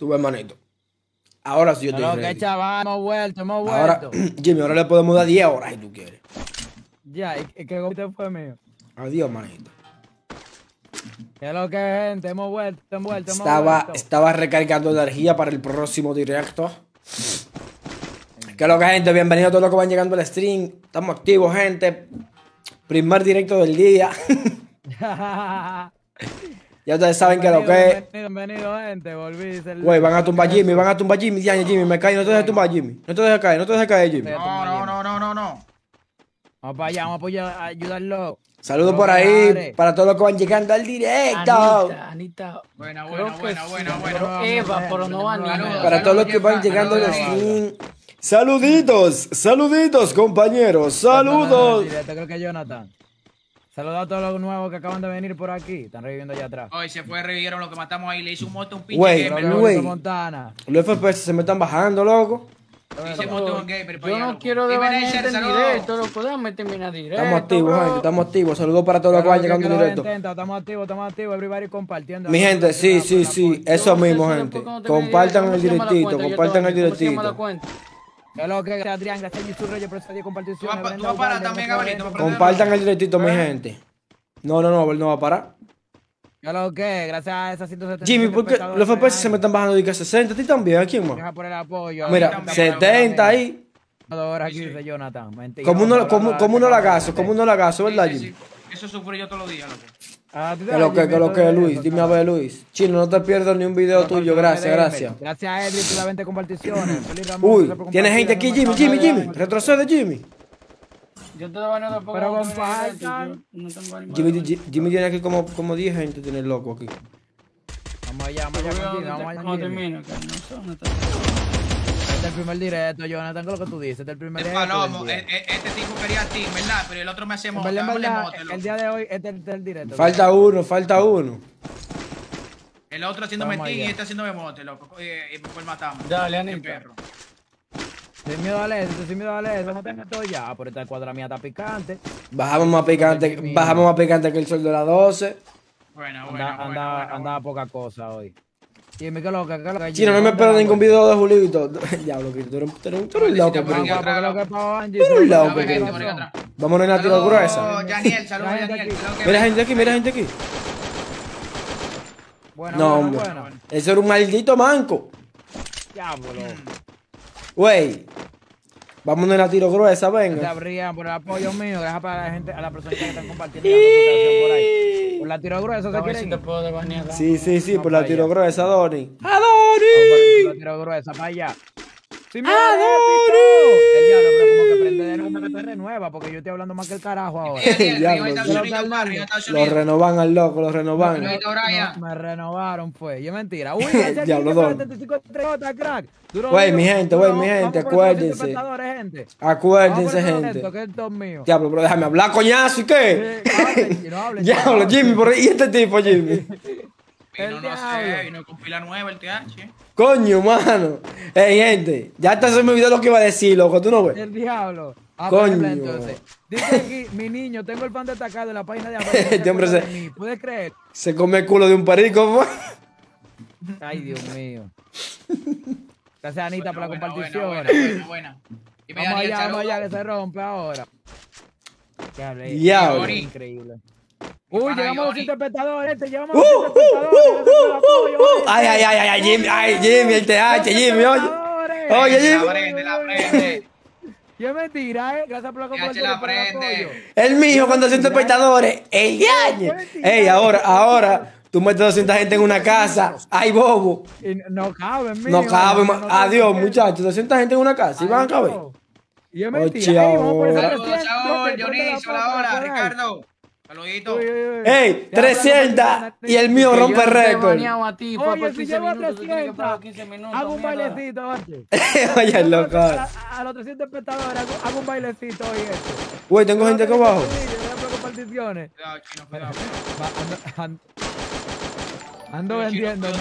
Tú ves, manito. Ahora sí yo Pero estoy que ready. chaval, hemos vuelto, hemos Ahora, vuelto. Jimmy, ahora le podemos dar 10 horas si tú quieres. Ya, ¿y y qué golpe fue mío? Adiós, manito. ¿Qué es lo que es, gente? Hemos vuelto, hemos vuelto, hemos Estaba, vuelto. estaba recargando energía para el próximo directo. ¿Qué es lo que, gente? Bienvenidos a todos los que van llegando al stream. Estamos activos, gente. Primer directo del día. ya ustedes saben que lo que es. Bienvenido, bienvenido, gente. Volví. Güey, van a tumbar Jimmy, van a tumbar Jimmy. Ya, Jimmy, me cae. No te dejes tumbar Jimmy. No te dejes caer, no te dejes caer, Jimmy. No, no, no, no, no, no. Vamos para allá, vamos a apoyar- a ayudarlo. Saludos por ahí madre. para todos los que van llegando al directo. Anita, Anita. Buena, buena, buena, buena, buena. Eva, pero no. Para todos los que van llegando al stream. Saluditos, saluditos, compañeros. Saludos. Directo, creo que Jonathan. Saludos a todos los nuevos que acaban de venir por aquí. Están reviviendo allá atrás. Hoy se fue, revivieron lo que matamos ahí. Le hizo un moto un pinche Güey, gamer. Luis Montana. Los FPS se me están bajando, loco. Moto un gamer. Yo no quiero debatir en directo, loco. Déjame terminar directo. Estamos activos, bro. gente, estamos activos. Saludos para todos los que van llegando directo. intenta, Estamos activos, estamos activos. Everybody compartiendo. Mi gente, sí, sí, sí. Eso mismo, gente. Compartan el directito, compartan el directito. Que lo que Adrián, gracias a YouTube Reyes por esa 10 comparticiones. Tú vas pa- para también, Compartan el directito, mi gente. No, no, no, él no va a parar. Que lo que, gracias a esas 170. Jimmy, ¿por qué los FPS se me están bajando de que 60? ¿A ti también? ¿A quién más? Deja por el apoyo. Mira, también, 70 ahí. Ahora aquí dice Jonathan. Mentira. Como uno, lagazo, como uno lagazo, ¿verdad, Jimmy? Eso sufro yo todos los días, loco. Ah, ¿tú te Que ves, lo que, que lo que, es- Luis. Dime a ver, Luis. Chino, no te pierdas ni un video tuyo, gracias, gracias. Gracias a Edric por las 20 comparticiones. Uy, tiene gente aquí, Jimmy. Jimmy, Jimmy. Retrocede, Jimmy. Yo te doy baneado después. Pero No ánimo Jimmy, Jimmy, Jimmy tiene aquí como, como 10 gente, tiene el loco aquí. Vamos allá, vamos allá con Jimmy, vamos allá Con. Este es el primer directo, Jonathan, ¿qué es lo que tú dices? Este es el primer Es directo. palomo. del Este tipo quería a ti, ¿verdad? Pero el otro me hace En moto. el día de hoy este es el, este es el directo. Falta uno, falta uno. El otro haciéndome Vamos ti y este haciéndome mote, loco. Y después matamos. Dale, Anita. perro. Sin miedo a eso, sin miedo a eso, no tengo todo ya. Por esta cuadra mía está picante. Bajamos más picante, bajamos más picante que el sol de las 12. Buena, Anda, buena, anda, buena, buena, andaba poca cosa hoy. Jimmy, ¿qué es lo que? ¿Qué es lo que? Chino, no me espero ningún video de Julito. Diablo, que tú eres, tú eres, tú eres un loco, pero- Angie, Pero un loco. Vámonos en la Saludos, gruesa. Yaniel, saludos, que Mira gente aquí, mira gente aquí. Buena, No, buena, hombre. buena. Ese era un maldito manco. Diablo. Güey. Vámonos en la tiro gruesa, venga. abrían por el apoyo mío. Gracias para la gente, a las personas que están compartiendo la por ahí. Por la tiro gruesa, A ¿se ver si te puedo desbanear. Sí, sí, sí, por la tiro gruesa, Donny. Vamos por la tiro gruesa, para allá. ¡Sin ¡Ah, miedo a Dori! Que te renueva, porque yo estoy hablando más que el carajo ahora. Estados Los Unidos. renovan al loco, los renovan. No. Me renovaron, pues. Y es mentira. Uy, ese Don. 75 estrellotas, crack. Güey, mi gente, güey, mi gente, acuérdense. gente. Acuérdense, gente. Diablo, pero déjame hablar, coñazo, ¿y qué? Diablo. Jimmy, por ahí. ¿Y este tipo, Jimmy? Vino, El no sé, diablo. vino con pila nueva el TH. Coño, mano. Ey, gente, ya hasta se me olvidó lo que iba a decir, loco, ¿tú no ves? El diablo. Ah, Coño. ejemplo, entonces. Dice aquí, mi niño, tengo el pan destacado de la página de abajo. Este hombre se-. ¿Puedes creer? Se come el culo de un perico. Ay, Dios mío. Gracias, Anita, por la Buena, buena, compartición. buena, buena, buena. Dime, Vamos allá, vamos allá, que se rompe ahora. Diablo. Increíble. Uy, llegamos a los Yori. 100 espectadores, este, llegamos a Uh, los 100 espectadores. uh, apoyo, uh, uh. Ay, ay, ay, ay, ay, Jimmy, ay, Jimmy, el TH, Jimmy, oye. Oye, La Jimmy. prende, la prende. Y es mentira, ¿eh? Gracias por la la por el mío con 200 espectadores, el yañe. Ey, ahora, ahora, tú metes 200 gente en una casa. Ay, bobo. Y no cabe, mío. No cabe, adiós, muchachos. 200 gente en una casa. ¿Y van a caber? Y es mentira. Ey. Saludos, 300, Saúl, Johnny, la ahí. Ricardo. Saludito. Ey, Ya, 300 y el mío rompe récord. Oye, si 15 llego a minutos, tú tienes que 300, pagar 15 minutos. hago un bailecito antes. Oye, loco. A, los 300 espectadores hago, un bailecito hoy. Güey, tengo gente aquí abajo. Va, ando, vendiéndome.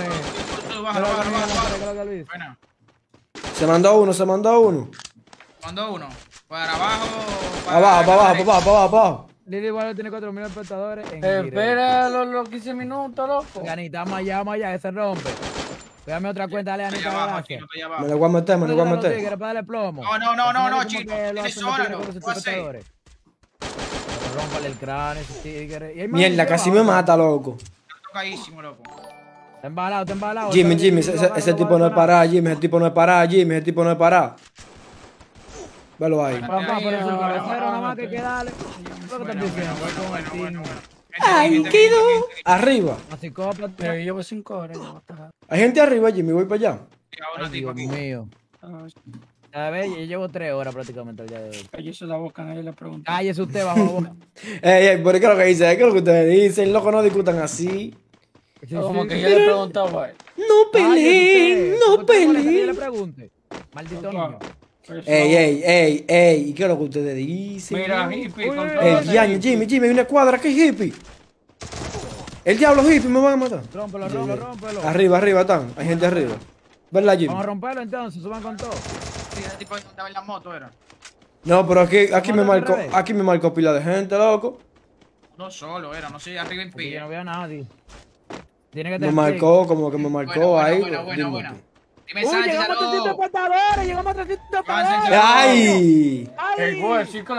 Se mandó uno, se mandó uno. Mandó uno. Para abajo. para Abajo, para abajo, derecha. para abajo, para abajo, para abajo. Lili igual tiene 4000 espectadores en directo. Espera los, los 15 minutos, loco. Ganita, vamos allá, vamos allá, que se rompe. Pégame otra cuenta, dale Anita abajo, estoy Me lo voy a meter, me lo voy a meter. para darle plomo. No, no, no, no, no, lo tienes sola, no, Rómpale el cráneo, ese tigre. Mierda, casi me mata, loco. Está tocadísimo, loco. Está embalado, está embalado. Jimmy, Jimmy, ese, ese tipo no es parado, Jimmy, ese tipo no es parado, Jimmy, ese tipo no es parado. Velo ahí. Pero es el nada más ay, quedó. Arriba. Pero yo llevo cinco horas. Hay gente arriba, Jimmy, voy para allá. Ay, Dios aquí. mío. A ver, yo llevo tres horas prácticamente el día de hoy. Cállese la boca, nadie le pregunta. Cállese usted bajo la boca. Ey, ey, pero ¿qué es lo que dice? ¿Qué es lo que ustedes dicen? Loco, no discutan así. Sí, Como que yo le preguntaba a él. No peleen, no usted. ¿Usted molesta que yo le peleen. pregunte? Maldito Papá, Ey, ey, ey, ey. ¿Qué es lo que ustedes dicen? Mira, hippie, con todo El diaño, hippie. Jimmy, Jimmy, hay una cuadra que es hippie. El diablo hippie, me van a matar. Rómpelo, rómpelo, rómpelo. Arriba, arriba están. Hay gente arriba. ¿Verdad, Jimmy? Vamos a romperlo entonces, suban con todo. Sí, ese tipo andaba en la moto era. No, pero aquí, aquí me marcó, aquí me marcó pila de gente, loco. No solo era, no sé, arriba en Porque yo no veo a nadie. Tiene que Me tener marcó, como que me marcó bueno, ahí. bueno, bueno, dime bueno. Dime, Uy, Sánchez, llegamos a 300 saludos. espectadores, llegamos a 300 Sánchez, espectadores. ¡Ay! El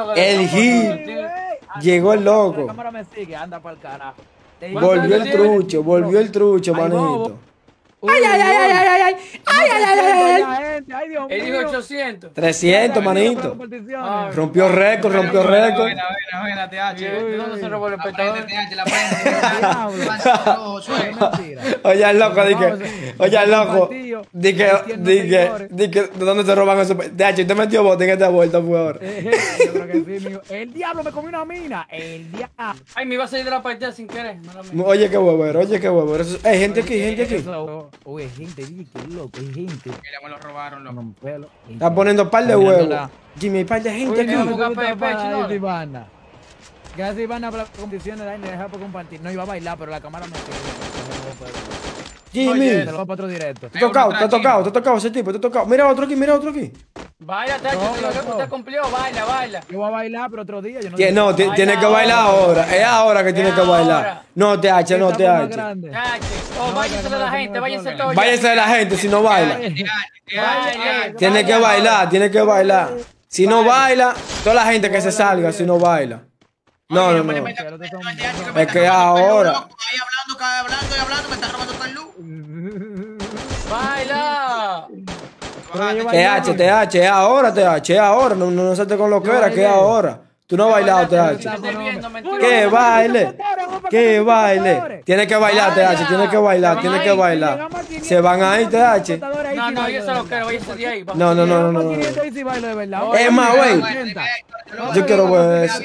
lo que tío. Llegó el loco. La cámara me sigue, anda para el carajo. Te digo- Volvió el trucho, volvió el trucho, manito. Uy, Ay, ay, ay, ay, ay, ay, ay, ay, ay, ay, ay, ay. ay, Dios Él dijo 800. 300, manito. Rompió récord, rompió récord. Buena, buena, buena, TH. ¿De dónde se robó el espectador? TH. Oye, el loco, di Vamos, que, oye, el loco, partido, di que, haciendo di que, seguidores. di que, ¿de dónde se roban esos? hecho, usted metió bote en esta vuelta, por favor. Eh, Yo creo que sí, mijo. El diablo me comió una mina. El diablo. Ay, me iba a salir de la partida sin querer. Oye, qué huevero, oye, qué huevero. Ey, gente aquí, gente aquí loco. Uy, gente, que loco, es gente. Me lo robaron, loco. No, pues, pelo, poniendo par de huevos. Jimmy, par de gente. Uy, aquí. Gracias, Ivana. Gracias, Ivana, por la condición de la deja por compartir. No iba a bailar, pero la cámara me... Jimmy, Oye, Te lo voy para otro directo. te ha tocado, te ha tocado, te ha tocado ese tipo, te ha tocado. Mira otro aquí, mira otro aquí. Baila, Tacho, No, si lo que no. usted cumplió, baila, baila. Yo voy a bailar, pero otro día. Yo no No, Baila tiene que bailar ahora. ahora. Es ahora que tiene Es que bailar. No, TH, no, TH. Oh, No, váyanse que de la gente, no, todos. Váyase de la gente si no baila. Baila. Tiene que bailar, tiene que bailar. Si no baila, toda la gente que se salga si no baila. No, no, no. Es que ahora. Ahí hablando, cada hablando y hablando, me está robando todo el luz. Baila. TH, TH, es ahora, TH, es ahora. No, no, no salte con lo que era, que es ahora. Tú no has bailado, Te TH. Que baile, que baile. Tiene que bailar, TH, tiene que bailar, tiene que bailar. Se van ahí, TH. No, no, yo se lo quiero, váyanse de ahí. No, no, no, no. Es más, güey. Yo quiero ver eso.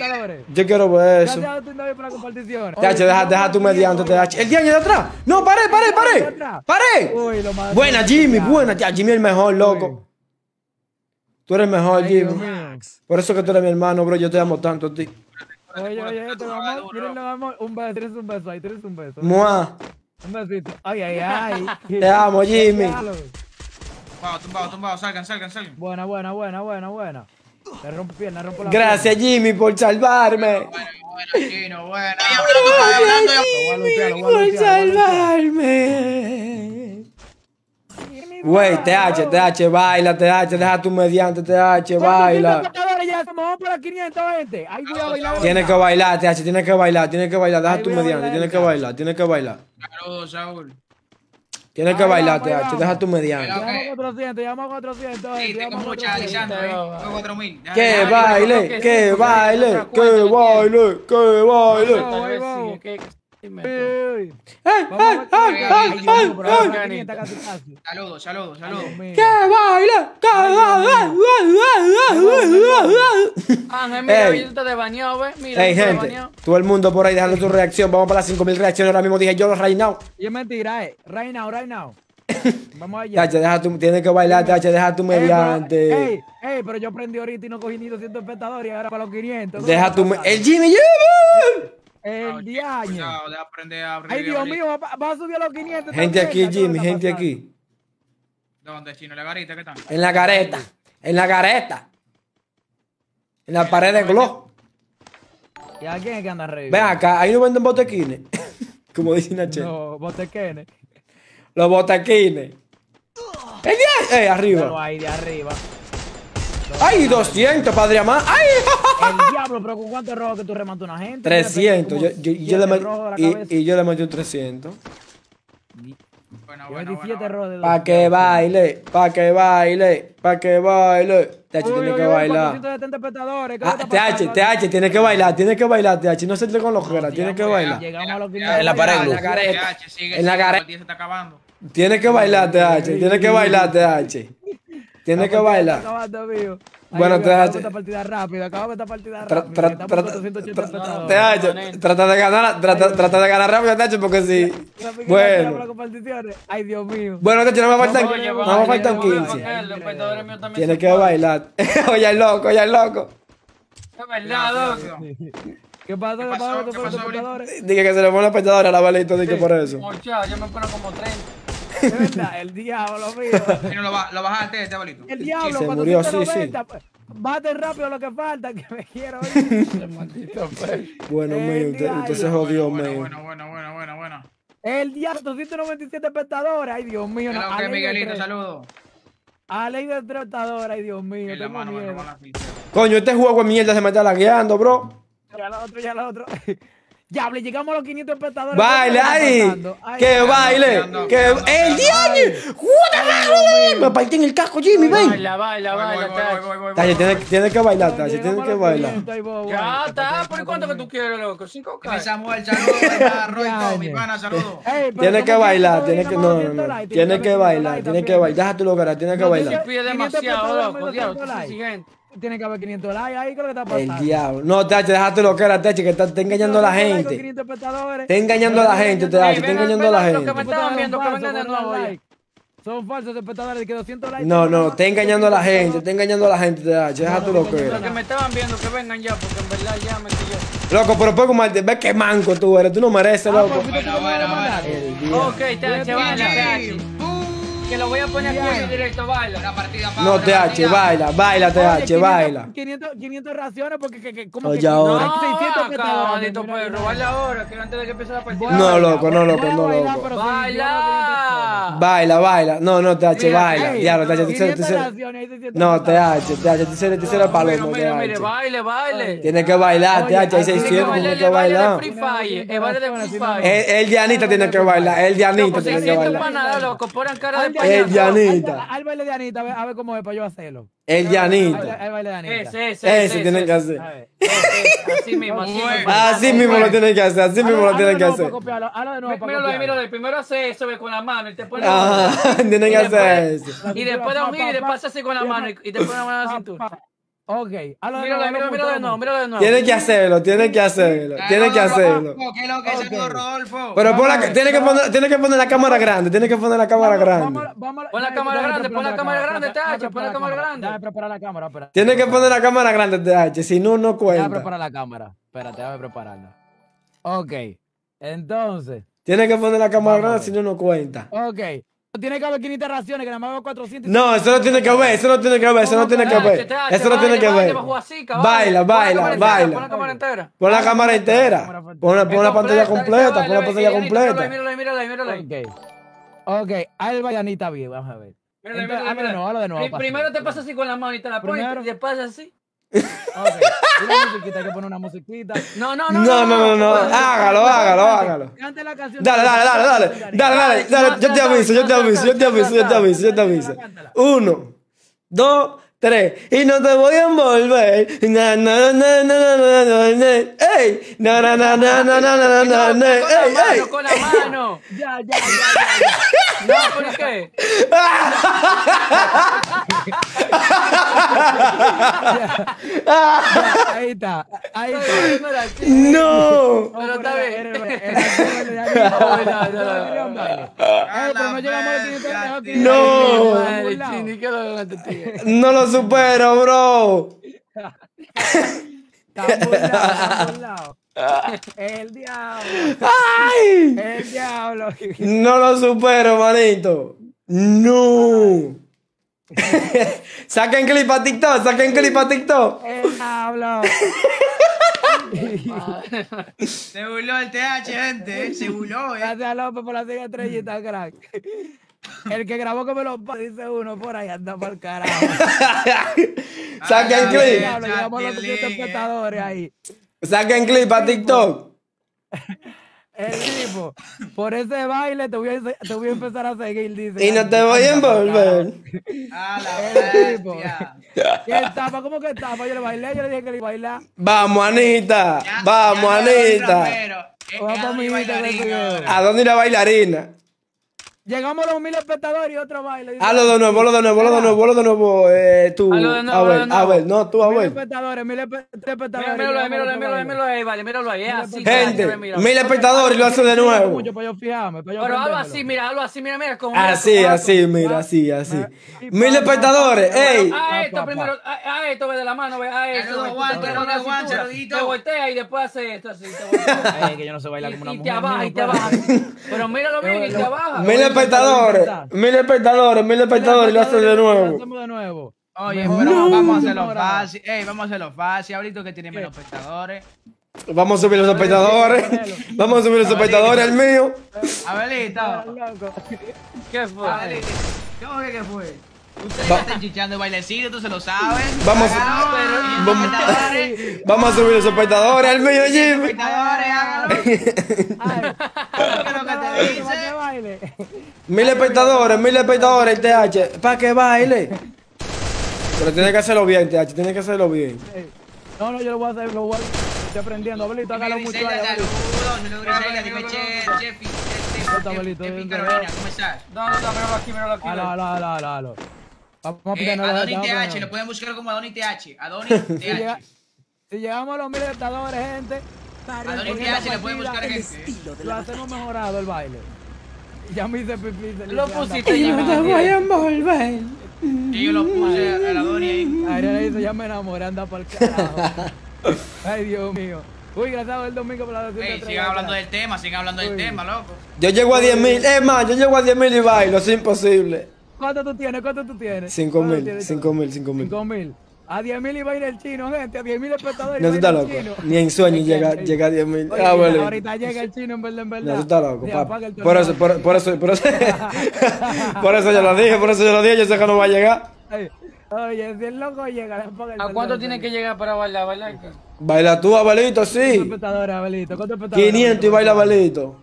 Yo quiero ver eso. TH, deja, deja tu mediante, TH. El diaño de atrás. No, paré, paré, paré. Paré. Buena, Jimmy, buena. Jimmy es el mejor, loco. Tú eres el mejor, Jimmy. Por eso que tú eres mi hermano, bro. Yo te amo tanto a ti. Oye, oye, este vamos. Un beso, tienes un beso ahí, tienes un beso. Mua. Un besito. Ay, ay, ay. Te amo, Jimmy. Tumbado, tumbado, tumbado, salgan, salgan, salgan. Buena, buena, buena, buena, buena. Te rompo pierna, rompo la Gracias, Jimmy, por salvarme. Bueno, bueno, chino, bueno. Ahí hablando, cada hablando y pierna. Lo voy a lutear, lo voy a Por salvarme. Güey, TH, TH, baila, TH, deja tu mediante, TH, baila. Tienes que bailar, TH, tienes que bailar, tienes que bailar, deja tu mediante, tienes que bailar, tienes que bailar. Claro, Saúl. Tienes que bailar, TH, deja tu mediante. Llevamos 400, llevamos 400. Sí, tengo mucha, Alisandro, eh. 4000. Que baile, que baile, que baile, que baile. No, ahí vamos. Sí, Uy, me- uy. ¡Ay, Vamos ay, a- ay, ay, Ay, ay, Dios mío, pero ahora ay! 500 casi, casi. Saludos, saludos, saludos. ¡Que baile! ¡Que baile! Ángel, mira, yo te bañado, ¿ves? Mira, Ey, yo gente, todo el mundo por ahí dejando su reacción. Vamos para las 5000 reacciones. Ahora mismo dije yo los right now. Y es mentira, eh. Right now, right now. Vamos allá. TH, deja tu, tienes que bailar, TH, deja tu pero- mediante. Ey, ey, pero yo prendí ahorita y no cogí ni 200 espectadores y ahora para los 500. Deja tu. El Jimmy, Jimmy. El diaño. Cuidado, de aprender a abrir. Ay, Dios mío, va, va a subir a los 500. Gente aquí, mierda, ¿qué Jimmy, gente aquí. ¿Dónde, chino? ¿La garita qué tal? En la careta. En la careta. En la pared de glow. pasando? ¿Y a quién es que anda arriba? Ven acá, ahí no venden botequines. Como dice Nache. No, botequenes. Los botequines. ¡El día! ¡Eh, arriba! ahí de arriba. ¡Ay, 200, padre amado! ¡Ay! El diablo, pero con cuánto rojo que tú rematas una gente. 300. Yo, yo, yo le y, y yo le metí un 300. Bueno, bueno, metí 7 bueno. Pa' que baile, pa' que baile, pa' que baile. TH, tiene que bailar. 470 espectadores. ¿qué Ah, TH? TH, tiene que bailar, tiene que bailar, TH. No se te con los ojera, tiene que bailar. Llegamos a los En la pared. En la careta. TH, sigue, En la sigue, care- el día se está acabando. Tiene que bailar, TH, tiene que bailar, TH. Tiene que bailar. Bueno, te acabamos hace- esta partida rápido, acabamos esta partida rápido. tra- Estamos tra- con 480 espectadores. TH, trata de ganar, trata, de ganar rápido, TH, porque si. Bueno. Ay, Dios mío. Bueno, TH, no me faltan, no me faltan vale, 15. porque el espectador mío también Tiene que bailar. Oye, el loco, oye, el loco. Es verdad, loco. ¿Qué pasó? ¿Qué pasó? pasó? ¿Qué ¿Qué pasó? Dije que se le pone la espectadora a la balita, dije por eso. Yo me pongo como 30. De verdad, el diablo, mío. Y no lo, lo bajaste, este bolito. El diablo, se murió, sí, 490. Bate rápido lo que falta, que me quiero ir. Maldito fe. Bueno, mío, usted, usted se jodió, bueno, mío. bueno, bueno, bueno, bueno, bueno. El diablo, 297 espectadores. Ay, Dios mío. ¿Qué no, es lo que, Miguelito? Saludos. A ley de espectadores. Ay, Dios mío. En la mano, mano, mano. Coño, este juego de mierda se me está lagueando, bro. Ya la otro, ya la otro. Ya, le llegamos a los 500 espectadores. Baile ahí. Que baile. Que el Me partí en el casco, Jimmy. Baila, baila, baila. Tienes que bailar, Tienes que bailar. Ya está. ¿Por cuánto que tú quieres, loco? 5K. Samuel, saludos. Mi saludos. Tienes que bailar. Tienes que no. Tienes que bailar. Tienes que bailar. Déjate tu lugar. Tienes que bailar. Tiene que haber 500 likes ahí, ¿qué es lo que está El pasando? diablo. No, Tache, déjate lo que era, Tache, que está, está engañando a la 200 likes con gente. 500 espectadores. Está engañando a la gente, Tache, está engañando a la vengan, los que gente. me estaban viendo, que vengan de nuevo. Son falsos espectadores que 200 likes. No, no, está engañando a la gente, está engañando a la gente, Tache, déjate lo que Los era. que me estaban viendo, que vengan ya, porque en verdad ya me quillé. Loco, pero poco mal, ve que manco tú eres, tú no mereces, Ah, loco. pues, ¿viste Bueno, cómo me bueno, lo mandaron? El diablo. Ok, TH, baila, TH que lo voy a poner aquí en directo, baila. No, TH, baila, baila, TH, baila. 500, raciones porque que, que, como Oye, que ahora. No, 600 que baila ahora, antes de que empiece la partida. No, loco, no, loco, no, loco. Baila. Baila, baila. No, no, TH, baila. Diablo, TH, te se No, TH, TH, te se te se la paloma, Mire, mire, baile, baile. Tiene que bailar, TH, hay 600, tiene que bailar. El Dianita tiene que bailar, el Dianita tiene que bailar. Loco, ponen cara de de El payaso. Dianita. Al, al baile de Anita, a ver, a ver cómo es para yo hacerlo. El Al, Dianita. al baile de Anita. Ese, ese, Ese tiene que hacer. A ver. Así mismo, así mismo. Así mismo lo tiene que hacer, así mismo lo Hazlo tiene de que hacer. hazlo de nuevo Míralo ahí, míralo ahí. Primero hace eso con la mano y te pone. Ah, tiene y que hacer eso. Y después da un giro y después hace así con la mano y y te pone la mano en la cintura. Ok, hazlo de nuevo. míralo, míralo de nuevo, míralo de nuevo. Tiene que hacerlo, tiene que hacerlo, tiene que hacerlo. ¿Qué es lo que es Rodolfo? Pero pon la, tiene, que poner, tiene que poner la cámara grande, tiene que poner la cámara grande. Pon la cámara grande, pon la cámara grande, Tacho, pon la cámara grande. Déjame preparar la cámara, espera. Tiene que poner la cámara grande, TH, si no, no Déjame cuenta. preparar la cámara. Espérate, déjame prepararla. Ok, entonces, Tiene que poner la cámara grande, si no, no cuenta. ok. Tiene que haber 500 raciones, que nada más veo 400. No, eso no tiene que ver, eso no tiene que ver, eso no tiene que ver. Eso no tiene que ver. Baila, baila, baila. Pon la cámara entera. Pon la cámara entera. Pon la, pantalla completa, pon la pantalla completa. míralo ahí, míralo ahí, míralo ahí. Ok. Ok, ahí va Yanita bien, vamos a ver. Míralo ahí, hazlo de nuevo. Primero te pasas así con la mano y te la pones y después así. Ok, una musiquita, hay que poner una musiquita. No, no, no. No, no, no, no, hágalo, hágalo, hágalo. Cante la canción. Dale, dale, dale, dale, dale, dale, dale, yo te aviso, yo te aviso, yo te aviso, yo te aviso, yo te aviso. Uno, dos, tres, y no te voy a envolver. Na, na, na, na, na, na, na, na, ey, na, na, na, na, na, na, na, na, na, ey, ey. Con la mano. Ya, ya, ya, No, ¿por qué? ya. Ahí está, ahí está. No. Pero está bien. No, no, no, era un no. baile. A Eh, pero la no llegamos a los verga, 500, a los tío. 500. No. Estamos Ay, burlados. chini, ¿qué lo tío? No lo supero, bro. Estamos burlados. El diablo, Ay. el diablo. No lo supero, manito. No. saquen clip a TikTok, saquen clip a TikTok. El diablo. Se burló el TH, gente. eh, Se burló, eh. Gracias a López por la serie estrellita, crack. El que grabó que me lo pa- dice uno por ahí, anda por el carajo. Saquen Ay, clip. A los Qué 500 ligue. espectadores ahí. Saquen clip a TikTok. El tipo, por ese baile te voy a, te voy a empezar a seguir, dice. Y no te voy a envolver. A la El tipo. Y él tapa, ¿cómo que tapa? Yo le bailé, yo le dije que le iba a bailar. Vamos, Anita. Ya- Vamos, ya Anita. Vamos, ahora. ¿A dónde irá bailarina? Llegamos a los mil espectadores y otro baile. Hazlo de nuevo, hazlo de nuevo, hazlo de nuevo, hazlo de nuevo. Eh, tú. Hazlo de nuevo, a ver, de nuevo. a ver, no, tú, a Mil ver. espectadores, mil espe- espectadores. Míralo ahí, míralo a ahí, míralo ahí, baile. míralo ahí, vale, míralo ahí, es así. Gente, mira, mira. mil espectadores y lo hace de nuevo. Mucho para yo fijarme, para yo Pero hazlo aprendérmelo. así, mira, hazlo así, mira, mira. Como Así, así, mira, así, así. Mil espectadores, ey. A esto primero, a, a esto ve de la mano, ve, a esto. no aguanta, te no aguanta, voltea y después hace esto así, que yo no sé bailar como una Y, y mujer. te abaja, y te abaja. pues. Pero míralo bien, y te abaja. Mil espectadores, mil espectadores, mil espectadores lo hace de Lo nuevo. hacemos de nuevo. Oye, No. pero vamos a hacerlo No. fácil. Ey, vamos a hacerlo fácil. Ahorita que tiene menos espectadores. Vamos a subir los espectadores. Vamos a subir los espectadores al mío. Abelito. ¿Qué fue? Abelito. ¿Cómo que qué fue? Ustedes Va- ya están chichando el bailecito, tú se lo sabes. Vamos- Hágalo, pero Vamos-. Vamos a subir los espectadores al mío, Jimmy. Espectadores, hágalo. Mil espectadores, mil espectadores, TH. Para que baile. Pero tiene que hacerlo bien, TH, tiene que hacerlo bien. No, no, yo lo voy a hacer, lo voy a estoy aprendiendo. Abelito, hágalo mucho Abelito. saludos. Saludos, Griselda. Dime, che, Chefi. Está, Abelito, Chefi bien, Carolina, bien. ¿cómo estás? No, no, no, míralo aquí, míralo aquí. Halo, halo, halo, halo. Vamos a Eh, TH, lo pueden buscar como Adoni TH. Adoni Si, llega- TH. si llegamos a los mil espectadores, gente, Adoni en esta TH lo pueden buscar el. lo hacemos mejorado el baile. Ya me hice pipí. se Lo le pusiste anda. Y no te voy a envolver. Y yo lo puse a la Adoni ahí. Ariel dice, ya me enamoré, anda por el carajo. Ay, Dios mío. Uy, gracias el domingo por la Ey, tres sigan hablando del tema, sigan hablando del tema, loco. Yo llego a 10 mil. Es más, yo llego a 10 mil y bailo. Es imposible. ¿Cuánto tú tienes? ¿Cuánto tú tienes? 5 ¿Cuánto mil, tienes? 5 mil, 5 mil. 5 mil. A 10 mil iba a ir el chino, gente. A 10 mil espectadores. No, tú estás loco. chino. Ni en sueño llega, llega a 10 mil. Ah, ahorita- bueno. Ahorita llega el chino, en verdad, en verdad. No, tú estás loco, papá. Por eso, por, por eso, por eso, por eso yo lo dije, por eso yo lo dije, yo sé que no va a llegar. Oye, si el loco llega, le apaga el ¿A cuánto tiene que llegar para bailar? ¿Bailar qué? Baila tú, Abelito, ¿Cuántos sí. espectadores, Abelito? ¿Cuántos espectadores? 500 y baila Abelito.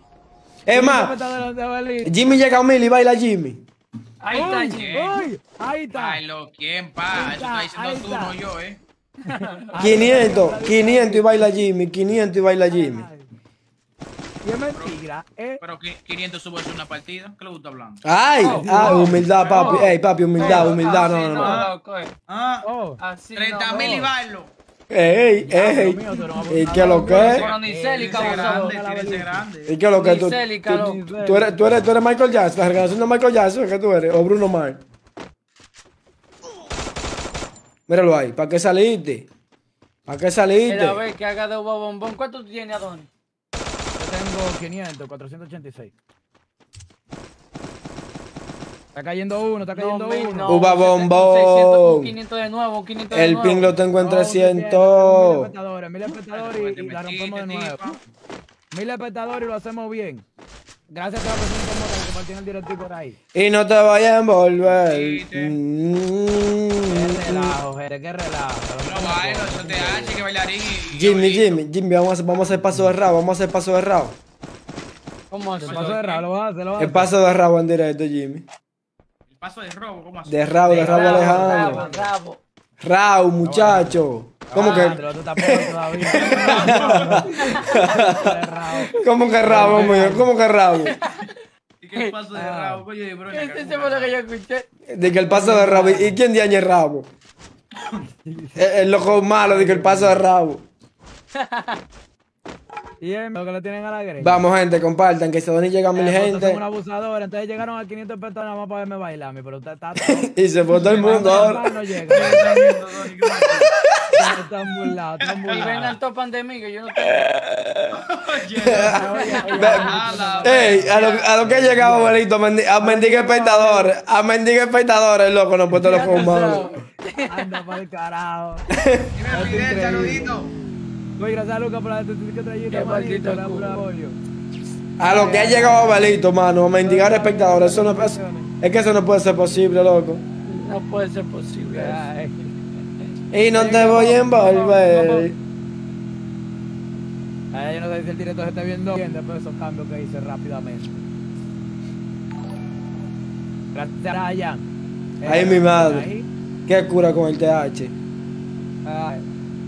Es ¿Cuántos más, espectadores de Abelito? Jimmy llega a mil y baila Jimmy. Ahí está, Uy, chico. uy, ahí está. Ay, lo, ¿quién, pa? Eso está diciendo tú, está. no yo, eh. 500, 500 y baila Jimmy, 500 y baila Jimmy. Ay. Y es mentira, ¿eh? Pero que 500 subo es una partida. ¿Qué le gusta hablando? Ay, ay, humildad, papi. Ey, papi, humildad, humildad, Así no, no, no. loco, eh. Ah, Oh. Así 30 mil y bailo. Ey, ey. Dios mío, tú no vas a ¿Y qué lo que. ¿Y qué lo que tú? Tú- Calón. tú- Tú eres, tú eres, tú eres Michael Jackson, la generación de Michael Jackson, ¿qué tú eres? O Bruno Mars. Míralo ahí, ¿para qué saliste? ¿Para qué saliste? Mira, a ver, que haga de uva bombón. ¿Cuánto tú tienes, Adonis? Yo tengo 500, 486. Está cayendo uno, está cayendo mil, uno. Uva un bombón. 600, un 500 de nuevo, un 500 de El nuevo. ping lo tengo en No, usted tiene, Mil 300. espectadores, mil espectadores y, y la rompemos de nuevo. Mil espectadores y lo hacemos bien. Gracias a la persona que compartió el directo por ahí. Y no te vayas a envolver. Sí. Qué Mm. relajo, gente, qué relajo. No bailo, eso te hace que bailarín Jimmy. Jimmy, Jimmy, vamos a, hacer- vamos a hacer paso de rabo, vamos a hacer paso de rabo. ¿Cómo así? El paso de rabo, lo vas a hacer, lo vas a El hacer. paso de rabo en directo, Jimmy. Paso de robo, ¿cómo así? De rabo, de rabo Rabo, Alejandro. rabo, rabo. Rabo, muchacho. ¿Cómo Ah, que, pero tú todavía. De rabo. cómo que rabo, mío? ¿Cómo que rabo? ¿Y qué paso de rabo? Oye, bro, Ese ese fue lo que yo escuché. De que el paso de rabo. ¿Y quién diaña el rabo? El, el loco malo de que el paso de rabo. Y es lo que le tienen a la. Vamos, gente, compartan, que Sedoni llega a mil Eh, gente. son un abusador, entonces llegaron a 500 personas nada más para verme bailar, a mí, pero usted está... Y se fue todo el mundo ahora. no llega. Están viendo, Donny, ¿qué pasa? Están burlados, Y burlados. vengan topan de mí, que yo no tengo. Oye, a la Ey, a lo, a lo que ha llegado, abuelito, a, mendi- a mendiga espectadores. A mendiga espectadores, loco, no puedo los humanos. Anda para el carajo. Dime, Fidel, saludito. Gracias a Lucas por la que manito, apoyo. A lo que ha llegado, abuelito, mano, a mendigar espectadores. Eso no, eso, Es que eso no puede ser posible, loco. No puede ser posible. Ay. Y no te voy a envolver. Ay, yo no sé si el director se está viendo bien después de esos cambios que hice rápidamente. Gracias Ryan. Ay, mi madre. Ahí. Qué cura con el TH. Ay,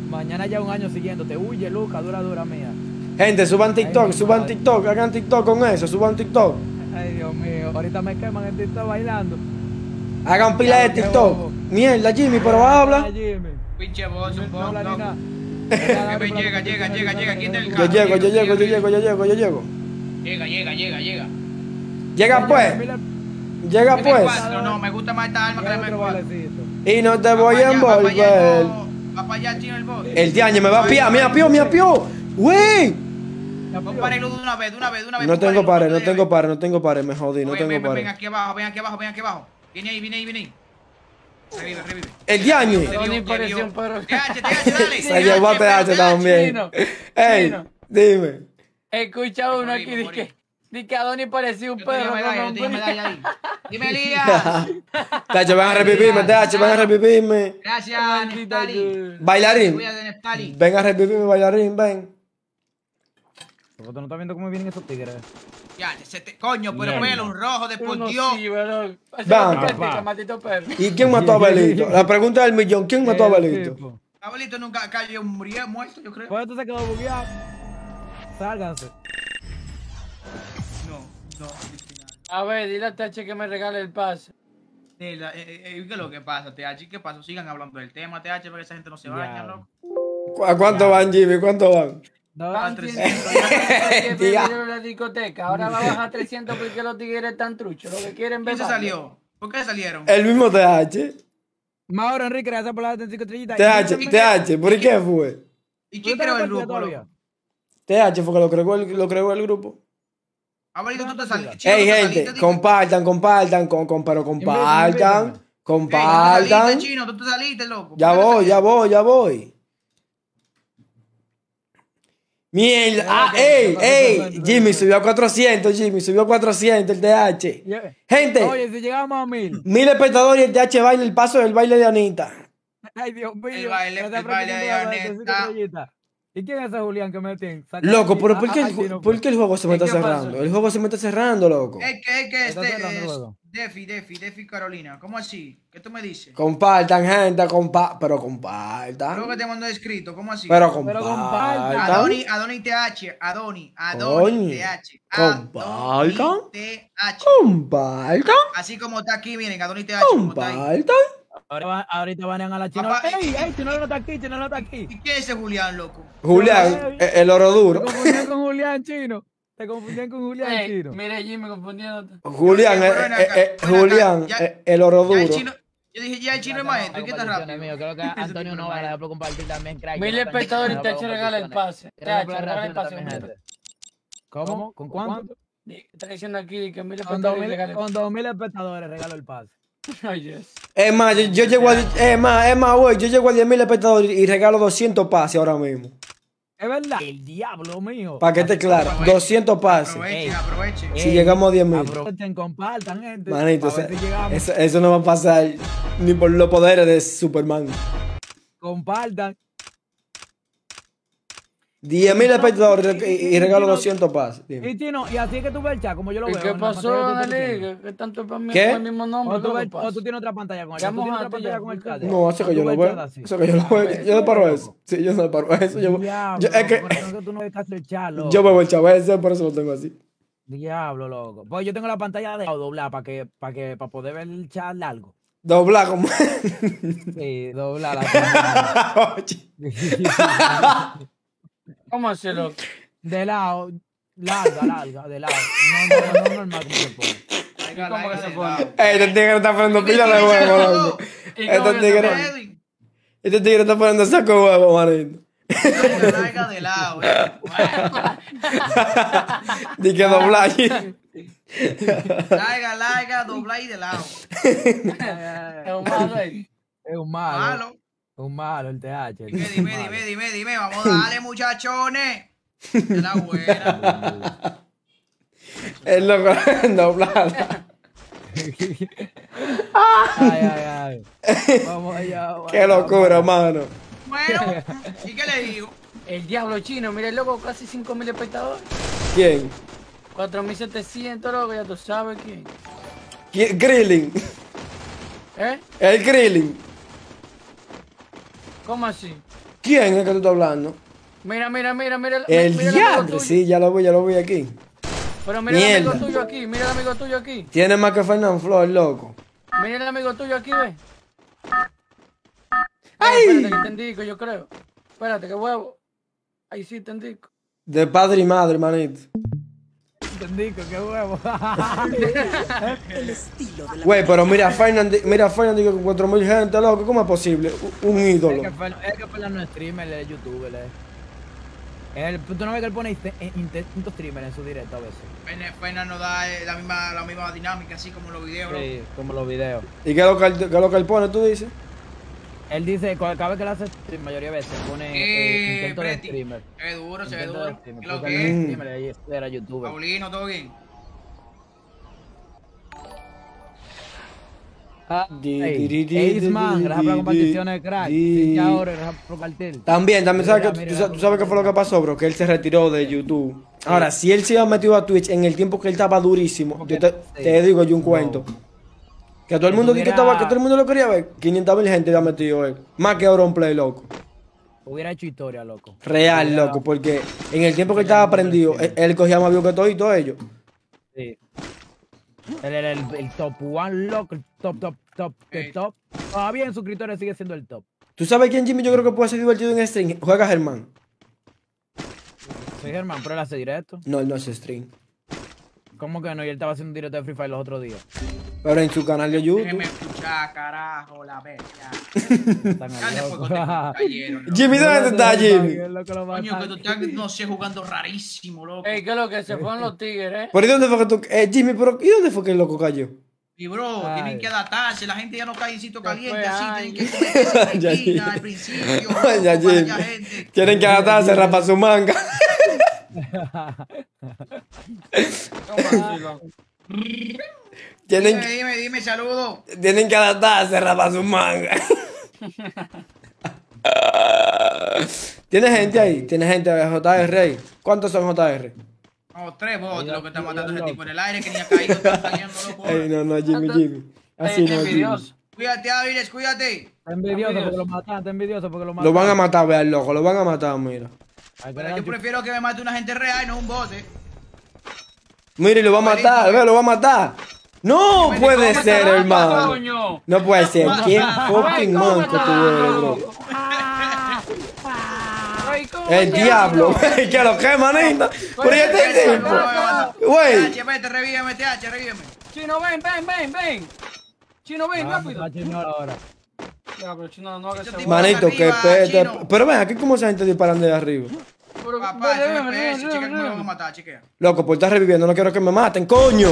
mañana ya un año siguiéndote. Huye, Luca, dura, dura mía. Gente, suban TikTok, suban madre. TikTok, hagan TikTok con eso, suban TikTok. Ay, Dios mío. Ahorita me queman en TikTok bailando. Hagan pila de TikTok. Mierda, Jimmy, pero habla. Pinche voz, un No poco. habla ni nada. Ven, llega, llega, llega, llega, quita el Yo carro. llego, yo llego, yo llego, yo llego, yo llego. Llega, llega, llega, llega. Llega pues, llega pues. no, me gusta más esta arma que cuatro. bailecito. Y no te voy a envolver. No, Va para allá, chino, el boss. El tiaño me va a piar, me apió, me apió. Pon luz de una vez, de una vez, de una vez. No tengo luz, pared, no tengo pared, no tengo pared, me jodí, no tengo ven, ven, aquí abajo, ven aquí abajo, ven aquí abajo. Viene ahí, viene ahí, viene ahí. Revive, revive. El dale. Se llevó a TH también. Ey, dime. Escucha uno aquí, dice que, dice que Adonis parecía un perro. medalla ahí. Dime, Elías. Tacho, van a revivirme, Tacho, van a revivirme. Gracias, Neftali. Bailarín. Ven a revivirme, bailarín, ven. Porque tú no estás viendo cómo vienen esos tigres. Ya, se te, coño, pero pelo, un rojo de por Dios. sí. ¿Y quién mató a Belito? La pregunta del millón, ¿quién mató a Belito? Abuelito nunca cayó, murió, muerto, yo creo. Pues esto se quedó bugueado. Sálganse. No, no. A ver, dile a Tache que me regale el pase. Nela, eh, eh, eh, ¿Qué es lo que pasa, TH? ¿Qué pasó? Sigan hablando del tema, TH, para que esa gente no se vaya, Ya. loco. ¿Cu- ¿A cuánto van, Jimmy? ¿Cuánto van? No, Van Van 300. 300 Diga. en la discoteca. Ahora va a bajar 300 porque los tigres están truchos. Lo que quieren ver. ¿Quién se salió? ¿Por qué salieron? El mismo TH. Mauro Enrique, gracias por la atención estrellita. TH, TH, ¿por qué fue? ¿Y ¿Tú quién creó el grupo? TH fue que lo creó el, lo creó el grupo. Abuelito, tú te saliste. Ey, gente, compartan, compartan, con, con, pero compartan, Compartan. compartan. Chino, tú te saliste, loco. Ya ¿Por qué te voy, saliste? ya voy, ya voy. Mierda. Ah, ey, ey. Jimmy subió a 400, Jimmy subió a 400 el TH. Gente, Oye, si llegamos a mil. mil espectadores y el TH baila el paso del baile de Anita. Ay, Dios mío. El baile- el baile de estrellita. ¿Y quién es ese Julián que me tiene? Loco, pero Ah, ¿por qué, ah, el, ju- por qué el juego se me ¿Qué está cerrando? El juego se me está cerrando, loco. Es que, es que este es. Defi, Defi, Defi Carolina. ¿Cómo así? ¿Qué tú me dices? Compartan, gente, compa pero Luego que compartan. te mando escrito, ¿cómo así? Pero compartan. compartan. Adoni, Adoni TH, Adoni, Adoni. TH, Compartan. TH. Compartan, Así como está aquí, miren, Adoni TH, como está ahí. compartan. Ahora va- ahorita van a la china. Papá, ¡Ey, ey! Chino no está aquí, Chino no está aquí. ¿Y qué es ese Julián, loco? Julián, eh, el oro Te duro. confundían con Julián Chino. Te confundían con Julián Chino. mire, Jimmy confundiéndote. Julián, eh, eh, acá, eh, Julián, ya- eh, el oro Ya el duro. chino, yo dije, ya el chino es maestro, ¿y qué rápido? Mío, creo que Antonio no va a dejar por compartir también, crack. Mil espectadores y Tache regala el pase. Tache, regala el pase. ¿Cómo? ¿Con cuánto? Está diciendo aquí que mil Con dos espectadores con dos mil espectadores regalo el pase. Pase. Ay, yes. Es más, yo, yo llego a, es más, es más, güey, yo llego a 10.000 espectadores y regalo 200 pases ahora mismo. Es verdad. El diablo mío. Para que esté claro, 200 pases. Aprovechen, aprovechen. Si llegamos a 10.000. Aprovechen, compartan, gente. Manito, si llegamos. eso, eso no va a pasar ni por los poderes de Superman. Compartan. 10.000 espectadores y, y regalo 200 pases. Dime. Y Chino, y así es que tú ves el chat, como yo lo ¿Y veo. qué en la pasó, Dale? ¿Qué tanto para mí ¿Qué? con el mismo nombre? O tú, ¿Qué ves- le pasa? o tú tienes otra pantalla con el chat. Tú tienes otra pantalla con el chat. No, eso que yo lo veo. Eso que yo lo veo. Yo no paro eso. Sí, yo no paro eso. Yo, es que tú no el chat, yo veo el chaval ese, por eso lo tengo así. Diablo, loco. Pues yo tengo la pantalla de doblar para que, para que, para poder ver el chat largo. Dobla como. Sí, doblar la pantalla. ¿Cómo así, loco? De lado, larga, larga, de lado. No, no, no, normal como se pone. ¿Cómo que se pone? Este tigre está poniendo ¿Qué pila de huevo, loco. ¿Y Este se tigre, este tigre está poniendo saco de huevo, manito. laiga de lado. eh. Di que doblar. Laiga, laiga, dobla y de lado. Es un malo ahí. Es un malo. Malo. Es un malo el TH. Dime, dime, dime, dime, dime. Vamos a darle, muchachones. De la buena. Es loco, doblar. Ay, ay, ay. Vamos allá. vamos Qué locura, vamos mano. Bueno, ¿y qué le digo? El diablo chino, mira el loco, casi 5.000 espectadores. ¿Quién? 4.700, loco, ya tú sabes quién. ¿Quién? Grilling. ¿Eh? El Grilling. ¿Cómo así? ¿Quién es que tú estás hablando? Mira, mira, mira, mira. El mira diablo. Sí, ya lo vi, ya lo vi aquí. Pero mira el amigo tuyo aquí, mira el amigo tuyo aquí. Tiene más que Fernán Flor, loco. Mira el amigo tuyo aquí, ve. ¡Ay! Espérate que te indico, yo creo. Espérate, que huevo. Ahí sí te indico. De padre y madre, manito. Que qué huevo. Güey, pero mira Fernández, mira a Fernández con 4.000 gente, loco. ¿Cómo es posible? Un- ídolo. es que Fernan no es streamer, es youtuber. Él. Tú no ves que él pone inte- eh, intentos streamer en su directo a veces. Fena nos da eh, la misma, la misma dinámica, así como los videos. Sí, como los videos. ¿Y qué es lo que él, qué es lo que él pone, tú dices? Él dice, cada vez que le hace stream, mayoría de veces pone eh, Eh, intento de streamer. Se ve duro, se ve duro. streamer, ¿Qué lo que es? streamer, era youtuber. Paulino, ¿todo bien? Ah, Aceman, gracias por comparticiones, crack. ahora, gracias por cartel. También, también sabes que mira, tú, tú sabes qué fue lo que pasó, bro, que él se retiró de YouTube. Ahora, si él se iba metido a Twitch en el tiempo que él estaba durísimo, yo te, Sí. te digo yo un cuento. Que todo el mundo que tuviera- estaba, que todo el mundo lo quería ver. 500 mil gente le ha metido él. Más que Auronplay, loco. Hubiera hecho historia, loco. Real, Hubiera- loco, porque en el tiempo que él estaba prendido, él, él cogía más view que todo y todo ellos. Sí. Él era el, el top one, loco, el top, top, top, el top. Todavía en suscriptores sigue siendo el top. ¿Tú sabes quién, Jimmy? Yo creo que puede ser divertido en stream. Juega Germán. Soy Germán, pero él hace directo. No, él no es stream. ¿Cómo que no? Y él estaba haciendo un directo de Free Fire los otros días. Pero en su canal de Déjeme YouTube. escuchar, carajo, la bestia. Jimmy, ¿dónde está Jimmy? Coño, que tú estás, no sé, jugando rarísimo, loco. Ey, ¿qué es lo que se fueron los tigres, eh? ¿Por ahí dónde fue que tú.? Eh, Jimmy, pero ¿y dónde fue que el loco cayó? Y bro, Ay. tienen que adaptarse, la gente ya no cae en sitio caliente, así, tienen que comer al principio, Ya, gente. Tienen que adaptarse, rapa su manga. Tienen, Dime, dime, dime, saludo. tienen que adaptarse, rapa su manga. ¿Tiene gente ahí? ¿Tiene gente de JR ahí? ¿Cuántos son JR? No, tres botes lo que está matando ese tipo en el aire que ni ha caído, está cayendo, loco. Ey, no, no, Jimmy, Jimmy. Así no, Jimmy. envidioso. Cuídate, Áviles, cuídate. Está envidioso porque lo matan, está envidioso porque lo matan. Lo van a matar, vean, loco, lo van a matar, mira. Pero yo prefiero que me mate una gente real y no un bote. Mire, lo va a matar, ve, lo va a matar. No puede ser, hermano. No puede ser. ¿Quién fucking manco eres, bro? Ey, ¿cómo El diablo, güey, que lo que, ya Vete, este vete, tipo. vete, Güey. TH, vete, revíveme, TH, revíveme. Chino, ven, ven, ven, ven. Chino, ven, rápido. chino ahora. Ya, pero chino, no Manito, que. Pero ven, aquí como esa gente disparando de arriba. Pero, Papá, ven, cómo lo van a matar, chequea. Loco, por estar reviviendo, no quiero que me maten, coño.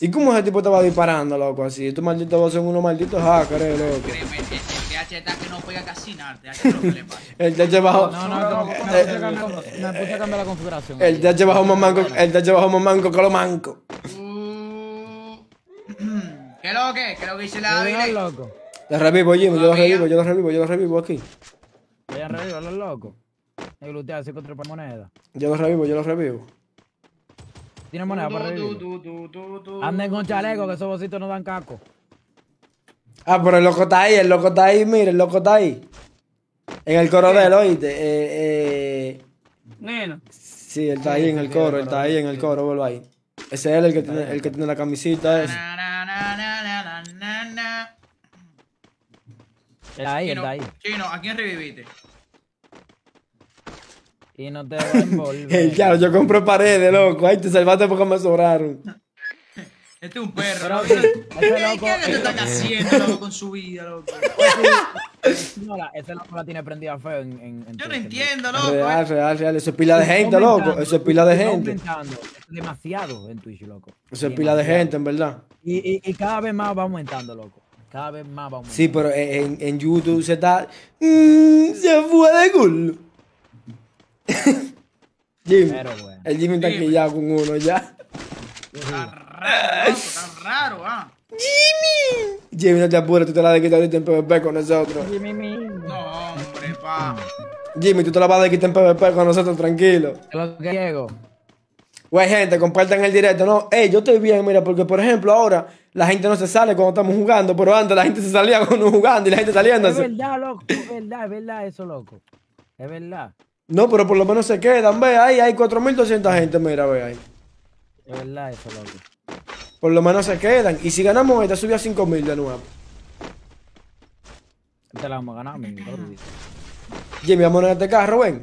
¿Y cómo ese tipo estaba disparando, loco, así? Estos malditos dos son unos malditos hackers, eh, loco. Créeme, el, el TH está que no pega casi nada, TH, ¿qué es lo que le pasa? El TH bajó. No, no, no, me puse a cambiar- la configuración. El TH bajó más manco. El TH bajó más manco que lo manco. Uh, ¿Qué es lo que? ¿Qué lo que dice la Áviles? loco. Lo revivo, Jimmy, yo lo revivo, yo lo revivo, yo lo revivo aquí. Vayan a reír los locos. Y glutear así contra moneda. Yo lo revivo, yo lo revivo. ¿Tiene moneda para revivir? Anden con chaleco, que esos bocitos no dan caco. Ah, pero el loco está ahí, el loco está ahí, mire, el loco está ahí. En el coro de él, oíste. Eh, eh, Nena. sí, él está ahí en el coro, él está ahí en el coro, vuelvo ahí. Ese es él el que tiene, el que tiene la camisita. Él está ahí, está ahí. Chino, ¿a quién reviviste? Y no te va a envolver. Claro, yo compré paredes, loco. Ay, te salvaste porque me sobraron. Este es un perro, Pero ese ¿Qué loco- es lo que te están haciendo, loco, con su vida, loco? No, la, ese loco la tiene prendida feo en, en, en Yo no entiendo, loco. Real, eh. real, real. Eso es pila de gente, loco. Eso es pila de gente. Es demasiado en Twitch, loco. Eso es pila de gente, en verdad. Y, y, y cada vez más va aumentando, loco. Cada vez más va aumentando. Sí, pero en, en YouTube se está. Mm, se fue de culo. Jimmy. Pero bueno. El Jimmy está Dime. quillado con uno ya. Está raro, loco, está raro, ah. Jimmy, no te apures, tú te la de quitar ahorita en PvP con nosotros. No, hombre, pa. Jimmy, tú te la vas a quitar en PvP con nosotros, tranquilo. Lo que llego. Güey, gente, compartan el directo. No, ey, yo estoy bien, mira, porque por ejemplo ahora la gente no se sale cuando estamos jugando, pero antes la gente se salía cuando jugando y la gente Es saliéndose. verdad, loco. Es verdad, es verdad eso, loco. Es verdad. No, pero por lo menos se quedan, ve, ahí hay 4.200 gente, mira, ve ahí. Es verdad eso, loco. Por lo menos se quedan. Y si ganamos esta, sube a 5.000 de nuevo. Te la vamos a ganar, mi Jimmy, vamos en este carro, ven.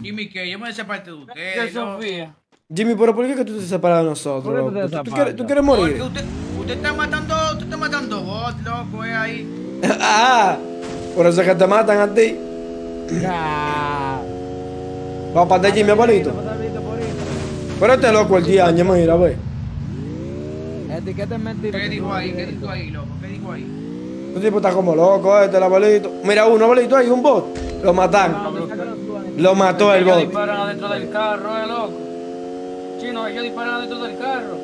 Jimmy, que yo me parte de ¿Qué ustedes. ¿no? Sofía? Jimmy, pero ¿por qué que tú te separas de nosotros? ¿Por qué te? ¿Tú, quieres, tú quieres Porque morir? usted, usted está matando, usted está matando bots, loco, es ahí. ah, por eso es que te matan a ti. Ah. Vamos para Jimmy, abuelito. Pero este loco el día año, mira, ve. Etiqueta es mentira. ¿Qué dijo ahí? ¿Qué dijo ahí, loco? ¿Qué dijo ahí? Este tipo está como loco, este, el abuelito. Mira uno, abuelito, ahí, un bot. Lo matan. Lo mató el Ellos bot. disparan adentro del carro, eh, loco. Chino, ellos disparan adentro del carro.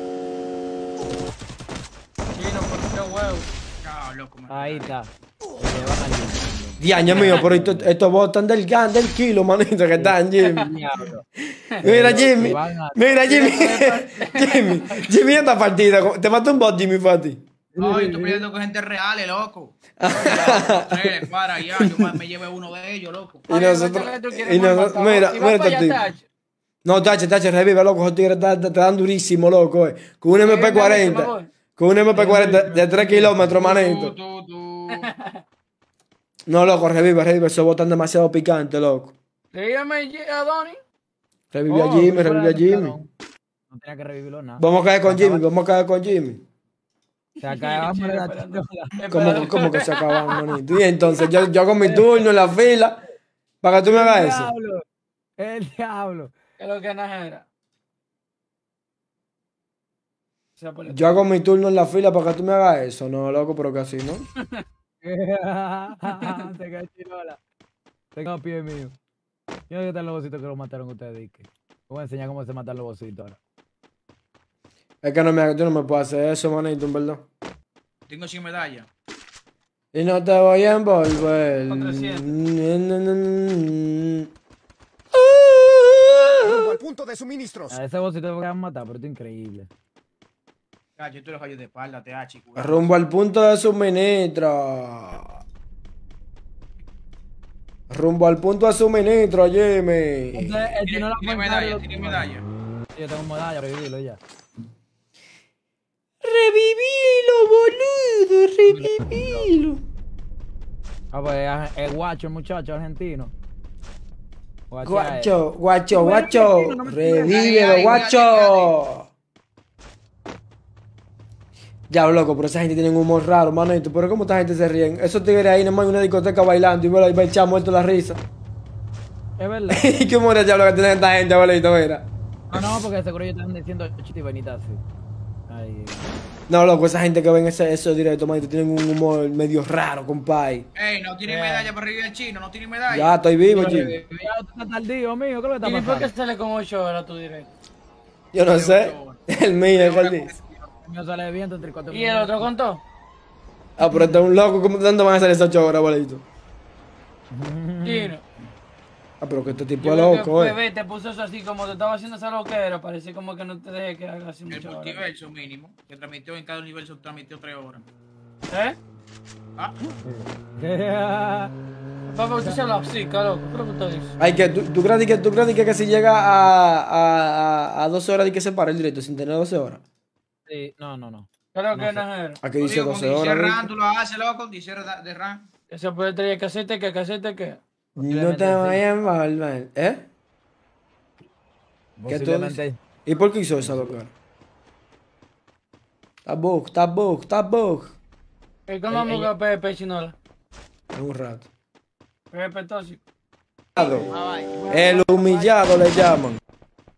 Chino, por qué huevo. Ah, loco. Ahí está. Se. Diaño mío, pero estos, estos bots están del gan, del kilo, manito, que están, Jimmy. Mira, Jimmy. Mira, Jimmy. Jimmy. Jimmy, esta partida. Te mató un bot, Jimmy, fue a ti. No, yo estoy peleando con gente real, eh, loco. Tres, para allá, yo me- llevé uno de ellos, loco. Y nosotros. tú Y. Mira, mira para. Tacho. No, tache, tache, revive, loco. Esos tigres te, dan durísimo, loco, eh. Con un dale, me MP40. voy. Con un MP40 de 3 kilómetros, Tú, manito. tú, tú. No, loco, revive, revive. Esos están demasiado picantes, loco. Dígame a Donnie. Revive a Oh, Jimmy, fuera revive a Jimmy. No tenía que revivirlo nada. Vamos a caer con Jimmy, vamos a caer con Jimmy. Se acabamos de la. ¿Cómo, cómo que se acaban, manito? Y entonces yo, yo hago mi turno en la fila para que tú me hagas El eso. diablo. El diablo. ¿Qué es lo que najera? Yo hago mi turno en la fila para que tú me hagas eso. No, loco, pero que así, ¿no? Te cae chinola. Tengo pie mío. Yo no sé qué tal los bocitos que lo mataron ustedes. Voy a enseñar cómo se matan los bocitos ahora. Es que no me, tú no me puedes hacer eso, manito, en verdad. Tengo 100 medallas. Y no te voy a envolver. Con 300. Rumbo al punto de suministros. A ese bocito me van a matar, pero esto es increíble. Yo te los fallos de espalda, te chico. Rumbo al punto de suministro. Rumbo al punto de suministro, Jimmy. Este, este no la Tiene puede medalla, tiene medalla. Yo tengo medalla, revivirlo ya. Revivilo, boludo, revivilo. Ah, pues es- guacho el muchacho argentino. Guacho, Guacho, guacho, Revívelo, guacho. Ya, loco, pero esa gente tiene un humor raro, manito. Pero ¿cómo esta gente se ríen? Esos tigres ahí nomás en una discoteca bailando y va el chamo muerto la risa. Es verdad. ¿Y qué humor es diablo que tiene esta gente, abuelito? Mira. Ah, no, porque seguro ellos están diciendo chiste y vainita así. Ay, No, loco, esa gente que ven ese, esos directos, manito, tienen un humor medio raro, compadre. Ey, no tiene medalla para revivir el chino, no tiene medalla. Ya, estoy vivo. Jimmy. Ya tú estás tardío, mío. ¿Qué es lo que ¿Y está por qué pasando? sale con 8 horas tu directo? Yo no sé. El mío, el dice. El mío sale de viento entre cuatro ¿Y el otro contó? Ah, pero este es un loco, ¿cómo dónde van a salir esas ocho horas, abuelito? Chino. Ah, pero que este tipo Yo es que loco, eh. ve, te puso eso así como te estaba haciendo esa loquera. Parece como que no te deje que hagas así El mucho horas. multiverso mínimo, que transmitió en cada universo, transmitió 3 horas. ¿Eh? Ah, Papá, usted se habla así, loco. ¿Qué es lo que usted dice? Ay, que tú, tú crees que, tú crees que, que si llega a, a, a, a 12 horas y que se para el directo sin tener 12 horas. Sí, no, no, no. Creo que no es Aquí Yo dice digo, con 12 dice horas. RAM, ¿viste? tú lo haces, loco, dice de RAM. Que se puede traer casete, que casete, que. No te vayas a envolver. ¿Eh? ¿Qué tú dices? ¿Y por qué hizo esa loca? Está bug, está bug, está bug. ¿Y cómo vamos a Pepe Chinola? En un rato. Pepe tóxico. El humillado le llaman.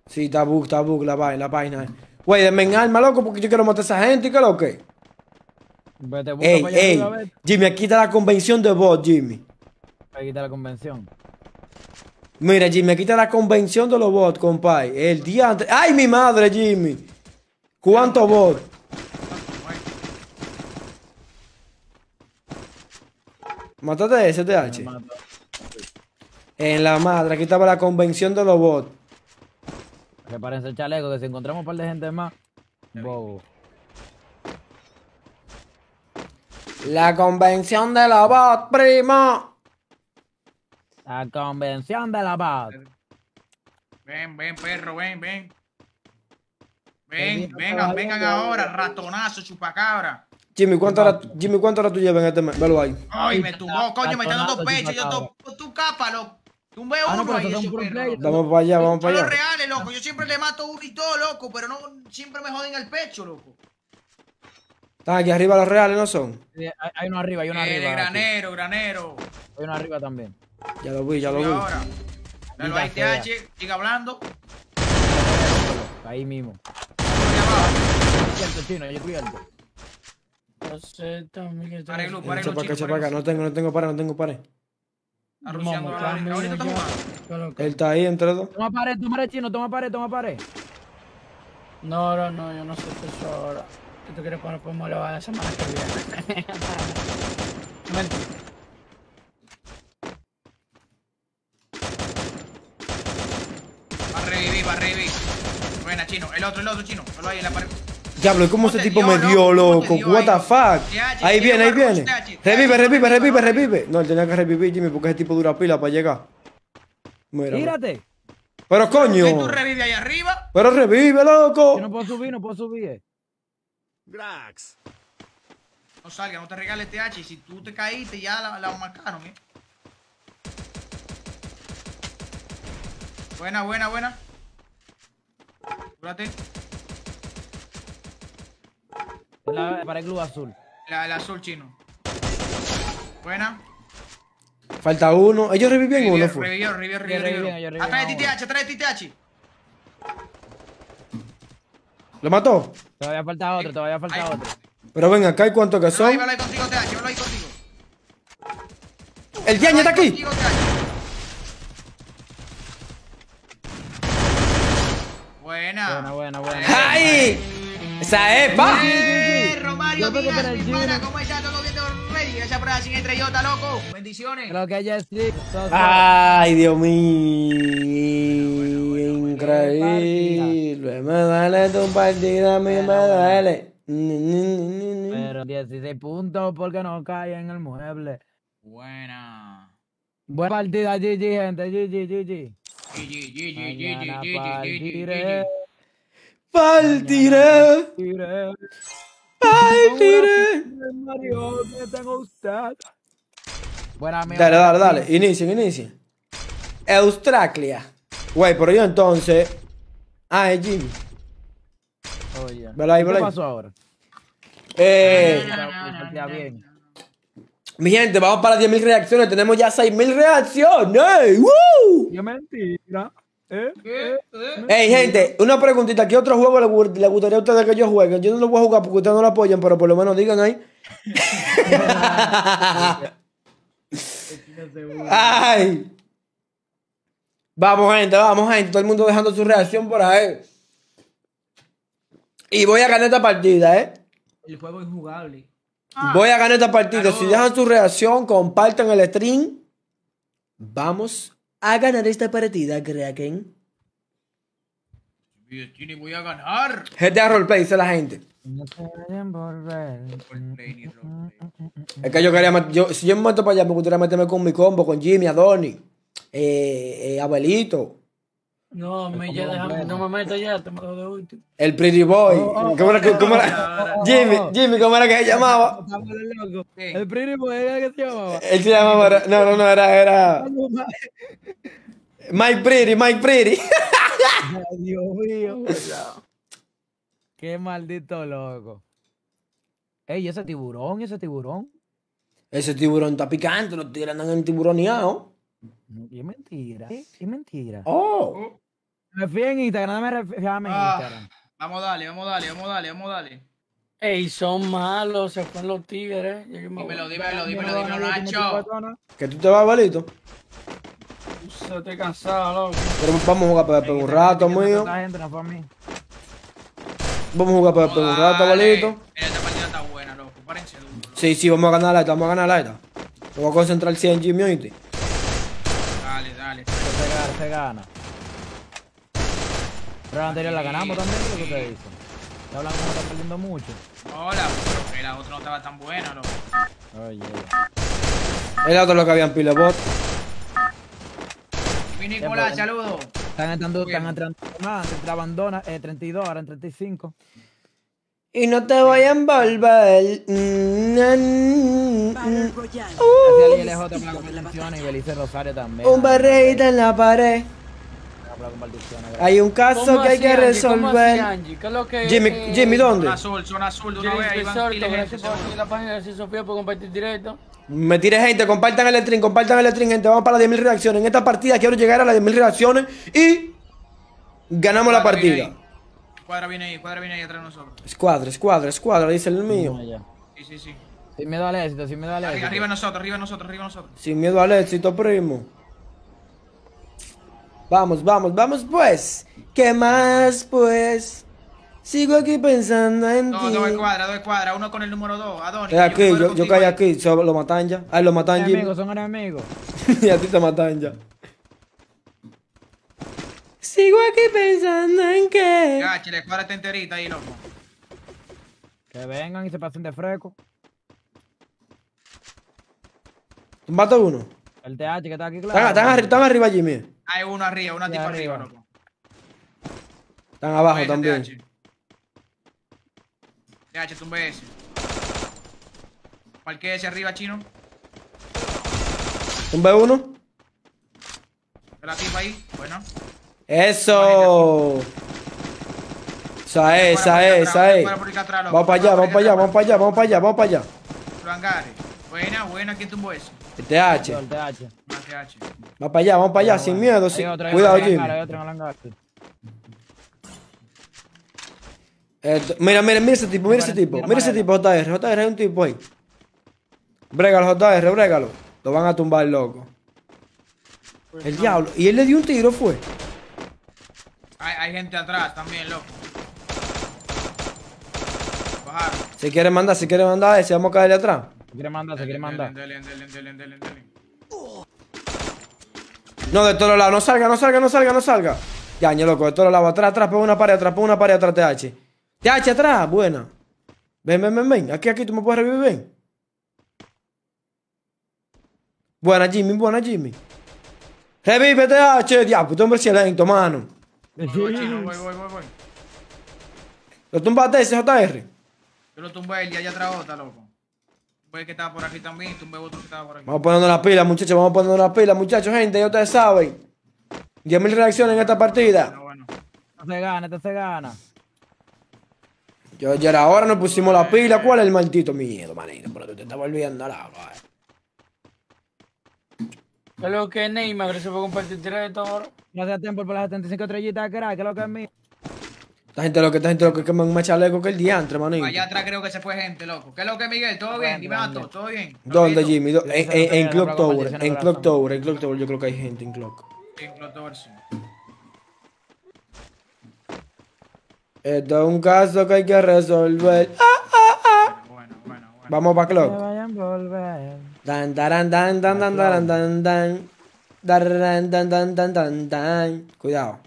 Sí, está bug la vaina, la vaina. Güey, denme en alma, loco, porque yo quiero matar a esa gente. ¿Y qué lo que? Vete, Ey, ey. arriba, vete. Jimmy, aquí está la convención de voz, Jimmy. Ahí está la convención. Mira, Jimmy, aquí está la convención de los bots, compadre. El día antes. ¡Ay, mi madre, Jimmy! ¿Cuántos bots? ¿Mataste ese TH? En la madre, aquí estaba la convención de los bots. Repárense el chaleco, que si encontramos un par de gente más. Bobo. La convención de los bots, primo. La convención de la paz. Ven, ven, perro, ven, ven. Ven, vengan, vengan ahora, ratonazo, chupacabra. Jimmy, ¿cuánto hora, Jimmy, ¿cuánto hora tú llevas en este mes? Velo ahí. Ay, me tumbó, coño, me está dando pecho. Yo to, tu capa, loco. Tumbé Ah, no, uno pero ahí, ese pro perro. players. Vamos para allá, vamos Son para los allá. reales, loco. Yo siempre le mato uno y todo, loco, pero no siempre me joden el pecho, loco. Están aquí arriba los reales, ¿no son? Sí, Hay, hay uno arriba, hay uno Eh, arriba. aquí. granero, granero. Hay uno arriba también. Ya lo vi, ya lo Y vi. ahora. Dale ahí, TH, sigue hablando. Ahí mismo. Allá yo estoy alto. No sé, también para acá, para acá. arreglo. No tengo, no tengo pared, no tengo pared. Está la Ahorita jugando. Él está ahí entre dos. Toma pared, toma pared, chino, toma pared, toma pared. No, no, no, yo no sé eso ahora. Si tú quieres poner, podemos elevar la semana que viene. Mentira. Va a revivir, va a revivir. Buena, chino. El otro, el otro, chino. Solo ahí en la pared. Diablo, ¿y cómo ¿Cómo ese te tipo dio, me loco? dio, ¿Cómo te loco? dio What ahí? the fuck? Ahí viene, ahí viene. Revive, revive, revive, revive. No, él tenía que revivir, Jimmy, porque ese tipo dura pila para llegar. Mira. Tírate. Pero ¿Por qué tú coño. revives ahí arriba? Pero revive, Yo no loco. puedo subir, no puedo subir. eh. Grax. No salga, no te regales TH. Y si tú te caíste, ya la, la marcaron, eh. Buena, buena, buena. Cúrate. La, para el club azul. La, el azul chino. Buena. Falta uno. ¿Ellos reviven o no Revivió, fue? revivió, revivió, revivió. Atrás de ti, ahora. TH, atrás de ti, TH. ¿Lo mató? Todavía falta otro, todavía falta Ahí. otro. Pero ven acá, ¿y cuántos que son? ahí, ahí contigo, TH, ahí contigo. El Diaño está aquí. Contigo. Buena. Buena, buena, buena. ¡Ay! Esa es, pa. ¡Eh, Romario Yo creo que Díaz, mi Giro. pana! ¿Cómo estás? ¿Todo bien, todo ready? Esa prueba sin estrellota, loco. Bendiciones. Lo que es sí. Ay, Dios mío. Increíble. Me duele tu partida, a mí me duele. Pero 16 puntos porque no cae en el mueble. Buena. Buena partida, GG, gente. GG, GG. GG, GG, GG, GG, partiré. Partiré, Partiré. partiré. Mario, tengo usted. Buena, amigo. Dale, dale, dale. Inicia, inicia. Australia. Güey, pero yo entonces. Ah, es Jimmy. Oye. Velo ahí, ¿Qué ahí. pasó ahora? Eh, Partida bien. mi gente, vamos para 10.000 reacciones. Tenemos ya 6.000 reacciones. ¡Woo! Qué mentira. ¿Eh? ¿Qué? ¿Eh? Ey, gente, una preguntita. ¿Qué otro juego le, gu- le gustaría a ustedes que yo juegue? Yo no lo voy a jugar porque ustedes no lo apoyan, pero por lo menos digan ahí. Ay. Vamos, gente, vamos, gente. Todo el mundo dejando su reacción por ahí. Y voy a ganar esta partida, ¿eh? El juego es jugable. Voy a ganar esta partida. Si dejan su reacción, compartan el stream. Vamos a ganar esta partida, Kraken. Destiny, voy a ganar. GTA Roleplay, dice la gente. No volver. Roleplay, ni roleplay. Es que yo quería yo, si yo me meto para allá, me gustaría meterme con mi combo, con Jimmy, Adoni, eh, eh, Abelito, No, me ya déjame, no me meto ya, te me de último. el Pretty Boy. ¿Cómo era, que- cómo era? Jimmy, Jimmy, ¿cómo era que se llamaba? El primo, ¿era que se llamaba? Él se llamaba, no, no, no, era, era Mike Pretty, Mike Pretty. Ay, Dios mío. Qué maldito loco. Ey, ese tiburón, ese tiburón. Ese tiburón está picante, los tigres andan en tiburoneado. Y es mentira. Es mentira. Oh, Me fui en Instagram, no me en Ah. Instagram. Vamos a darle, vamos a darle, vamos a darle, vamos a darle. Ey, son malos, se fueron los tigres. Dímelo, dímelo, dímelo, dímelo, no, Nacho. que tú te vas, eso, estoy cansado, loco. Pero vamos a jugar PvP un rato, mío. Vamos a jugar PvP un rato, Dale. bolito. Mira, esta partida está buena, loco. Párense duro. Sí, sí, vamos a ganar la esta, vamos a ganar la esta. Voy a concentrar 100 en Jimmy, oíste. Dale, dale. Se gana, se gana. Pero la anterior la ganamos también, ¿qué que ustedes dicen? Está hablando como están perdiendo mucho. Hola, pero que la otra no estaba tan buena, loco. Oye, El otro lo que habían pile bot. Mi Nicolás, saludos. están entrando, Bien. están entrando más, antes entraban donas, eh, 32, ahora en 35. Y no te voy a envolver. Mm, mm, mm. La competición y Belice Rosario también. Un barrita en la pared. La competición, Hay un caso que hay que resolver. Jimmy, Jimmy, ¿dónde? Zona azul, zona azul, de una Sorto, por la página de Sofía por compartir directo. Me tire gente, compartan el stream, compartan el stream, gente. Vamos para las 10.000 reacciones. En esta partida quiero llegar a las 10.000 reacciones y ganamos la partida. ahí. Cuadra viene ahí, cuadra viene ahí atrás de nosotros. Escuadra, escuadra, escuadra, dice el mío. Sí, sí, sí. Sin miedo al éxito, sin miedo al Arriba, éxito. arriba nosotros, arriba nosotros, arriba nosotros. Sin miedo al éxito, primo. Vamos, vamos, vamos pues. ¿Qué más pues? Sigo aquí pensando en Dos, dos de ti. cuadra, dos de cuadra. Uno con el número dos, Adonis. Es aquí, yo, yo caí aquí, so- lo matan ya. Ay, lo matan Jimmy. Enemigos, son enemigos. y a ti te matan ya. Sigo aquí pensando en que. Ya, chile, cuadra está enterita ahí, loco. Que vengan y se pasen de fresco. Mata uno. El TH que está aquí, claro. Están, están arri- están arriba, Jimmy. Hay uno arriba, una Sí, tipo arriba, arriba. loco. Están abajo también. TH. TH, tumbe ese. Marqué ese arriba, chino. ¿Tumbe uno? La tipa ahí. Bueno. Eso. Esa es, esa es, esa es. Vamos para allá, vamos para allá, vamos para allá, vamos para allá, vamos para allá. Buena, buena. ¿Quién tumbó ese? El TH. El TH. TH. Vamos para allá, vamos para allá, sin miedo. sin- otro, Cuidado, Jimmy. Esto- Mira, mira, mira ese tipo, mira ese tipo, mira ese tipo, JR, JR hay un tipo ahí. Brégalo, JR, brégalo. Lo van a tumbar, loco. El diablo. Y él le dio un tiro, fue. Hay, hay gente atrás también, loco. Bajaron. Se quiere mandar, se quiere mandar ese, vamos a caerle atrás. Se quiere mandar, se quiere mandar. Dele, dele, dele, dele, dele. No, de todos lados, no salga, no salga, no salga, no salga. Ya, ñe, loco, de todos lados, atrás, atrás, pon una pared, atrás, pon una pared, atrás, TH. TH, atrás, buena. Ven, ven, ven, ven. Aquí, aquí, tú me puedes revivir, ven. Buena, Jimmy, buena, Jimmy. Revive, TH, diablo, tu hombre sí es lento, mano. Voy, voy, chino, voy, voy, voy, voy. ¿Lo tumbaste ese JR? Yo lo tumbé el y allá atrás otra, loco. Tumbé que estaba por aquí también, tumbé otro que estaba por aquí. Vamos poniendo la pila, muchachos, vamos poniendo la pila, muchachos, gente, ya ustedes saben. 10.000 reacciones en esta partida. Bueno, bueno. Esto se gana, esto se gana. Yo, ya era hora, nos pusimos la pila. ¿Cuál es el maldito miedo, manito? Pero tú te estás volviendo loco, eh. ¿Qué es lo que es Neymar? Gracias por compartir directo ahora. Gracias a Temple por las 75 estrellitas, crack, que es lo que es mío. Esta gente lo que, esta gente lo que quema más chaleco que el diantre, manito. Allá atrás creo que se fue gente, loco. ¿Qué es lo que Miguel? ¿Todo bien? Dime ¿todo bien? ¿Dónde. Jimmy? ¿Dó- En, en, en Clock Tower, en Clock. Tower, en Clock Tower, yo creo que hay gente en Clock. Sí, Clock Tower, sí. Esto es un caso que hay que resolver. Ah, Bueno, bueno, bueno. Vamos para Clock. vayan a volver. Dan, daran, dan, dan, dan, daran, dan, dan. Daran, dan, dan, dan, dan, dan. Cuidado.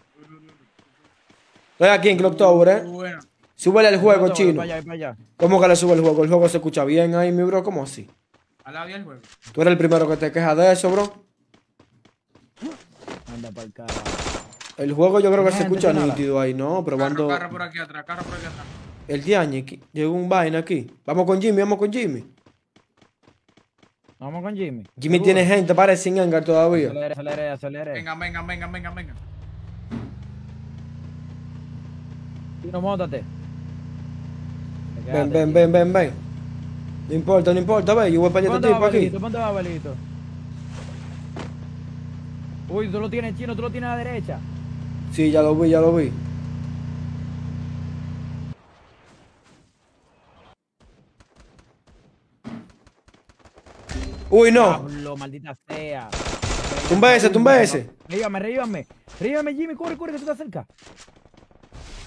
Estoy aquí en Clock Tower, eh. Bueno. Súbele el juego, chino. Para allá, voy para allá. ¿Cómo que le sube el juego? El juego se escucha bien ahí, mi bro. ¿Cómo así? Al lado del juego. Tú eres el primero que te quejas de eso, bro. Anda para el carajo. El juego yo creo que se escucha nítido ahí, ¿no? Carro, Probando carro por aquí atrás, carro por aquí atrás. el diañe. Llegó un vaina aquí. Vamos con Jimmy, vamos con Jimmy. Vamos con Jimmy. Jimmy tiene gente, parece sin hangar todavía. Acelere, acelere, acelere. Vengan, vengan, vengan, vengan, vengan. Tino, móntate. Ven, ven, ven, ven, ven. No importa, no importa, ve. Yo voy para allá ¿Dónde este tipo aquí. ¿Dónde va, Abelito? Uy, tú lo tienes chino, tú lo tienes a la derecha. Sí, ya lo vi, ya lo vi. Uy, no. Pablo, maldita sea. Tumba ese, tumba ese. Revívame, revívame. Revívame, Jimmy, corre, corre, que tú estás cerca.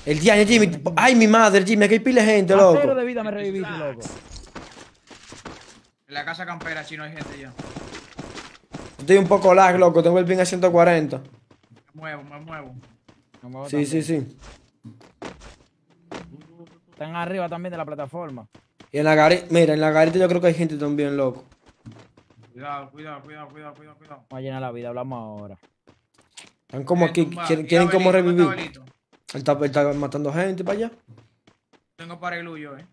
El diaño, Jimmy. Ay, mi madre, Jimmy, aquí hay pila de gente, A cero loco. de vida me reviviste, loco. En la casa campera, chino, hay gente ya. Estoy un poco lag, loco. Tengo el ping a 140. Me muevo, me muevo. No me voy Sí, tan- sí, sí. Están arriba también de la plataforma. Y en la garita, mira, en la garita yo creo que hay gente también, loco. Cuidado, cuidado, cuidado, cuidado, cuidado, cuidado. Vamos a llenar la vida, hablamos ahora. Están como aquí, quieren, como Abelito, ¿dónde revivir. Él está, él está matando gente para allá. Tengo para el huyo, eh.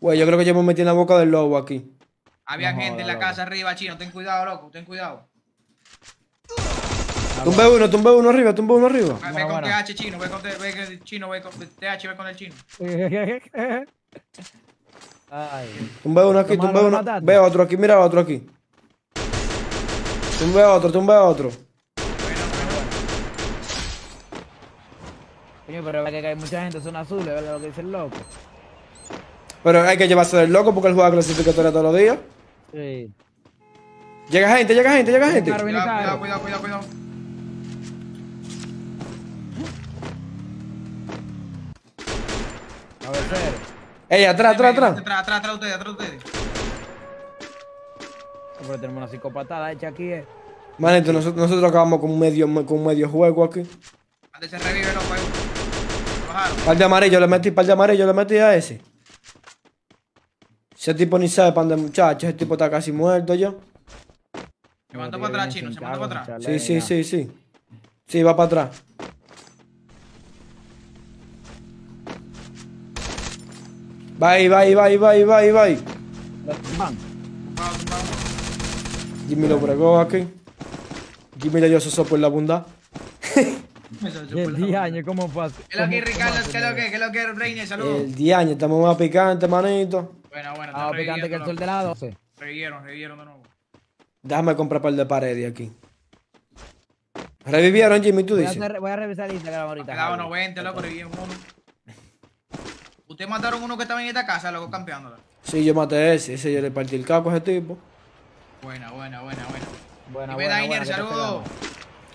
Güey, yo creo que yo me metí en la boca del lobo aquí. Había No gente en la loco. casa arriba, chino. Ten cuidado, loco, ten cuidado. Tumbe uno, tumbe uno arriba, tumbe uno arriba. Ve con. TH, chino, ve con, T- ve con el chino, ve con TH, ve con el chino. Ay. Tumbe uno aquí, ¿Cómo tumbe uno. Ve otro aquí, mira otro aquí. Tumbe otro, tumbe otro. Coño, pero es que hay mucha gente, son azules, ¿verdad? Lo que dice el loco. Pero hay que llevarse del loco porque él juega clasificatoria todos los días. Sí. Llega gente, llega gente, llega gente. Cuidado, cuidado, cuidado, cuidado, cuidado. A ver, cero. Ey, atrás, atrás, atrás. Atrás, atrás, atrás de ustedes, atrás de ustedes. Pero tenemos una psicopatada hecha aquí, eh. Manito, nosotros, nosotros acabamos con medio, con medio juego aquí. Antes se revive, loco, ahí. Bajaron. Par de amarillo le metí, par de amarillo le metí a ese. Ese tipo ni sabe pan de muchacho, ese tipo está casi muerto ya. Se mandó para atrás, chino, se mandó para atrás. Sí, sí, sí, sí. Sí, va para atrás. Va ahí, va ahí, va ahí, va ahí, va ahí, va ahí. Jimmy lo bregó aquí. Jimmy le dio su sopo en la bunda. El fue la- 10 años, ¿cómo fue? ¿Qué es lo que, Ricardo? ¿Qué es lo que? ¿Qué es lo que, Reine? Saludos. El diaño, estamos más picantes, manito. Bueno, bueno, Ah, están picante que el sol de la 12. loco. Revivieron, revivieron de nuevo. Déjame comprar par de paredes aquí. Revivieron, Jimmy, tú Voy a, dices. hacer- voy a revisar el Instagram ahorita. Quedaba Javi. 90, loco, revivieron uno. Ustedes mataron uno que estaba en esta casa, loco, campeándola. Sí, yo maté a ese. Ese yo le partí el caco a ese tipo. Buena, buena, buena, buena. Buena, Y buena, buena, saludos.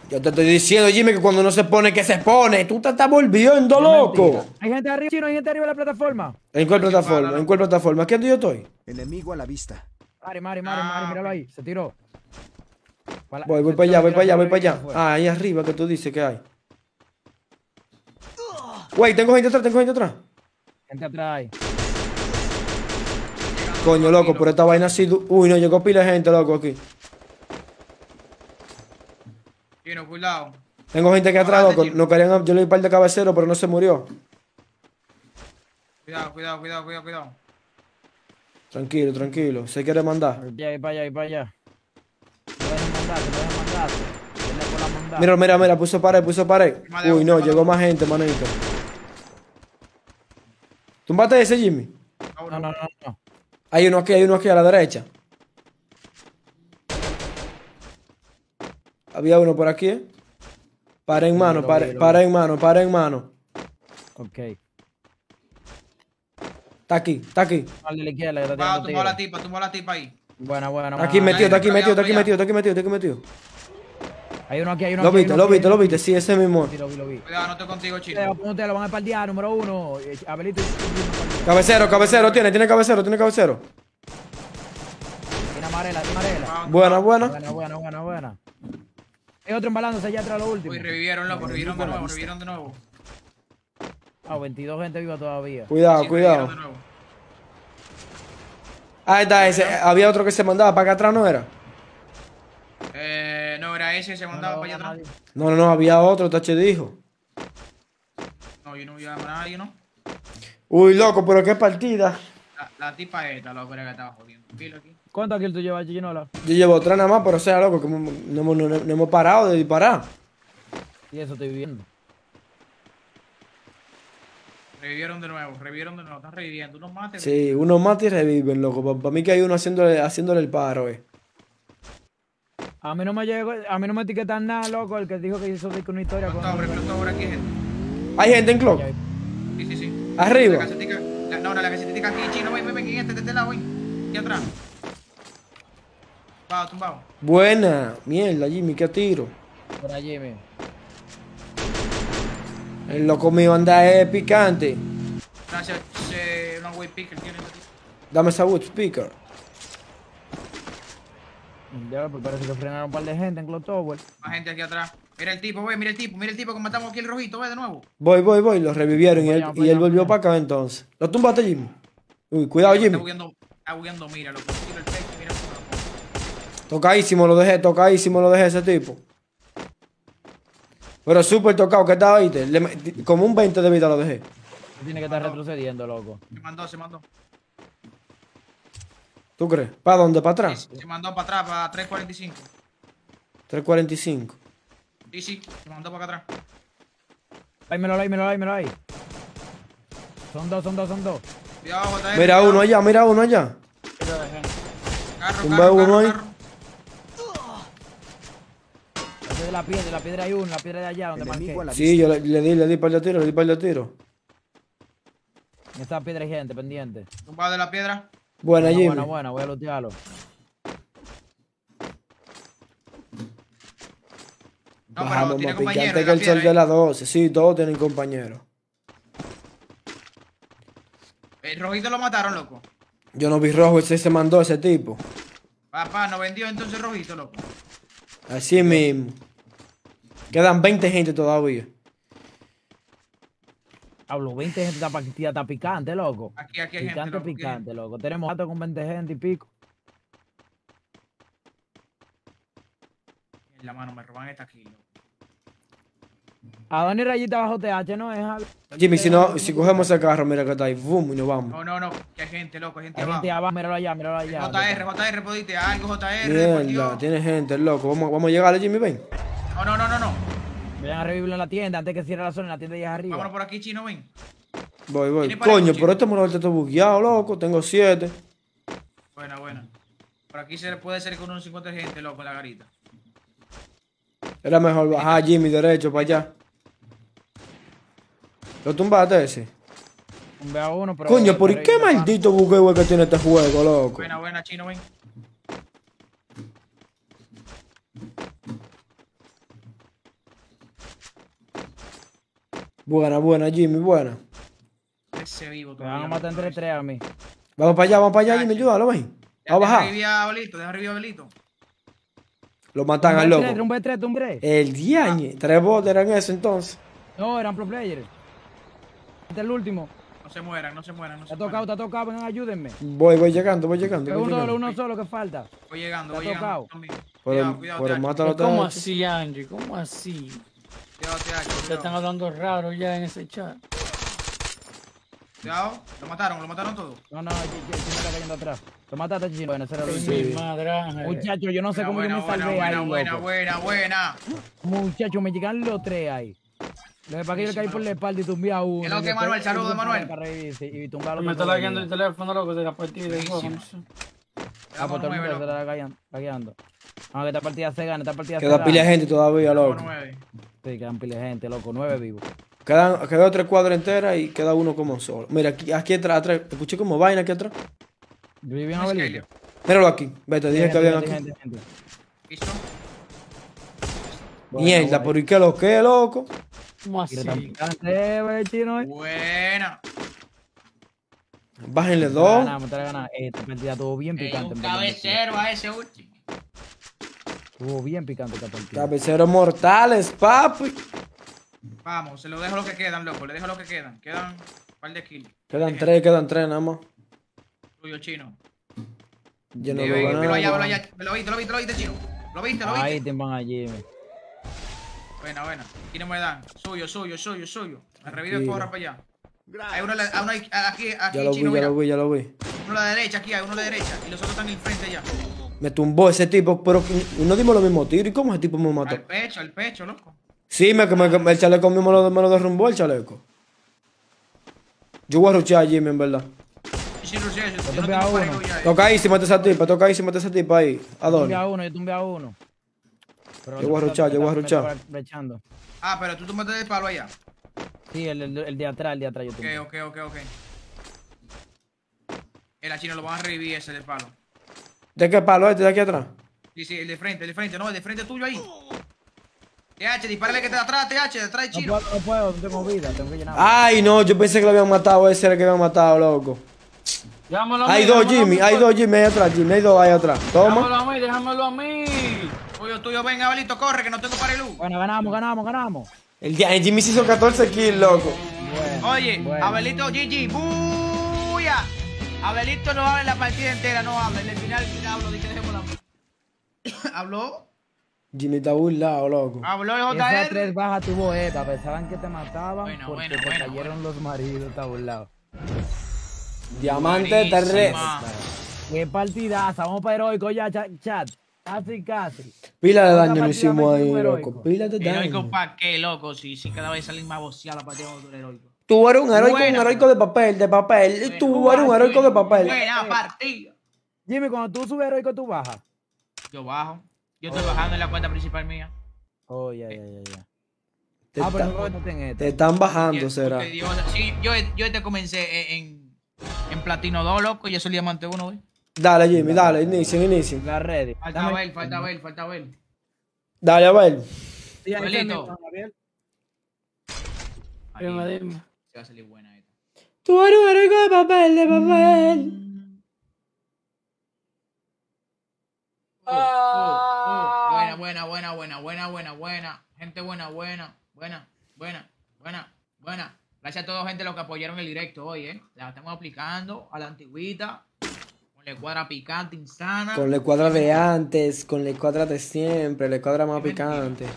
Yo te estoy diciendo, Jimmy, que cuando no se pone, que se pone. Tú te estás volviendo loco. Hay gente arriba, chino, hay gente arriba de la plataforma. ¿En cuál plataforma? ¿En cuál plataforma? ¿Aquí donde yo estoy? Enemigo a la vista. Mari, Mari, Mari, Ah, Mari, míralo ahí. Se tiró. Voy, voy para allá, voy para allá, voy para allá. Ah, ahí arriba que tú dices que hay. Güey, tengo gente atrás, tengo gente atrás. Gente atrás ahí. Coño, loco, por esta vaina así. du- Uy, no, llegó pila de gente, loco, aquí. Tengo gente aquí atrás, loco. Querían, yo le di par de cabecero, pero no se murió. Cuidado, cuidado, cuidado, cuidado, cuidado. Tranquilo, tranquilo. Se quiere mandar. Allá, voy para allá, voy para allá. Mira, mira, mira, puso pared, puso pared. Madre, Uy, no, madre. llegó más gente, manito. ¿Tumbate ese, Jimmy? No, no, no, no. Hay uno aquí, hay uno aquí a la derecha. Había uno por aquí, ¿eh? Para en mano, para, para en mano, para en mano. Ok. Está aquí, está aquí. Al de la izquierda, que está Tumbado, tirando tumbó la tipa, tumbó la tipa ahí. Buena, buena, Está buena. aquí metido, está aquí metido, está aquí metido, está aquí metido, está aquí metido. Hay uno aquí, hay uno Lo aquí. viste, uno lo aquí, viste, lo viste, sí, ese mismo. Sí, lo vi, lo vi. Cuidado, no estoy contigo, chino. ustedes lo van a espaldear, número uno. Eh, Abelito Cabecero, cabecero, tiene, tiene cabecero, tiene cabecero. Tiene amarela, tiene amarela. Buena, buena. Buena, buena, buena, buena. Hay otro embalándose allá atrás, lo último. Uy, revivieron, loco, revivieron de nuevo, revivieron de nuevo. Ah, 22 gente viva todavía. Cuidado, Sí, cuidado. Ahí está ese. Había otro que se mandaba para acá atrás, ¿no era? Eh, no, era ese, se No, mandaba no, para allá nadie. atrás. No, no, no, había otro, Tache dijo. No, yo no voy a llamar a nadie, ¿no? Uy, loco, pero qué partida. La, la tipa esta, loco, era que estaba jodiendo. Pilo aquí. ¿Cuántos kills tú llevas, Chinola? Yo llevo tres nada más, pero o sea, loco, que no, no hemos- no- no hemos parado de disparar. Y eso estoy viendo. Revivieron de nuevo, revivieron de nuevo, están reviviendo. Unos mates. Sí, unos mata y reviven, loco. Para mí que hay uno haciéndole, haciéndole el paro, eh. A mí no me llegó, a mí no me etiquetan nada, loco, el que dijo que hizo una historia con... Por aquí, gente. Hay gente en clock. Sí, sí, sí. Arriba. La casetica, la, no, no, la casetica aquí, chino, ven, ven, ven, en este, de este lado, ven. Aquí atrás. Tumbado, tumbado. Buena. Mierda, Jimmy, qué tiro. Por allí, Jimmy. El loco mío anda eh, picante. Gracias, way picker tiene tipo. Dame esa wood speaker. Ya, pues parece que frenaron un par de gente en Cloud Tower. Más gente aquí atrás. Mira el tipo, ve, mira el tipo, mira el tipo que matamos aquí el rojito, ve de nuevo. Voy, voy, voy. Lo revivieron y él, y él volvió para acá entonces. ¿Lo tumbaste, Jimmy? Uy, cuidado, Está Jimmy. está bugueando, mira, lo el pecho, Tocadísimo lo dejé, tocadísimo lo dejé ese tipo. Pero súper tocado, ¿qué estaba ahí? Le como un 20 de vida lo dejé. Tiene que estar retrocediendo, loco. Se mandó, se mandó. ¿Tú crees? ¿Para dónde? ¿Para atrás? Se mandó para atrás, para 345. 345. Sí, sí, se mandó para acá atrás. Ay, me lo ahí, me lo ahí, me lo ahí. Son dos, son dos, son dos. Cuidado, JR. Mira cuidado. uno allá, mira uno allá. Carro, Tumba carro, uno carro, ahí. carro. De la piedra, de la piedra hay uno, la piedra de allá donde marqué. Sí, yo le, le di, le di par de tiro, le di par de tiro. En esa piedra hay gente pendiente. Tumbado de la piedra. Buena, Buena, Jimmy. buena, buena, voy a lootearlo. No, pero Bajamos tiene más compañero picante que el sol de las 12. Sí, todos tienen compañeros. ¿eh? El rojito lo mataron, loco. Yo no vi rojo, ese se mandó ese tipo. Papá, no vendió entonces el rojito, loco. Así mismo. Quedan 20 gente todavía. Hablo, 20 gente está, pa- tía, está picante, loco. Aquí, aquí hay gente, Picante, loco, aquí hay picante, loco. Tenemos gato con 20 gente y pico. En la mano, me roban esta aquí, loco. A Dani Rayita bajo TH, ¿no es? Javi? Jimmy, si no, si cogemos ese carro, mira que está ahí, boom, y nos vamos. No, no, no, que hay gente, loco, hay gente Hay abajo. gente abajo, míralo allá, míralo allá. JR, JR, podiste algo, JR, Mierda, tiene gente, loco. Vamos, vamos a llegarle, Jimmy, ven. No, no, no, no, no. Vayan a revivirlo en la tienda antes que cierre la zona, en la tienda allá arriba. Vámonos por aquí, chino, ven. Voy, voy. ¿Tiene para Coño, por este motor te estoy bugueado, loco. Tengo 7. Buena, buena. Por aquí se puede ser con unos 50 gente, loco, en la garita. Era mejor bajar, Jimmy, derecho para allá. ¿Lo tumbaste ese? Un a uno, pero. Coño, ¿por qué maldito bugueo es que tiene este juego, loco? Buena, buena, chino, ven. Buena, buena, Jimmy, buena. Ese vivo Me van a matar entre tres a mí. Vamos para allá, vamos para allá, Jimmy, ayúdalo, ven. Vamos a deja bajar. revivir a Belito, deja revivir a Belito. Lo matan al loco. B3, un B3, un B3. El diañe. Tres botes eran eso entonces. No, eran pro players. Este es el último. No se mueran, no se mueran, no Te se ha tocado, te ha tocado, vengan, ayúdenme. Voy, voy llegando, voy llegando. Es Voy uno solo, llegando. uno solo que falta. Voy llegando, Te voy llegando. tocado. Pero, Cuidado, cuidado, pero mátalo ¿Cómo así, Angie? ¿Cómo así? Cuidado, Se están hablando raro ya en ese chat. Cuidado, lo mataron, lo mataron todo. No, no, Chino está cayendo atrás. Lo mataste, Chino. Bueno, ese era el Ay, último. mi madre, Ángel. Muchacho, yo no sé Buena, cómo yo buena, me salvé buena, ahí, buena, loco. buena, buena. Muchacho, me llegan los tres ahí. Lo que pasa es que yo caí por la espalda y tumbé a uno. Es lo y que, Manuel, saludos, Manuel. para Y tumbé a los Me está lagueando el teléfono, loco, de la partida. Ah, pues todo el mundo se está lagueando-. Ah, que esta partida se gana, esta partida se Queda gana. pila de gente todavía, loco. Sí, quedan pila de gente, loco. Nueve vivos. Quedan, quedó tres cuadras enteras y queda uno como solo. Mira, aquí, aquí atrás, atrás. Te escuché como vaina aquí atrás. Kelly. Míralo aquí. Ve, te dije que habían aquí. gente, gente. ¿Listo? Mierda, ¿por qué lo que, loco? Eh. Buena. Bájenle dos. Ganamos, te la ganamos. Eh, Esta partida estuvo bien picante. un cabecero a ese último. Estuvo bien picante esta partida. Cabeceros mortales, papi. Vamos, se lo dejo lo que quedan, loco. Le dejo lo que quedan. Quedan un par de kills. Quedan tres, quedan tres nada más. Tuyo, chino. Yo no Sí, lo ven, velo allá, velo ganaba. allá. Lo viste, lo viste, lo viste, chino. Lo viste, lo Ahí viste. te van allí. me. Buena, buena. Aquí no me dan. Suyo, suyo, suyo, suyo. Me revive corra para allá. Hay uno, a uno ahí- aquí, aquí, Ya lo vi, chino, ya mira. lo vi, ya lo vi. Uno a la derecha, aquí hay uno a la derecha. Y los otros están en el frente ya. Me tumbó ese tipo, pero no dimos los mismos tiros. ¿Y cómo ese tipo me mató? Al pecho, al pecho, loco. Sí, me, me- me- el chaleco mismo me lo, me lo derrumbó el chaleco. Yo voy a ruchar a Jimmy, en verdad. Y sin Rusia, yo, no tengo uno. parejo ya. eh. Tocadísima esa tipa, tocadísima esa tipa ahí. ¿A Yo tumbé a uno, yo tumbé a uno. Pero Yo voy a ruchar, yo voy a ruchar. Ah, pero tú tomaste de palo allá. Sí, el, el, el de atrás, el de atrás yo Ok, tumbé. ok, ok, ok. El chino lo van a revivir ese de palo. ¿De qué palo este de aquí atrás? Sí, sí, el de frente, el de frente, no, el de frente tuyo ahí. TH, dispárale que está atrás, TH, detrás de No Chino. puedo, no puedo, no tengo vida, tengo que llenar. Ay, no, yo pensé que lo habían matado. Ese era el que habían matado, loco. Déjamelo a mí, Hay dos, déjamelo a Jimmy. mí, Hay pues. dos, Jimmy. Hay atrás, Jimmy. Hay dos ahí atrás. Déjamelo Toma. a mí, déjamelo a mí. Tuyo, tuyo, ven, Abelito, corre, que no tengo para el luz. Bueno, ganamos, ganamos, ganamos. El, día- el Jimmy se hizo 14 kills, loco. Bueno, Oye, bueno. Abelito, GG, ¡buya! Abelito no habla en la partida entera, no habla. En el final, final hablo, di que dejemos la. ¿Habló? Jimmy está burlado, loco. ¿Habló el Y esas tres JR? bajas tuvo ETA, pensaban que te mataban Bueno, porque bueno, te bueno, cayeron los maridos, está burlado. Diamante terrestre. Qué partidaza, vamos para heroico ya, cha- chat. Casi, casi. Pila de daño partida hicimos ahí, loco. heroico. Pila de Heroico daño. pa' qué, loco, si, si cada vez salen más boceadas la partida del heroico. Tú eres un heroico, un heroico de papel, de papel. Tú eres un heroico de papel. Buena partida. Jimmy, cuando tú subes heroico, tú bajas. Yo bajo. Yo estoy bajando en la cuenta principal mía. Oh, ya, ya, ya, ya. Te, Ah, pero no en te están bajando, será. Sí, yo, yo te comencé en, en, Platino 2, loco, y yo soy diamante 1, güey. Dale, Jimmy, dale, inicio, inicio. La ready. Falta Dame- ver, falta ver, falta ver. Dale, a ver. Sí. Ahí, Dime, dime. Va a salir buena esta. Tú eres un de papel, de papel. Uh, uh, uh. Buena, buena, buena, buena, buena, buena, buena. Gente buena, buena, buena, buena, buena, buena. Gracias a toda gente los que apoyaron el directo hoy, ¿eh? La estamos aplicando a la antigüita. Con la cuadra picante, insana. Con la cuadra de antes, con la cuadra de siempre, la cuadra más picante.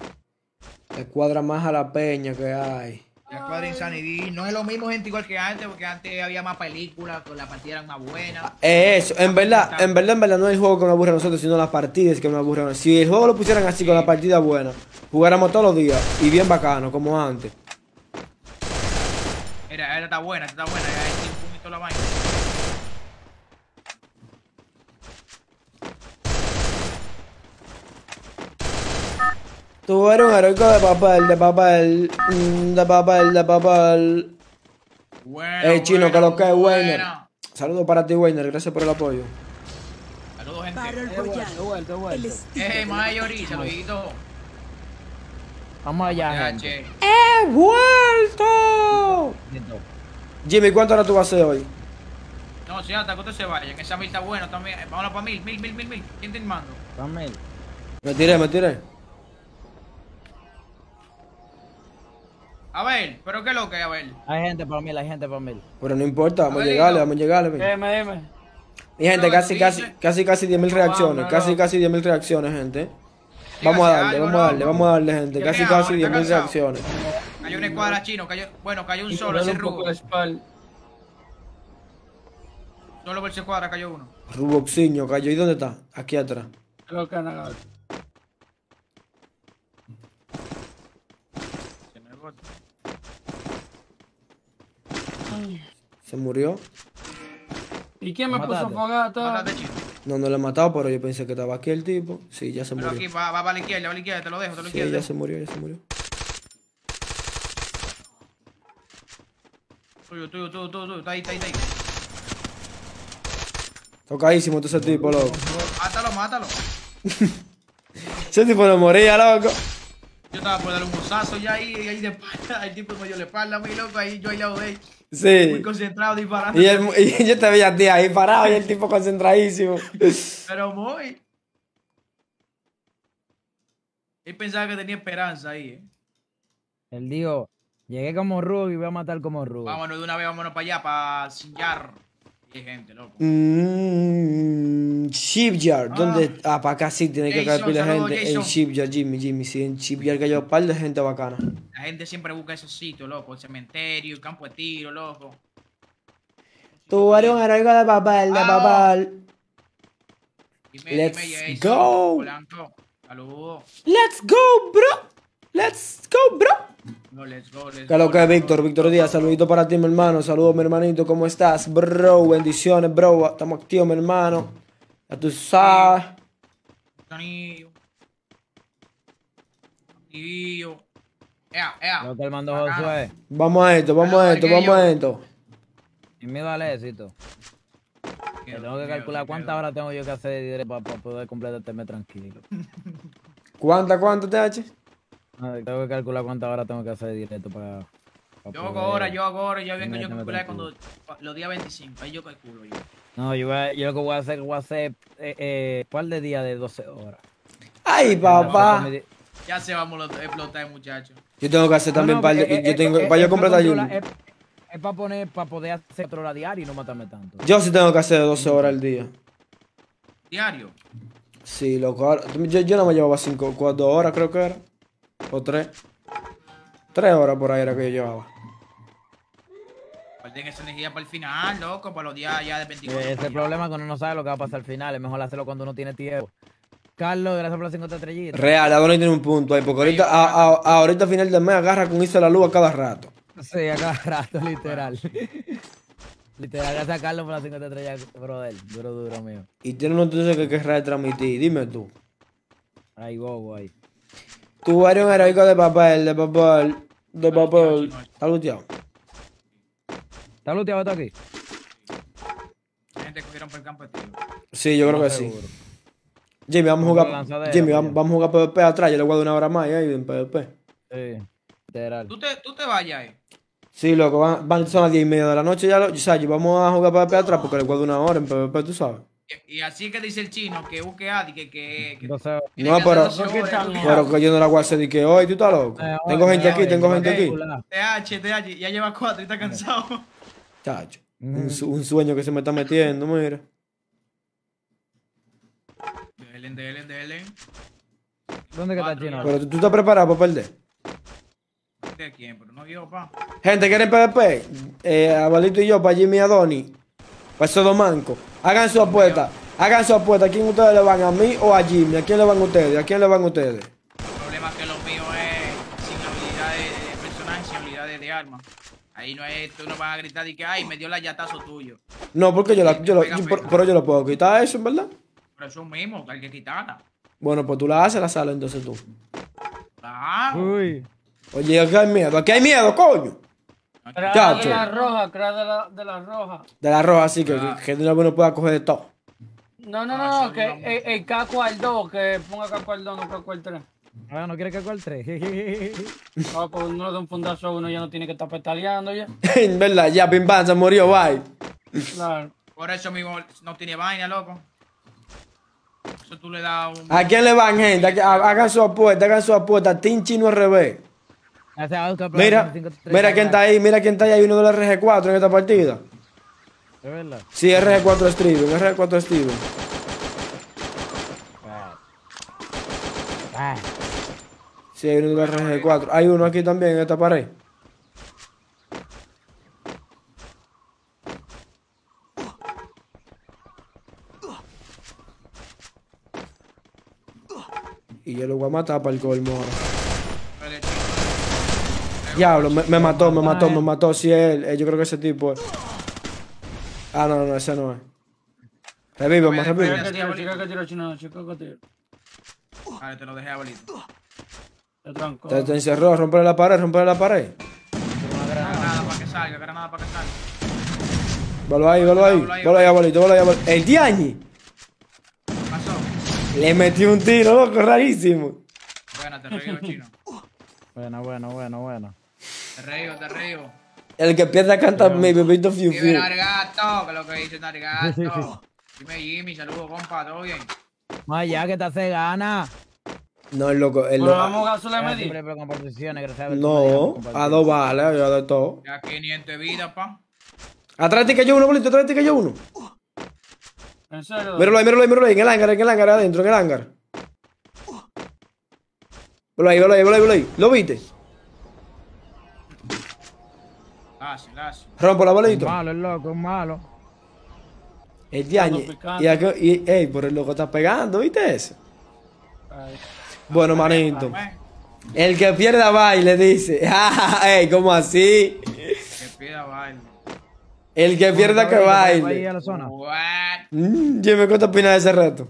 La cuadra más a la peña que hay. La cuadra Insanity. No es lo mismo gente igual que antes, porque antes había más películas, con la partida era más buena. Es eso, en verdad, en verdad, en verdad, no es el juego que nos aburre a nosotros, sino las partidas que nos aburren. Si el juego lo pusieran así con la partida buena, jugáramos todos los días y bien bacano, como antes. Era, era está buena, está buena, ya poquito la vaina. Tú eres un heroico de papel, de papel, mm, de papel, de papel. Bueno, Ey, chino, que lo que es, Weiner. Saludos para ti, Weiner, gracias por el apoyo. Saludos, gente. Vuelto, vuelto, he El vuelto. Eh, de Mayori, saludito. Vamos allá, gente. che. ¡He vuelto! Jimmy, ¿cuánto hora tú vas a hacer hoy? No, sí, hasta que usted se vaya, que esa mil está bueno también. Vámonos para mil, mil, mil, mil, mil. ¿Quién te mando? Dame. Me tiré, me tiré. A ver, pero qué lo que, a ver. Hay gente para mí, hay gente para mí. Pero no importa, vamos a Abelito. llegarle, vamos a llegarle. Dime, dime. Mi gente, Pero casi, dice- casi, casi, casi 10.000 reacciones, vamos, casi, casi 10.000 reacciones, gente. Vamos a darle, algo, vamos a darle, vamos a darle, gente. ¿Qué Casi, hago? casi ¿Está 10.000 cansado? reacciones. Cayó una escuadra chino, cayó. Bueno, cayó un Y solo, ese un rubo. la espalda. Solo por ese cuadra cayó uno. Ruboxiño cayó. ¿Y dónde está? Aquí atrás. Lo que han agarrado. Se me bota. ¿Se murió? ¿Y quién me puso Mátate. fogata? No, no lo he matado, pero yo pensé que estaba aquí el tipo. Sí, ya se Pero aquí murió. va, va, va a la izquierda, va a la izquierda, te lo dejo, te lo Sí, izquierda. ya se murió, ya se murió. Tuyo, tuyo, tuyo, tuyo, tuyo. Está ahí, está ahí, está ahí. Tocadísimo todo ese tipo, loco. Mátalo, mátalo. Ese tipo no moría, loco. Yo estaba por darle un mozazo ya ahí, ahí de espalda. El tipo me dio la espalda, mi loco. Ahí yo ahí la de Sí. Muy concentrado, disparando. Y, él, y yo te veía a ti ahí parado y el tipo concentradísimo. Pero muy. Él pensaba que tenía esperanza ahí. ¿eh? Él dijo: Llegué como Rubio y voy a matar como Rubio. Vámonos de una vez, vámonos para allá, para Sillar. 10 mm, shipyard, ah. ¿dónde? Ah, para acá sí tiene que caer pila gente. En Shipyard, Jimmy, Jimmy, sí, en Shipyard cayó un par de gente bacana. La gente siempre busca esos sitios, loco. El cementerio, el campo de tiro, loco. Tuvieron sí, algo de papel, de ah. Let's go. Let's go, bro. Let's go, bro. No, let's go, let's ¿Qué es lo go, que es. Víctor? Víctor Díaz, saludito para ti, mi hermano. Saludos, mi hermanito. ¿Cómo estás, bro? Bendiciones, bro. Estamos activos, mi hermano. Ya tú sabes. Ea, ea. Lo que él mandó. Josué. Vamos a esto, vamos a esto, vamos a esto. Y miedo al éxito. Que tengo que calcular cuántas horas tengo yo que hacer para, poder completarme tranquilo. ¿Cuánta, cuánto, TH? Ah, Tengo que calcular cuántas horas tengo que hacer directo para. para Yo hago poder- ahora, yo hago ahora, yo vengo yo calcular cuando los días 25, ahí yo calculo yo. No, yo, voy a- yo lo que voy a hacer, voy a hacer eh, eh, par de días de 12 horas. Ay, papá. Ya se vamos a explotar, muchachos. Yo tengo que hacer también No, no, par de- porque yo tengo, es- para yo es completar controlar- ayuno. Es, es para poner, para poder hacer 4 horas diarias y no matarme tanto. Yo sí tengo que hacer 12 horas al día. Diario. Sí, loco. Yo, yo no me llevaba 5, 4 horas creo que era. O 3. 3 horas por ahí era que yo llevaba. Guarden esa energía para el final, loco, para los días ya de 24. Ese es el problema cuando uno no sabe lo que va a pasar al final. Es mejor hacerlo cuando uno tiene tiempo. Carlos, gracias por las 50 estrellitas. Real, Adonis tiene un punto ahí. Porque ahorita, a, a- a- ahorita a final de mes agarra con irse la luz a cada rato. Sí, a cada rato, literal. literal, gracias a Carlos por las 50 estrellas, brother. Duro, duro, mío. Y tiene una noticia que querrá transmitir. Dime tú. Ahí, bobo, ahí. Tú eres un heroico de papel, de papel, de papel. ¿Está luteado? ¿Está luteado esto aquí? Gente cogieron por el campo de tiro. Sí, yo creo que sí. Jimmy, vamos a jugar. Jimmy, vamos, a jugar PvP atrás. Yo le guardo una hora más ahí en PvP. Sí, literal. Tú te, tú te vayas, eh. Sí, loco, van, van- son las 10 y media de la noche ya. Lo, o sea, vamos a jugar PvP atrás porque le guardo una hora en PvP, tú sabes. Y, así que dice el chino que busque a que, que, que No, que pero- hacer 12 ¿Por qué horas. tan- Pero que yo no la voy a hacer de que hoy, tú estás loco. Eh, Tengo gente aquí, tengo gente aquí. TH, TH, ya lleva cuatro y está cansado. Chacho. Un, su- un sueño que se me está metiendo, mira. Delen, delen, delen. ¿Dónde que está el chino? Pero tú, tú estás preparado para perder. ¿De quién? Pero no yo, pa. Gente, ¿quieren PvP? Eh, Abalito y yo, para Jimmy y Adoni. Para esos dos mancos. Hagan su apuesta. Hagan su apuesta. ¿A quién ustedes le van? ¿A mí o a Jimmy? ¿A quién le van ustedes? ¿A quién le van ustedes? El problema es que lo mío es sin habilidades de personaje, sin habilidades de arma. Ahí no es, tú no vas a gritar y que, ay, me dio la llatazo tuyo. No, porque yo, la, yo, lo- yo- pero, pero yo lo puedo quitar eso, en verdad. Pero eso mismo, que hay que quitarla. Bueno, pues tú la haces la sala entonces tú. Claro. Uy. Oye, aquí hay miedo. Aquí hay miedo, coño. Crea Chacho. de la roja, crea de la, de la roja. De la roja, así que, que, una vez uno pueda coger de todo. No, no, Ah, no, eso que no. el, el caco al 2, que ponga caco al 2, no caco al 3. Ah, ¿no quiere que cuál 3? Ah, pues uno le da un fundazo a uno, ya no tiene que estar petaleando ya. en verdad, ya Pim Pam se murió, bye. Claro. Por eso mismo no tiene vaina, loco. Eso tú le das un... ¿A quién le van, gente? ¿A qui- ha- Hagan su apuesta, hagan su apuesta. Team Chino al revés. Mira, mira quién está ahí, mira quién está ahí. Hay uno de la RG4 en esta partida. Es verdad. Sí, RG4 Steven, RG4 Steven. Ah, Sí, hay uno de la RG4. Hay uno aquí también en esta pared. Y yo lo voy a matar para el colmo. Diablo, me, me mató, me mató, me mató. Sí, él. eh, yo creo que ese tipo es. Ah, no, no, no, ese no es. Revive, más revive. que tiro, chica que tiro, chino, chica que tiro. Vale, te lo dejé abuelito. Te tranco. Te, te encerró, romper la pared, romper la pared. Granada para que salga, granada para que salga. Valo ahí, valo ahí. Valo ahí, abuelito, valo ahí, abuelito. El Diañi. Pasó. Le metí un tiro, loco, rarísimo. Buena, te río, chino. bueno, bueno, bueno, bueno. Te río, te río. El que pierda canta mi bebito fiu fiu. Nargato, que es lo que dice Nargato. Dime Jimmy, saludos, compa, todo bien. Más allá que te hace gana. No, el loco, el Pero loco. vamos a gasolina siempre gracias a ver No, a dos balas, yo de todo. Ya 500 de vida, pa. Atrás que yo uno, abuelito, atrás que yo uno. En serio. Míralo ahí, míralo ahí, míralo ahí, en el hangar, en el hangar, adentro, en el hangar. Velo ahí, velo ahí, velo ahí, velo ahí. ¿Lo viste? Lazo, lazo. Rompo la Es bolito. malo, es loco, es malo. El diañe. Y, y, ey, por el loco está pegando, ¿viste eso? Ay. Bueno, manito. El que pierda baile dice. "Ah, ey, ¿cómo así? que pida baile. El que pierda que Ahí a baile. la zona. Mm, ¿qué te opinas de ese reto?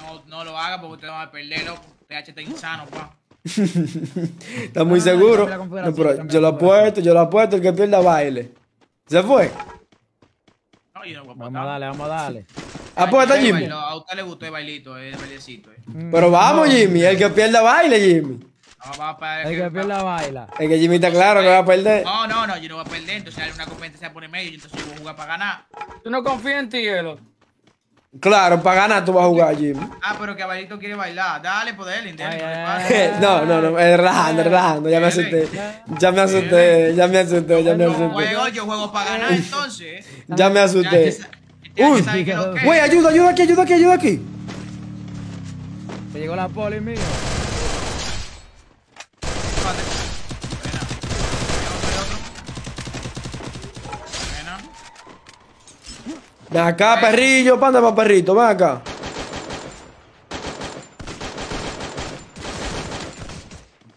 No, no lo haga porque usted va a perder, loco. TH está insano, pa. ¿Estás muy no, seguro? la No, pero yo lo apuesto, yo lo apuesto, el que pierda baile. ¿Se fue? No, No, yo no voy a Vamos a darle, vamos a darle. Apuesta, Ay, Jimmy. bailó, A usted le gustó el bailito, el bailecito. Eh. Pero vamos, Jimmy. El que pierda baile, Jimmy. No, va a parar El que pierda baila. Es que Jimmy está claro que va a perder. No, no, no, yo no voy a perder. Entonces hay una competencia por el medio y entonces yo voy a jugar para ganar. ¿Tú no confías en ti, Hielo? Claro, para ganar tú vas a jugar, Jimmy. Ah, pero que Abalito quiere bailar. Dale, dale, Ay, no. No, no, es relajando, relajando. Ya me asusté. Ya me asusté, ya me asusté, ya me Yo asusté. juego, yo juego para ganar entonces. eh. Ya me asusté. Uy, güey, ayuda, ayuda aquí, ayuda aquí, ayuda aquí. Se llegó la poli mío. Ven acá, perrillo, panda para perrito, ven acá.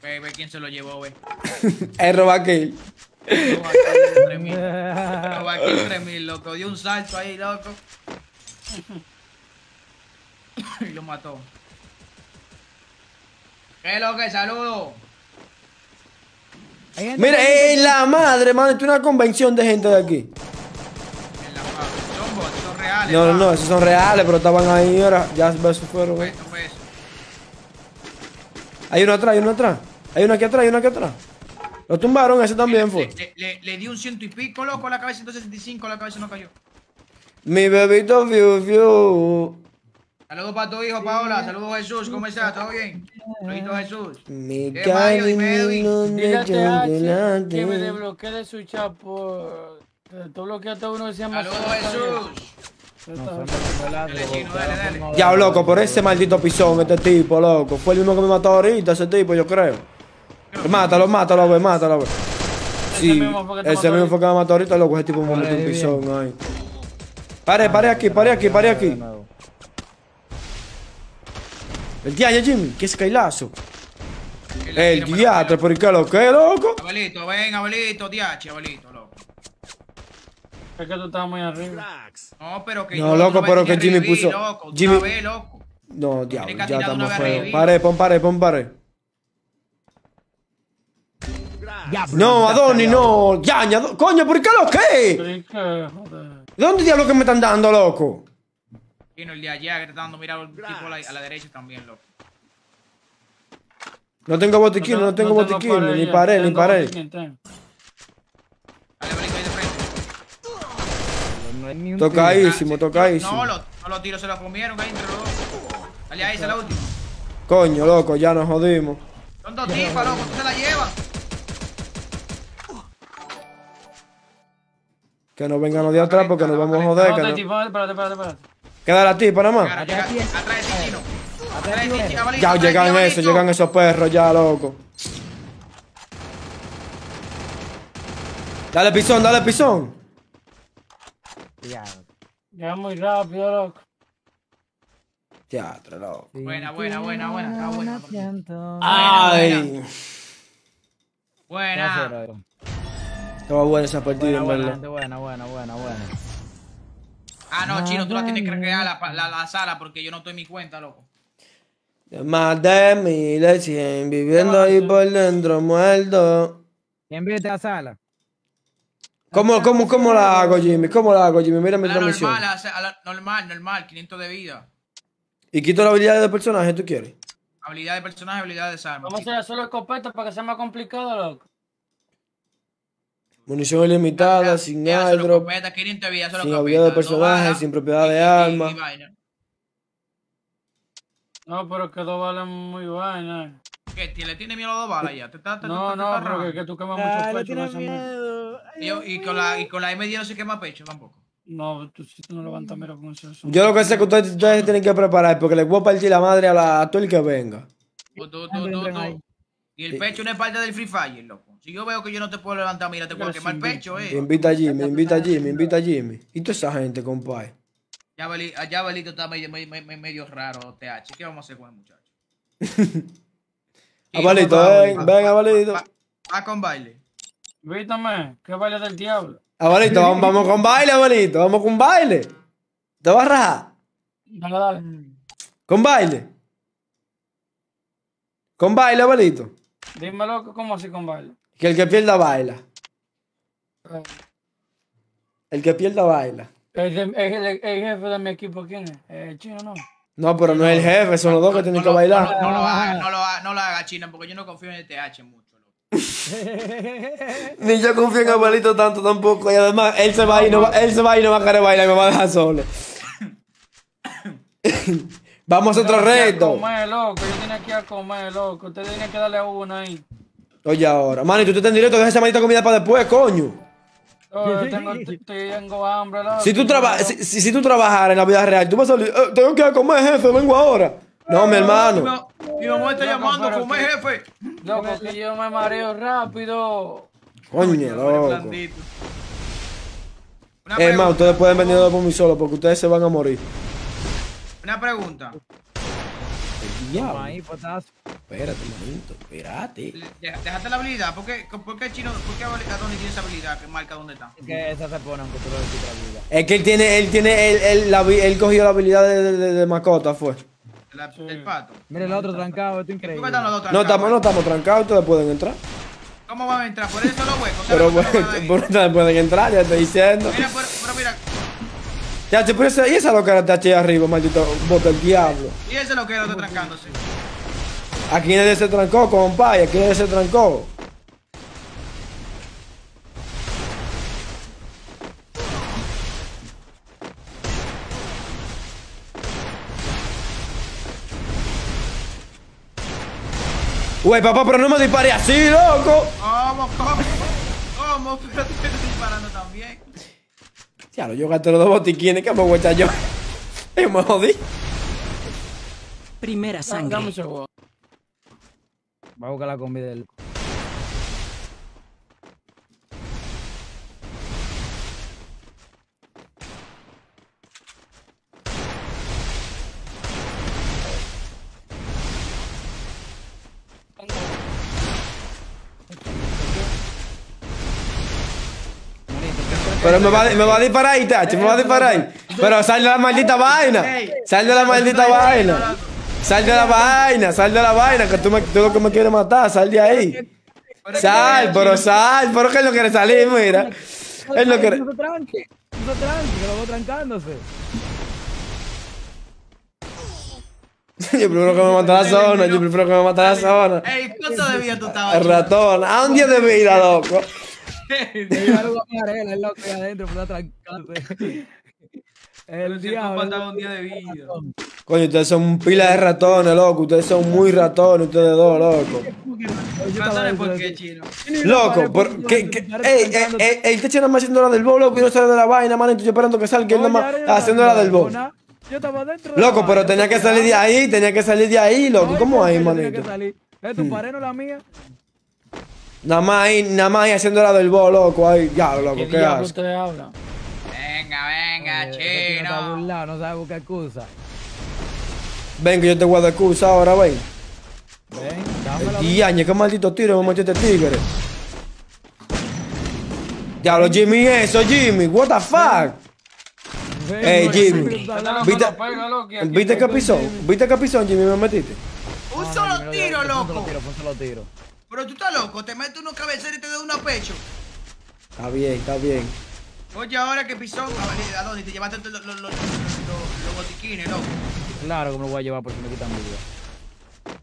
Ve, ve quién se lo llevó, ve. Es Robaquil. Roba aquí 3000. Roba aquí 3000, loco. Dio un salto ahí, loco. y lo mató. ¿Qué es lo que? Saludo. Mira, ey, la madre, mano, esto es una convención de gente de aquí. En la pava. Son bots, son reales. No, no, no, esos son reales, pero estaban ahí ahora. Ya se fueron. Fue- fue eso. Hay uno atrás, hay uno atrás. Hay uno aquí atrás, hay uno aquí atrás. Lo tumbaron, ese también fue. Le, le, le di un ciento y pico, loco, la cabeza 165, la cabeza no cayó. Mi bebito fiu fiu. Saludos para tu hijo, Paola. Saludos, Jesús. ¿Cómo estás? ¿Todo bien? Saludos, Jesús. Mi ¿Qué, Mario? Dime, Edwin. a que me desbloquee de su chat por... Tú bloqueaste a uno que se llama... Saludos, Jesús. Ya, loco, por ese maldito pisón, este tipo, loco. Fue el mismo que me mató ahorita, ese tipo, yo creo. Mátalo, mátalo, a ver, mátalo, a ver. Sí, ese mismo fue que me mató ahorita, loco. Ese tipo me metió un pisón ahí. Pare, pare aquí, pare aquí, pare aquí. El diaño, Jimmy, ¿qué es Kailazo? El diatre. ¿por qué lo que, loco? Abuelito, ven, abuelito, diache, abuelito. Es que tú estabas muy arriba. No, pero que No, yo loco, pero que Jimmy revivir, puso- Loco, Jimmy-. Vez, loco. No, diablo, ya estamos revivir. Pare, pon pare, pon pare. No, Adonis, no. Yaña, do- coño, ¿por qué lo que? Pero es que, joder. ¿De dónde diablo que me están dando, loco? Vino el de allá que te está dando, mira, el tipo a la, a la derecha también, loco. No tengo botiquín, no tengo botiquín, ni pared, ni pared. Dale, No hay ni un Tocadísimo, No, tocadísimo. los, no, los tiros se los comieron ahí entre los dos. Dale, ahí, esa es la última. Coño, loco, ya nos jodimos. Son dos tipas, loco, tú se la llevas. Que nos vengan los de atrás porque nos vamos a joder. Espérate, no... espérate, espérate, espérate. Queda la tipa nada más. Atrás, de ti, chino. Atrás de ti, chino, abuelito, Ya llegan esos, llegan esos perros ya, loco. Dale pisón, dale pisón. Ya. Ya muy rápido, loco. Teatro, loco. Buena, buena, buena, buena, está buena. Ay. Buena. Estaba buena esa partida, Buena, en buena, verdad. buena, buena, buena, buena. Ah, no, chino, tú la tienes que recrear la, la, la sala porque yo no estoy en mi cuenta, loco. Más de mil cien, viviendo ahí por dentro, muerto. ¿Quién viste la sala? ¿Cómo, cómo, cómo la hago, Jimmy? ¿Cómo la hago, Jimmy? Mira mi A la normal, a la- a la normal, normal, 500 de vida. Y quito la habilidad del personaje, ¿tú quieres? Habilidad de personaje, habilidad de desarme. Vamos a hacer solo escopeta para que sea más complicado, loco. Munición ilimitada, sin airdrop, escopeta, 500 de vida, solo sin habilidad de personaje, sin propiedad y- de y- arma. No, pero que dos balas muy vaina. ¿Qué? ¿Le tiene miedo a las dos balas ya? ¿Te está, te, No, te- te no, está pero que, tú quemas mucho pecho. con esa mierda. Y, yo- y con la, y con la M10 no se quema pecho tampoco. No, tú, si tú no levantas, mira con eso. Yo lo que sé es que ustedes, ustedes tienen que preparar porque les voy a partir la madre a, la, a todo el que venga. Tú, tú, tú, tú, tú. Y el pecho no es parte del Free Fire, loco. Si yo veo que yo no te puedo levantar, mira, te puedo quemar el pecho, eh. Invita a Jimmy, invita a Jimmy, invita a Jimmy. Y toda esa gente, compadre. Ya, Beli- allá Belito está medio, medio, medio- raro, TH. ¿Qué vamos a hacer con el muchacho? Abalito, ven, ven, Abalito. Va, con baile. Vítame, que baile del diablo. Abalito, vamos, vamos con baile, Abalito, vamos con baile. ¿Te vas a rajar? Dale, dale. ¿Con baile? ¿Con baile, Abalito? Dime, loco, ¿cómo así con baile? Que el que pierda baila. El que pierda baila. El, de- el- el- el jefe de mi equipo, ¿quién es? El chino, ¿no? No, pero no es el jefe, son los dos que tienen que bailar. No, no lo haga, no lo haga, no lo haga, China, porque yo no confío en el TH mucho. loco. Ni yo confío en abuelito tanto tampoco. Y además, él se va y no va, él se va y no va a querer bailar y me va a dejar solo. Vamos a otro Yo reto. comer, loco. Yo tenía que ir a comer, loco. Usted tenía que darle una ahí. Oye, ahora. Manny, tú estás en directo, deja esa maldita comida para después, coño. Oh, tengo, tengo hambre. Si tú, traba- si, si- si tú trabajaras en la vida real, tú vas a salir, "Eh, tengo que ir a comer, jefe, vengo ahora. No, mi hermano. Mi, mamá está llamando, come que- jefe. Loco, que yo me mareo rápido. Coño, loco. Es más, ustedes pueden venir dos por mí solo porque ustedes se van a morir. Una pregunta. Diablo. Ahí, potazo. Espérate, manito, espérate. Deja- Dejaste la habilidad. ¿Por qué, por qué el chino, por qué Adoni tiene esa habilidad que marca dónde está? Que esa se pone aunque tú lo decís la vida. Es que él tiene, él tiene, él, él, la él cogió la habilidad de, de, de- de mascota, fue. La- El pato. Mira el otro trancado, esto es ¿Por qué increíble. están los dos No trancados? estamos, no estamos trancados, ustedes pueden entrar. ¿Cómo van a entrar? Por eso los huecos. Pero ¿sabes lo que bueno, ustedes pueden entrar, ya estoy diciendo. Mira, pero, pero mira. Ya, pero esa, y esa loca está ahí arriba, maldito bota el diablo. Y ese es lo que era, está trancándose. Aquí nadie se trancó, compadre, aquí nadie se trancó. Güey, papá, pero no me dispare así, loco. ¿Cómo? ¿Cómo? ¿Cómo? Pero tú me estás disparando también. Ya, yo gasté los dos botiquines, que me voy a echar yo. Yo me jodí. Primera sangre. segundo. Va a buscar la comida del. Pero me va, me va a disparar ahí, Tachi, me va a disparar ahí. Pero sal de la maldita vaina. Sal de la maldita vaina. Sal de la vaina, sal de la vaina, que tú, me, tú lo que me quieres matar, sal de ahí. Sal, pero sal, pero que él no quiere salir, mira. Él no quiere. No se tranque, no se tranque, que lo veo trancándose. Yo prefiero que me mate la zona, yo prefiero que me mate la zona. Ey, ¿cuánto de vida tú estabas? El ratón, a un día de vida, loco. Hay algo loco ahí adentro, pero. El diablo. un día de vida. Coño, ustedes son pila de ratones, loco. Ustedes son muy ratones, ustedes dos, loco. Ratones, ¿por qué, chino? Loco, por, que, que, ey, ey, ey, este chino más haciendo la del bowl, loco, y no sale de la vaina, man, estoy esperando que salga, él nomás haciendo la del nada. Yo estaba dentro. de Loco, pero tenía que salir de ahí, tenía que salir de ahí, loco. ¿Cómo ¿por ahí, que manito? salir? ¿Es tu pared no la mía? Nada más ahí, nada más ahí haciendo la del bowl, loco, ahí, ya, loco, ¿Qué qué asco. hablan? Venga, venga, Eh, chino. no sabe buscar excusa. Ven que yo te voy a dar excusa ahora, ven. Ven, dámela. Diañe, qué maldito tiro me metió este tigre. Diablo, Jimmy, eso, Jimmy, what the fuck. Ven, Ey, Jimmy. ¿Viste? No loco, y ¿Viste pega. qué pisón? ¿Viste qué pisón, Jimmy, me metiste? Un No, no, solo tiro, no, Un solo loco. tiro, un solo tiro. Pero tú estás loco, te metes unos cabeceros y te da uno a pecho. Está bien, está bien. Oye, ahora que pisón, a ver, ¿a dónde? Te llevaste los, los, los, los, los botiquines, loco. Claro que me lo voy a llevar por si me quitan vida.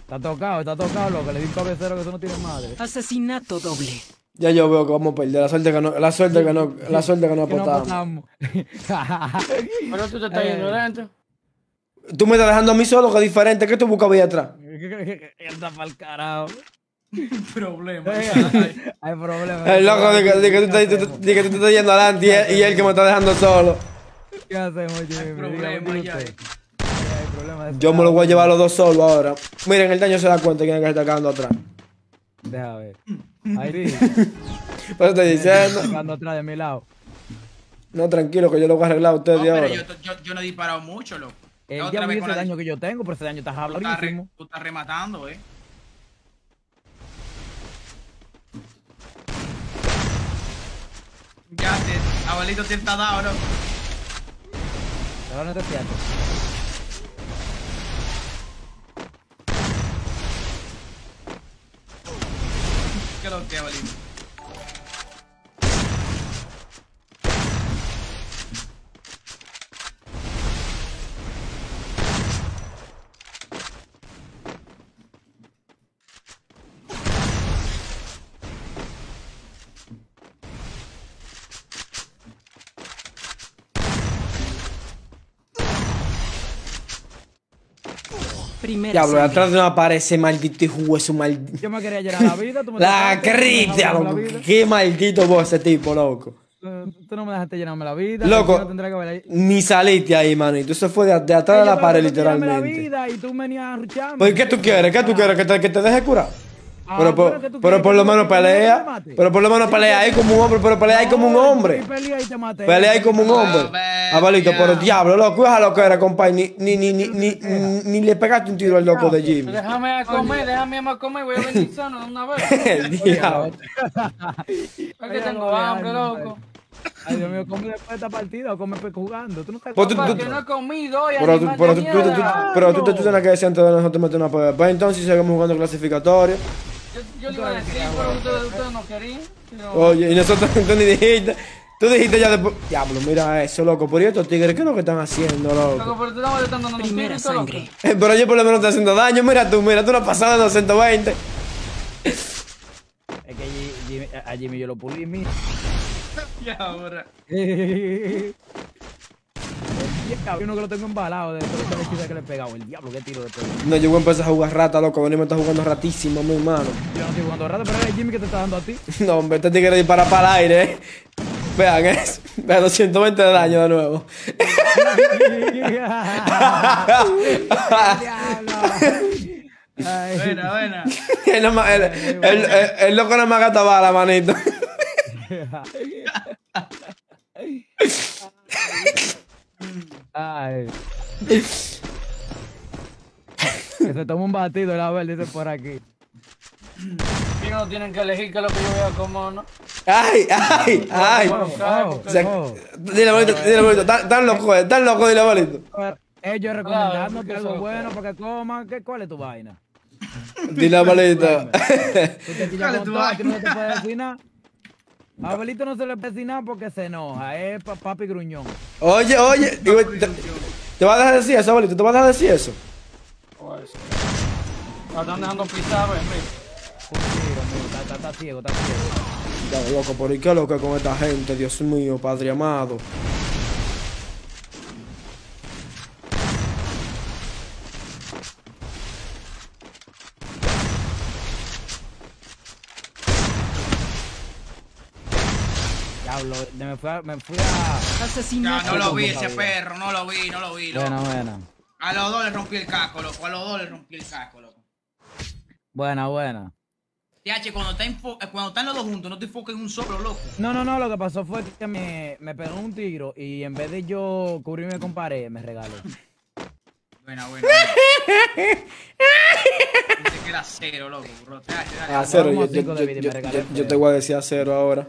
Está tocado, está tocado, loco. Le di un cabecero que eso no tiene madre. Asesinato doble. Ya yo veo que vamos a perder. La suerte que no, la suerte que no, la suerte que no apostamos. Pero tú te estás yendo dentro. Tú me estás dejando a mí solo, que es diferente. ¿Qué tú buscas ahí atrás? Él está mal carajo. Problema. Hay problemas. El loco de que, de que tú, te, tú- tú- de que tú te estás yendo adelante y él, y él que me está dejando solo. ¿Qué hacemos, Jimmy? ya. Hay problemas de Yo me lo voy a llevar a los dos solos ahora. Miren, el daño se da cuenta quién es que se está quedando atrás. Deja ver. Ahí sí. Por eso estoy diciendo. Sacando atrás de mi lado. No, tranquilo, que yo lo voy a arreglar a ustedes No, ahora. yo, yo, yo no he disparado mucho, loco. Él ya vio ese la- daño que yo tengo, pero ese daño está jablarísimo. tú estás rematando, eh. Ya, te, abuelito te está dado, ¿no? Te van a testear. ¿Qué lo que, abuelito? Primera Diablo, atrás no aparece maldito hijo de su maldito. Yo me quería llenar la vida. Tú me La llenarme loco. Qué maldito vos ese tipo, loco. Tú no me dejaste llenarme la vida. Loco, no que haber ahí. ni saliste ahí, manito. Eso fue de, de atrás de la pared, de tirarme la literalmente. vida y tú venías rucharme. Pues, ¿qué tú quieres? ¿Qué tú quieres? ¿Que te, que te deje curar? Ah, Pero, por, pero por lo menos pelea. Pero por lo menos pelea ahí como un hombre. Pero pelea ahí como un hombre. Pelea ahí como un hombre. ver, Abuelito, pero diablo, loco, es a lo que era, compadre. Ni, ni, ni, ni, ni, ni, ni le pegaste un tiro al loco de Jimmy. Déjame a comer, déjame a comer, voy a venir sano de una vez. El diablo. Es que tengo hambre, loco. Ay, Dios mío, come después de esta partida o come jugando. Tú no estás Pues tú- Papá, tú- que no he comido hoy, Pero tú, pero tú, tú, pero tú, te- tú tienes que decir antes de nosotros meter una prueba. Pues entonces seguimos jugando clasificatorio. Yo, yo le iba a decir, pero ustedes, ustedes no querían. Pero- Oye, y nosotros tú ni dijiste. Tú dijiste ya después. Diablo, mira eso, loco. Por estos tigres, ¿qué es lo que están haciendo, Loco, loco? pero te estamos dando sangre. Eh, Pero yo por lo menos estoy haciendo daño. Mira tú, mira, tú no has pasado de 220. Es que Jimmy- a Jimmy yo lo pulí, mira. Y ahora. Hay uno que lo tengo embalado de toda esa lechita que le he pegado. El diablo, qué tiro de pego. No, yo voy a empezar a jugar rata, loco. Venimos está jugando ratísimo, mi hermano. Yo no estoy jugando rato, pero es Jimmy que te está dando a ti. No, hombre, este tigre dispara para el aire, eh. Vean eso. Vean 220 de daño de nuevo. Ay. Buena, buena. Él, no ma- él, él, él- él loco no me gasta bala, manito. Ay. Que se toma un batido la verde, dice por aquí. Y no tienen que elegir qué es lo que yo voy a comer, ¿no? Ay, ay, ay. Dile, bonito, dile, bonito. Tan, tan loco, eh, tan loco, dile, bonito. A ver, Ellos recomendándote algo bueno para que coman. ¿Qué, ¿Cuál es tu vaina? Dile, bonito. ¿Cuál es tu no vaina? se te puede decir nada. A Abuelito no se le nada porque se enoja. Es pa- papi gruñón. Oye, oye, te, te vas a dejar decir eso, abuelito, te vas a dejar decir eso. La están dejando pisar, mira, está, está- está ciego, está ciego. Ya, loco, por ¿y qué loco con esta gente? Dios mío, Padre amado. Diablo, me fui a. Me fui a... Ya, Asesinato. no lo vi ese perro, no lo vi, no lo vi. loco. Buena, buena. A los dos le rompí el casco, loco. A los dos le rompí el casco, loco. Buena, buena. TH, cuando, está enfo- eh, cuando están los dos juntos, no te enfoques en un solo, loco. No, no, no, lo que pasó fue que me, me pegó un tiro y en vez de yo cubrirme con pared, me regaló. Buena, buena. buena. Dice que era cero, loco. Bro. TH, dale. A cero, yo, yo, te voy a decir a cero ahora.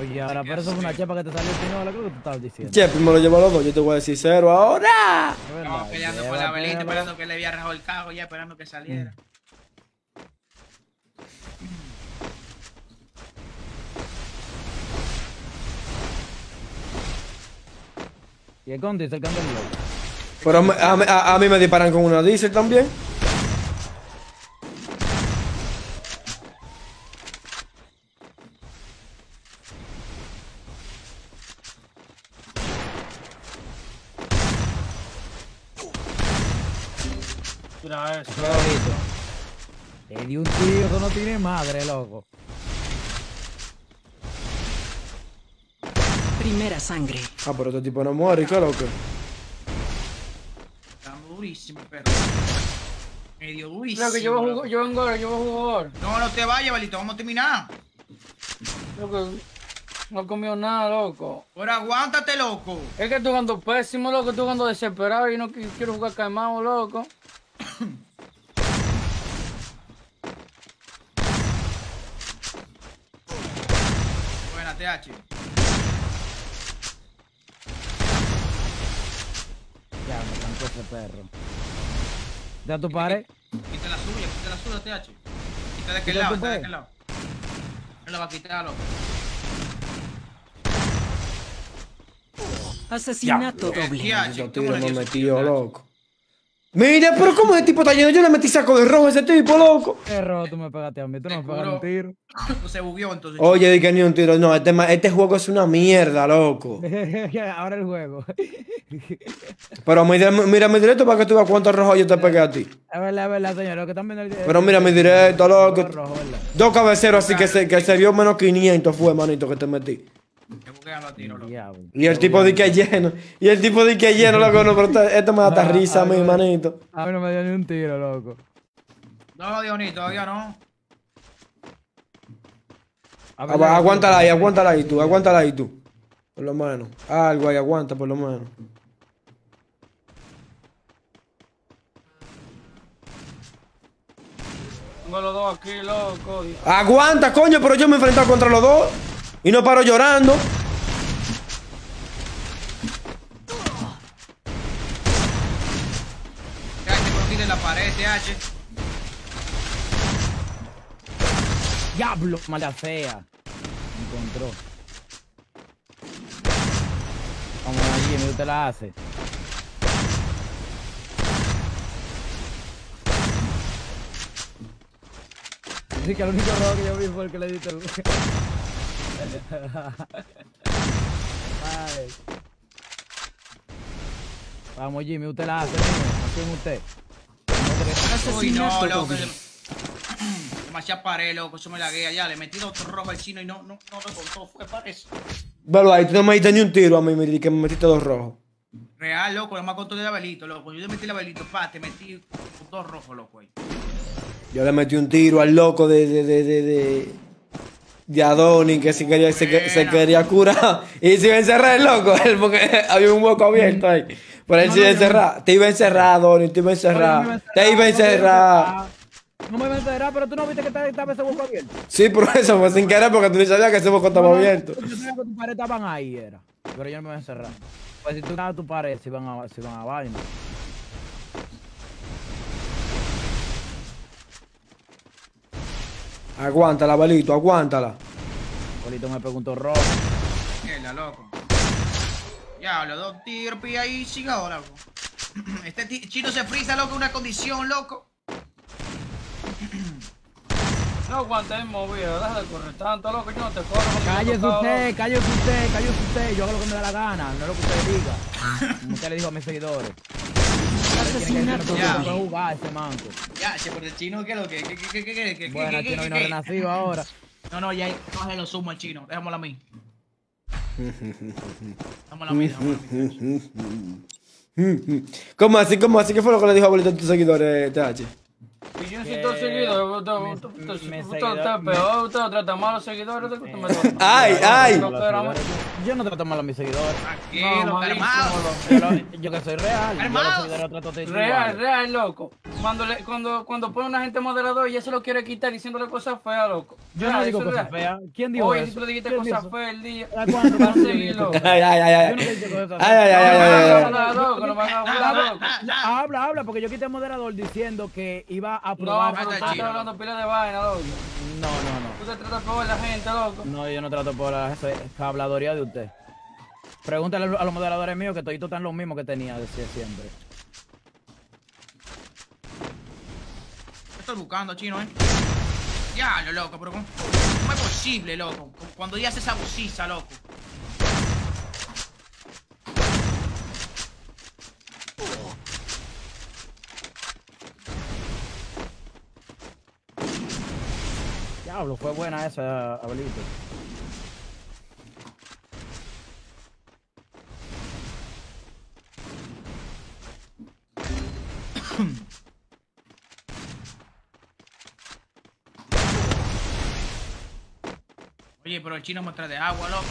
Oye, ahora, pero eso fue una chepa que te salió sin lo que tú estabas diciendo. Che, primero llevo a los dos, yo te voy a decir cero ahora. Estamos peleando por la velita, esperando que le había rajado el cajo, ya esperando que saliera. Y el conde cercando el. Pero a, mí- a a- a mí me disparan con una diesel también. Mira eso. Florito. Le di un tiro, eso no tiene madre, loco. Primera sangre. Ah, pero este tipo no muere, ¿qué loco? Está durísimo, perro. Medio Mira durísimo. que yo voy a loco. jugar, yo vengo ahora, yo voy a jugar ahora. No, no te vayas, Valito, vamos a terminar. Loco, no comió nada, loco. Pero aguántate, loco. Es que estoy jugando pésimo, loco, estoy jugando desesperado y no qui- quiero jugar calmado, loco. TH. Ya, me cansó ese perro. ¿Ya tu pared? Quita la suya, quita la suya, TH. Quita de aquel lado, quita de aquel lado. No la va a quitar, loco. Asesinato. TH, Yo ¿cómo tigre le me dio metió, su- loco. Mira, pero ¿cómo ese tipo está lleno? Yo le metí saco de rojo a ese tipo, loco. Qué robo tú me pegaste a mí. Tú no me pegaste un tiro. Se bugueó entonces. Oye, di que ni un tiro. No, este, este juego es una mierda, loco. Ahora el juego. Pero mira, mira mi directo para que tú veas cuántos rojos yo te pegué a ti. Es verdad, es verdad, señor. Lo que están viendo el Pero mira mi directo, loco. rojo. Dos cabeceros así que se, que se vio menos 500 fue, manito, que te metí. Y el tipo de que es lleno. Y el tipo de que es lleno, loco. No, pero esto me da hasta risa a mí, manito. A mí no me dio ni un tiro, loco. No, Dionis, todavía no. A Agu- Aguántala ahí, aguántala ahí tú, aguántala ahí tú. Por lo menos. Algo ahí, aguanta por lo menos. Tengo los dos aquí, loco. Aguanta, coño, pero yo me he enfrentado contra los dos. Y no paro llorando. TH, la pared, TH. Diablo, mala fea. Encontró. Vamos allí, mira, usted la hace. Así que el único robo que yo vi fue el que le diste. Ay. Vamos, Jimmy, usted la hace, es usted. Uy, no, loco. Demasiada pared, loco. Eso me la guía ya. Le metí otro rojo al chino y no, no, no lo contó. Fue parece. Velo ahí, tú no me diste ni un tiro a mí, me di que me metiste dos rojos. Real, loco. Además contó de labelito, loco. Yo te metí labelito, pa, te metí dos rojos, loco. Ahí. Yo le metí un tiro al loco de, de, de, de, de, de Adonis que se quería, se, se quería curar. Y se iba a encerrar el loco, él, porque había un hueco abierto ahí. Pero él se iba a encerrar. Te iba a encerrar, Adonis, te iba a encerrar. Te iba a encerrar. No me iba a encerrar, pero tú no viste que estaba estaba ese hueco abierto. Sí, pero eso fue sin querer porque tú ni sabías que ese hueco estaba abierto. Yo sabía que tus paredes estaban ahí, era. Pero yo no me iba a encerrar. Pues si tú estabas tu pared, se iban a, se iban a vaina. Aguántala, Balito, aguántala. Polito me preguntó rojo. Mierda, loco. Ya, los dos pilla ahí, siga ahora, loco. Este chino se frisa, loco, una condición, loco. No aguantemos, viejo. Deja de correr tanto, loco. Yo no te corro. Cállese usted, cállese usted, cállese usted. Yo hago lo que me da la gana, no es lo que usted diga. Como usted le dijo a mis seguidores. Decirme Ya. jugar ese manco. Ya, che, pero el chino, ¿qué es lo que? ¿Qué, qué, Bueno, qué, aquí qué, no qué, vino renacido ahora. No, no, ya, coge lo sumo al chino. Déjamelo a mí. Déjamelo a mí, déjamelo a mí. ¿Cómo así, cómo así? ¿Qué fue lo que le dijo Abuelito a tus seguidores, TH? Y yo me usted, seguidor- usted, peor, usted trata mal a los seguidores. Usted me trata mal. Ay, ay. Yo no trato mal a mis seguidores. Tranquilo. Yo, que soy real. Hermano. Real, real, loco. Cuando, le, cuando, cuando pone una gente moderador y ya se lo quiere quitar diciéndole cosas feas, loco. Yo no digo cosas feas. ¿Quién dijo Oye, eso? si tú le dijiste ¿Quién cosas feas el día. ¿A cuándo? Vas a seguir, loco. Ay, ay, ay, Yo no ay. cosas Ay, ay, ay, ay, ay, ay. Habla. Habla, habla, porque yo quité el moderador diciendo que iba a No, probar. está tú estás hablando pila de vaina, loco. no, no. no. Tú te tratas peor la gente, loco. No, yo no trato por la esa habladoría de usted. Pregúntale a los moderadores míos que toditos están los mismos que tenía desde siempre. ¿Qué estoy buscando, chino, eh? Ya, lo loco, pero ¿cómo, cómo es posible, loco? Cuando ya hace esa bucisa, loco. Diablo, fue buena esa, Abelito. Oye, pero el chino me trae de agua, loco.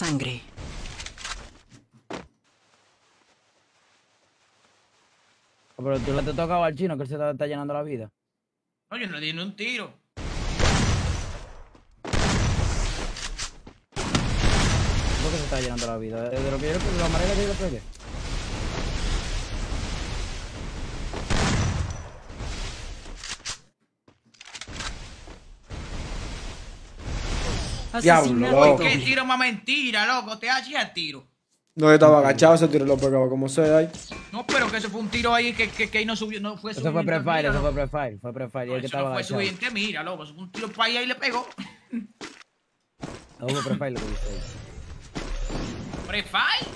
Sangre. Pero tú le te tocaba al chino que él se está, está llenando la vida. No, yo no le di ni un tiro. ¿Por qué se está llenando la vida. De lo que yo le la manera que yo pegué. Diablo, loco. ¿Qué tiro más mentira, loco? Te haces al tiro. No, yo estaba agachado, ese tiro lo pegaba como sea ahí. No, pero que eso fue un tiro ahí que, que, que ahí no subió, no fue Eso fue pre-fire, eso fue pre-fire, fue pre-fire. Y el que Eso no estaba fue agachado. subiente, mira, loco. Eso fue un tiro para ahí y le pegó. No fue pre-fire lo que hice ahí. ¿Pre-fire?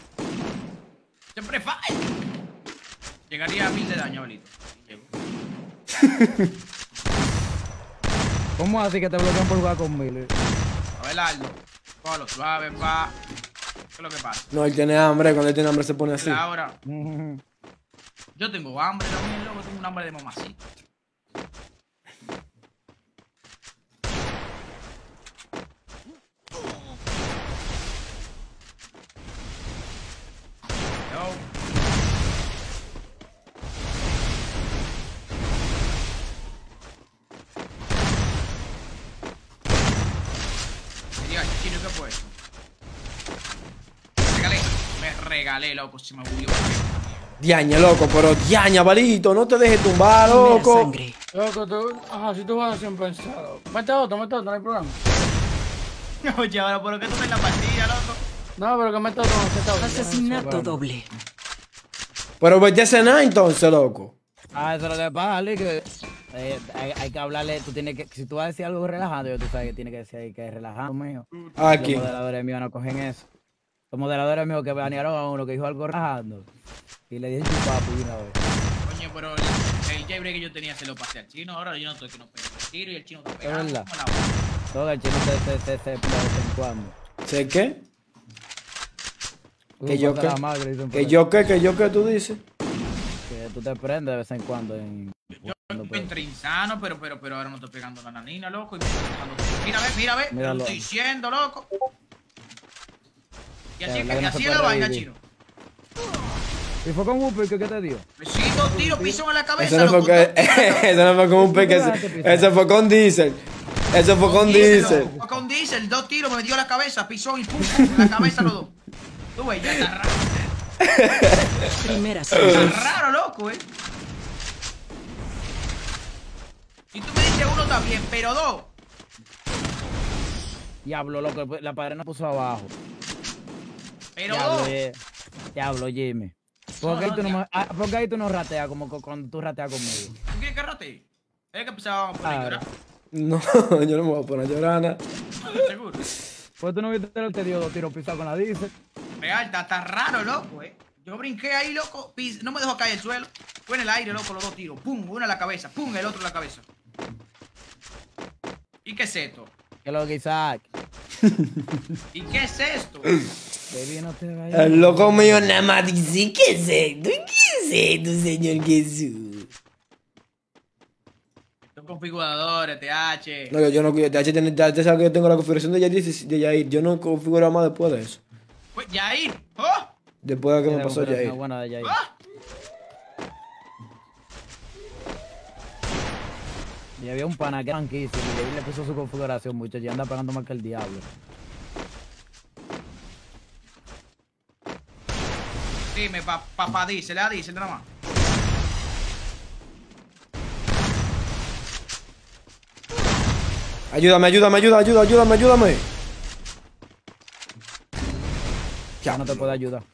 ¿Qué pre-fire? Llegaría a mil de daño, abuelito. Llegó. ¿Cómo así que te bloquean por jugar conmigo? Abelardo, suave, pa. ¿Qué es lo que pasa? No, él tiene hambre, cuando él tiene hambre se pone así. Ahora, yo tengo hambre también, loco. Tengo un hambre de mamacita. Me regalé, me regalé, loco, se me huyó. Diaña, loco, pero diaña, balito, no te dejes tumbar, loco. Loco, tú, ajá, si tú vas sin pensado. Mete otro, mete otro, no hay problema. Oye, ahora, ¿por qué tú ves la partida, loco? No, pero que mete otro, no mete otro. Asesinato doble. Pero vete a cenar entonces, loco. Ah, eso es lo que pasa, Ali, que eh, hay, hay que hablarle, tú tienes que, si tú vas a decir algo relajado, yo tú sabes que tiene que decir ahí que es relajado, mío. Aquí. Los moderadores míos no cogen eso. Los moderadores míos que banearon a uno que dijo algo relajando. Y le dije y una vez. Coño, pero el, el jailbreak que yo tenía se lo pasé al chino. Ahora yo no estoy que no pego el tiro y el chino está pegando. verdad. como la bola. Todo el chino se, se, se, se, de vez en cuando. ¿Sé qué? Que yo Que ahí. yo qué, que yo qué tú dices. Que tú te prendes de vez en cuando en... Yo puedes. entré insano, pero, pero, pero ahora no estoy pegando la nanina, loco. Y me estoy dejando... Mira, ve, mira, ve. Lo estoy diciendo, loco. Y así, es que, que así es la vaina, chino. ¿Y fue con Whoopi que qué te dio? Sí, dos tiros, piso en la cabeza, Eso no loco. fue, que, eso no fue con un peque, eso fue con Diesel. Eso fue con Diesel, Diesel. Fue con Diesel, dos tiros, me en la cabeza, pisó y pum, pum, en la cabeza los dos. Tú ves, ya está raro. Primera raro, loco, eh. Y tú me dices uno también, pero dos. Diablo, loco, la padrina puso abajo. Pero Diablo, dos. eh. Diablo, Jimmy. ¿Por qué, No, tú no no, me- ah, ¿Por qué ahí tú no rateas como cu- cuando tú rateas conmigo? ¿Tú quieres que rate? Es que empezábamos a poner a llorar. No, yo no me voy a poner a llorar. nada. Seguro. Pues tú no viste el te dio dos tiros pisados con la dice. Real, está, está raro, loco, eh. Yo brinqué ahí, loco, pis- no me dejó caer el suelo. Fue en el aire, loco, los dos tiros. Pum, uno en la cabeza, pum, el otro en la cabeza. ¿Y qué es esto? Que lo que Isaac. ¿Y qué es esto? Baby, no te vayas. El loco mío nada más dice, ¿qué es esto? ¿Qué es esto, señor Jesús? Configuradores, TH. No, yo, yo no, ya, ya sabes que yo tengo la configuración de Yair, de Yair. Yo no configuro más después de eso. Pues, Yair. ¡Oh! Después de que me pasó Yair. buena de Yair. ¡Ah! Y había un pana que era y Yair le puso su configuración, muchachos, y anda pagando más que el diablo. Dime, papá, pa, da dice nada más. Ayúdame, ayúdame, ayúdame, ayúdame, ayúdame, ayúdame. Ya no te puede ayudar.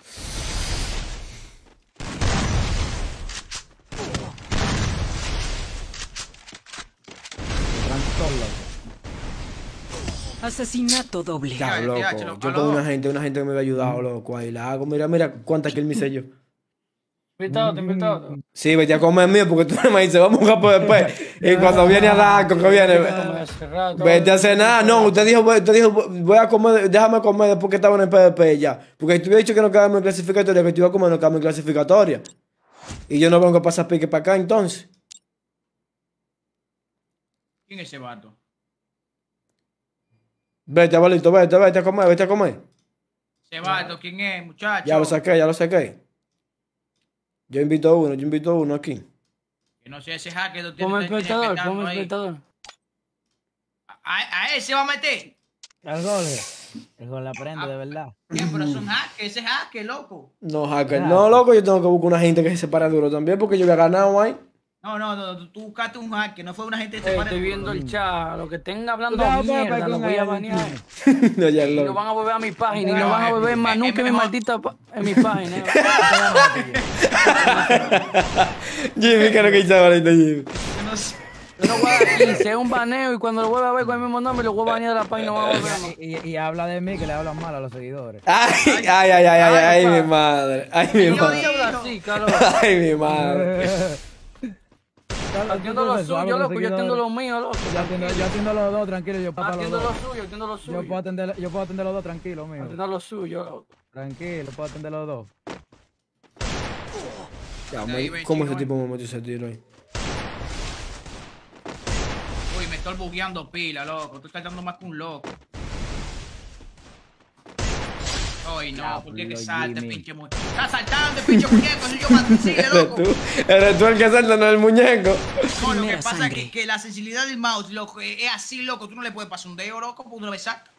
Asesinato doble. Ya, loco. Yo con una gente, una gente que me había ayudado, loco. Ahí la hago. Mira, mira cuántas kills me hice yo. Invita otro, invita otro. Sí, vete a comer mío porque tú no me dices, vamos a por después. Y cuando viene a dar, que viene. Vete a cenar. No, usted dijo, usted dijo, voy a comer, déjame comer después que estaba en el PvP ya. Porque tú habías dicho que no quedamos en clasificatoria, que te iba a comer, no quedamos en clasificatoria. Y yo no vengo a pasar pique para acá entonces. ¿Quién es ese vato? Vete, abuelito, vete, vete a comer, vete a comer. Ese vato, ¿quién es, muchacho? Ya lo saqué, ya lo saqué. Yo invito a uno, yo invito a uno aquí. Que no sé ese hacker lo tiene, Ponme el tiene espectador, el ahí. espectador. A, a ese va a meter. El Jorge. Eso la prende, de verdad. Bien, pero son hackers, ese es hacker, loco. No, hacker. No, loco, yo tengo que buscar una gente que se separe duro también porque yo había ganado ahí. No, no, no, tú- buscaste un hacker, no fue una gente que pare estoy viendo el chat. Lo que estén hablando mierda, lo voy a banear. no, ya Y lo. lo van a volver a mi página y No, lo van a es- volver más es- nunca es en mi maldita en mi página. Jimmy, que no que hizo ahorita, Jimmy. Yo no sé. Yo lo voy a dar 15, es un baneo y cuando lo vuelva a ver con el mismo nombre lo voy a banear de la página no a volver. Y, y- y habla de mí que le hablan mal a los seguidores. Ay, ay, ay, ay, ay, ay, Ay, mi madre. Ay, mi Yo madre. Ay, mi madre. Atiendo lo suyo, loco, yo atiendo lo mío, loco. Yo atiendo, yo atiendo los dos, tranquilo, yo puedo para los Atiendo lo dos. suyo, atiendo lo Yo suyo. puedo atender, yo puedo atender los dos, tranquilo, mío. Atiendo lo suyo, loco. Tranquilo, puedo atender los dos. Ya, ven, ¿Cómo ese tipo me metió ese tiro ahí? Uy, me estoy bugueando pila, loco. Estoy saltando más que un loco. Ay, no, ¿por qué que salte, pinche muñeco? Está saltando, pinche muñeco, soy yo más sigue, loco. Eres tú el que salta, no el muñeco. No, lo que pasa es que, que la sensibilidad del mouse, loco, es es así, loco. Tú no le puedes pasar un dedo, loco, porque uno le saca.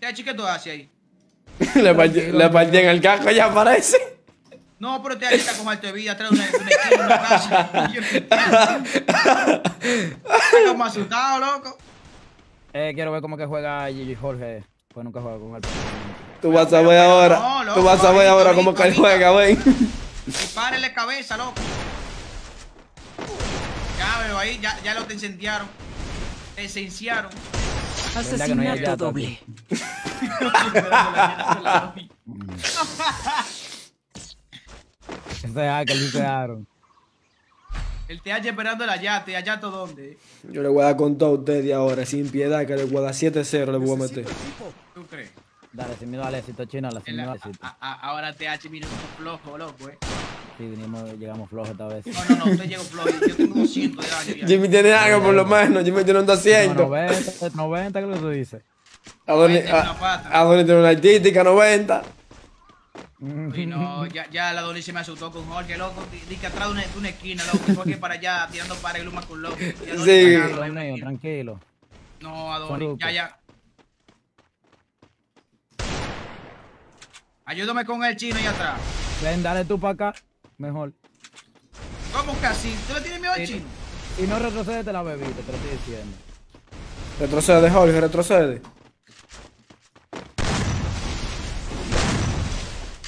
¿Qué ¿qué tú haces ahí? le, partí, le partí en el casco, ya aparece. No, pero te está con alto de vida, trae una, una esquina, una casa. Está como asustado, loco. Eh, quiero ver cómo que juega Gigi Jorge. Pues nunca juega con él. Tú vas a ver ahora. no, loco, Tú vas a ver ahora cómo que él juega, ven. Dispárele cabeza, loco. Ya, veo ahí, ya, ya lo te incendiaron. Te incendiaron. ¿Verdad que no Asesinato allá, doble. Ese hacker dice Aaron. El TH esperando la yate, allá todo dónde. Yo le voy a dar con todo a ustedes ahora, sin piedad, que le voy a dar 7-0, le voy a meter. ¿Tú crees? Dale, sin miedo al éxito, China, sin En miedo la- al éxito. a- a- ahora TH vino flojo, loco, eh. Sí, vinimos, llegamos flojos esta vez. No, no, no, usted llegó flojo. Yo tengo 200 de daño ya. Jimmy tiene algo por lo menos, Jimmy tiene un No, 200. 90, 90, ¿qué lo que tú dices? Adonis Tiene una pata. a- Adonis tiene una artística 90. Y no, ya, ya la Dolly se me asustó con Jorge, loco. di- Di que atrás de una, de una esquina, loco. Jorge para allá tirando para el luma con loco. Sí. Tranquilo. No, Adonis, ya, ya. Ayúdame con el chino ahí atrás. Ven, dale tú para acá, mejor. ¿Cómo que así? ¿Tú le tienes miedo al chino? Y no retrocede la bebida, te lo estoy diciendo. Retrocede, Jorge, retrocede.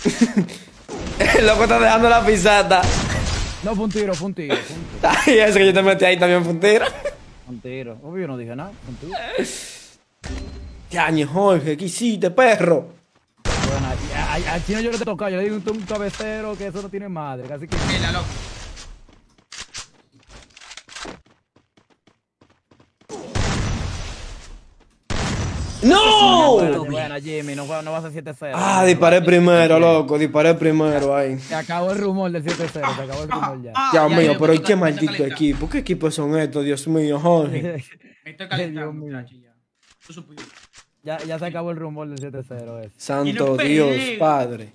El loco está dejando la pisata. No, fue un tiro, fue un tiro, fue un tiro. Ay, ese que yo te metí ahí también fue un tiro. Un tiro. Obvio, no dije nada, fue un tiro. Jorge, ¿qué hiciste, perro? Bueno, y a- a- al chino yo le he tocado, yo le digo un, un cabecero que eso no tiene madre, casi que... Mira, loco. ¡No! Bueno, bueno, Jimmy, no, fue- no va a ser 7-0. Ah, disparé primero, loco, disparé primero ahí. Se acabó el rumor del 7-0, se acabó el rumor ya. Ah, Dios ya, mío, ya, pero me ¿y estoy qué maldito equipo? ¿Qué equipos son estos, Dios mío, Jorge? Me estoy calentando, ya. Tú supiste. Ya, ya se acabó el rumor del 7-0 ese. Santo Dios, padre.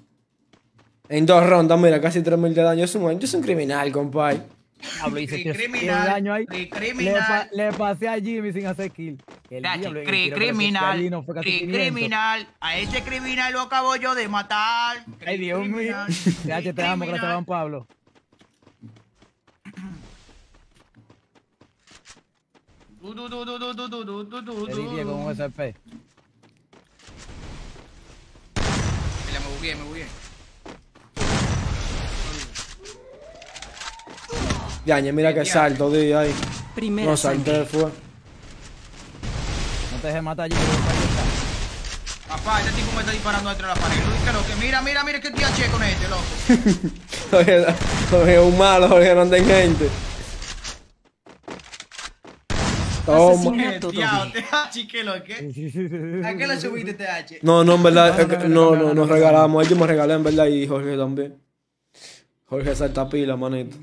En dos rondas, mira, casi 3.000 de daño. Yo soy un, un criminal, compadre. Diablo, Cri- que criminal, daño ahí. Le, pa- criminal. le pasé a Jimmy sin hacer kill. El diablo, cri- criminal, Lino fue casi cri- 500. criminal, a ese criminal lo acabo yo de matar. Ay, Dios mío. Ya te amo, gracias. Juan Pablo. Du, du, du, du, du, du, du, du, du, du, Te di 10 con un du. USP. Mira, me bugué, me bugué. Yañe, mira que salto, di ahí. Primera No salté, fue. No te dejes matar, Jimmy. Papá, este tipo me está disparando dentro de la pared. Luis, lo que mira, mira, mira que TH con este, loco. Jorge es un malo, Jorge no anda en gente. Toma. Asesinato Diablo, doble. TH, ¿qué lo que? ¿A qué le subiste TH? No, no, en verdad, no, no, no, nos no, regalamos. Yo me regalé, en verdad, y Jorge también. Jorge salta pila, manito.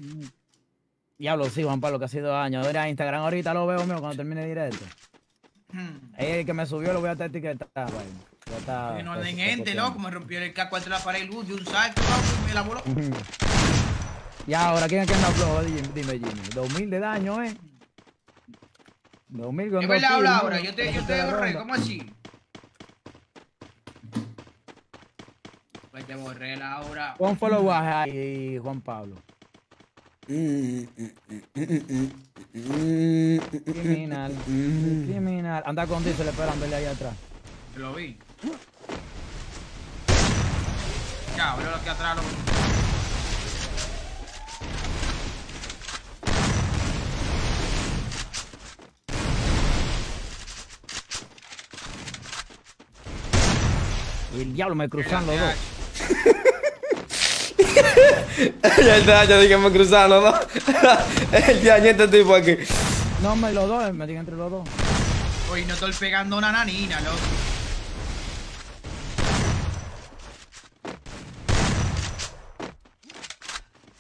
Diablo, sí, Juan Pablo, que hace dos años. Era Instagram ahorita, lo veo mío cuando termine el directo. Hmm. El que me subió lo voy a estar etiquetando. güey. Ya está. Que no pues, den gente, loco. Me rompió el casco entre la pared y luz de un salto, loco, y me la voló. Y ahora, ¿quién es que anda flojo? Dime, dime, Jimmy. 2000 de daño, ¿eh? 2000 con Es dos verdad, kills, Laura, yo te, yo te borré. ¿cómo así? Pues te borré, Laura. Pon follow ahí, Juan Pablo. Criminal. Criminal. Anda con Diesel esperándole ahí atrás. Lo vi. Ya, veo aquí atrás. loco. Y el diablo me cruzan los dos. Ya está, ya dije me cruzaron, ¿no? El día este tipo aquí. No, me los dos, me digan entre los dos. Hoy no estoy pegando una nanina, loco.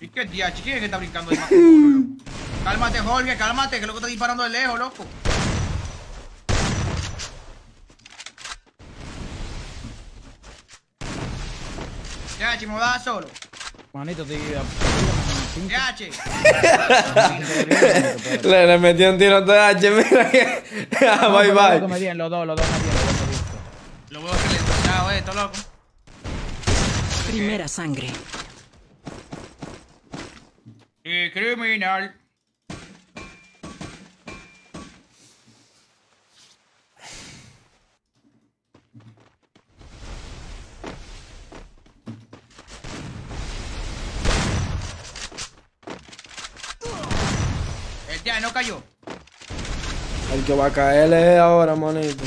¿Y qué tía? ¿Quién es que está brincando ahí más que loco? Cálmate, Jorge, cálmate, que es lo que está disparando de lejos, loco. Ya, me va a solo. Manito, tío. Ya, Le, le metió un tiro a TH, mira que. Ah, bye bye. Me dieron los dos, los dos me los dos me dieron. Lo veo ralentizado esto, loco. Primera sangre. Y criminal. Ya no cayó. El que va a caer es ahora, manito.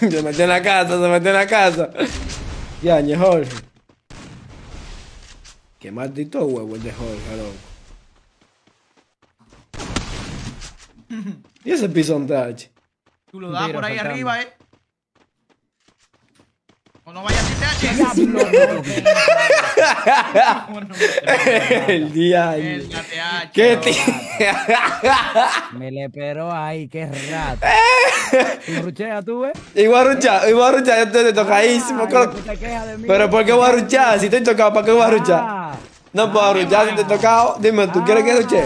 Se metió en la casa, se metió en la casa. Ya, ñe, Jorge. Qué maldito huevo el de Jorge, loco. ¿Y ese pisón TH? Tú lo das por ahí saltando. arriba, eh. O no vayas a TH. El día. El TH. ¿Qué no. Me le esperó ahí, qué rato. ¿Y ruchea tú, ves? Y voy a ruchar, y voy a ruchar, yo estoy tocadísimo. Ah, te. Pero ¿por qué voy a ruchar? Si estoy tocado, ¿para qué voy a ruchar? Ah, No puedo ruchar si estoy tocado. Dime, ¿tú quieres que ruche?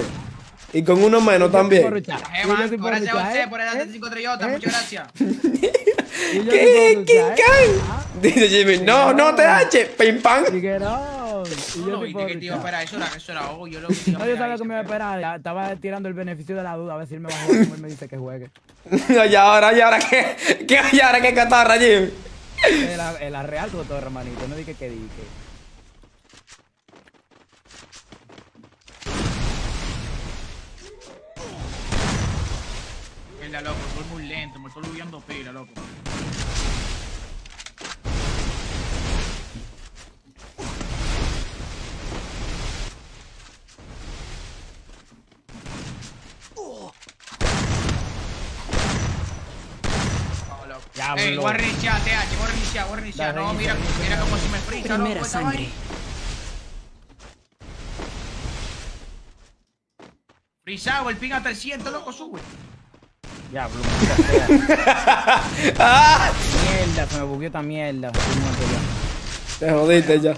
Y con uno menos también. Eh, gracias a ruchar, usted ¿eh? por el 75 Trillota, muchas gracias. ¿Qué? ¿King ¿eh? Kang? Dice Jimmy, no, no TH, pim pam. Dije, no. Y yo por que te iba a esperar, eso era, eso era obvio, yo lo que te iba a No, yo sabía que me iba a esperar. ya Estaba tirando el beneficio de la duda a ver si él me va a jugar como él me dice que juegue. Y ahora, y ahora qué, qué, y ahora qué catarra, Jimmy. Es la, es la real todo, hermanito. No dije que dije. Mierda, loco, estoy muy lento, me estoy subiendo pila, loco. Oh, loco. Ya, Ey, voy a reiniciar, TH, voy a reiniciar, voy a reiniciar. No, mira, mira como si me frisa, loco, Primera esta sangre. Frisado, el ping a 300, loco, sube. Ya, sea. Mierda, se me bugueó esta mierda. Te jodiste ya.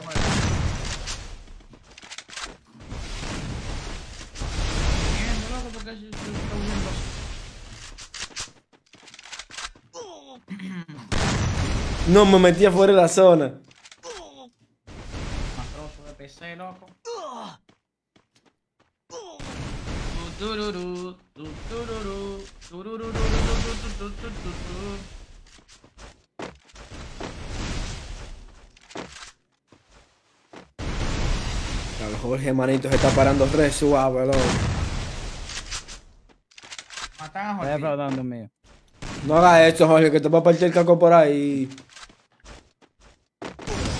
No, me metí afuera de la zona. Mastroso de PC, loco. Tururú, tu, tururú, Jorge, manito, se está parando re suave, loco. Matan a Estoy Jorge. mío. No hagas eso, Jorge, que te va a partir el caco por ahí.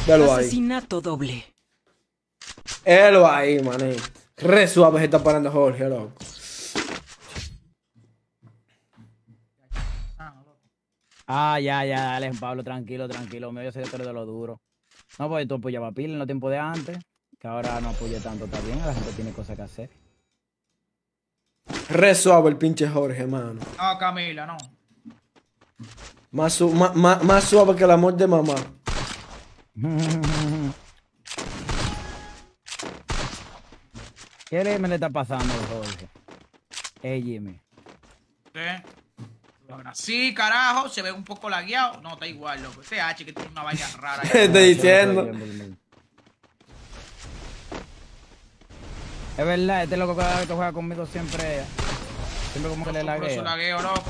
Velo ahí. Asesinato doble. Velo ahí, manito. Re suave se está parando Jorge, loco. Ah, ya, ya, dale, Pablo, tranquilo, tranquilo. Me voy a hacer esto de lo duro. No, pues tú pues ya va pila en los tiempos de antes. que ahora no apoye tanto, está bien, la gente tiene cosas que hacer. Re suave el pinche Jorge, mano. No, Camila, no. Más, su- más, más, más suave que el amor de mamá. ¿Qué le- me le está pasando, Jorge? Ey, Jimmy. ¿Sí? Ahora sí, carajo, se ve un poco lagueado. No, está igual, loco. Este H que tiene una vaina rara. ¿Qué estoy diciendo? Es verdad, este loco cada vez que juega conmigo siempre. Siempre como que le Por su laguea. lagueo, loco.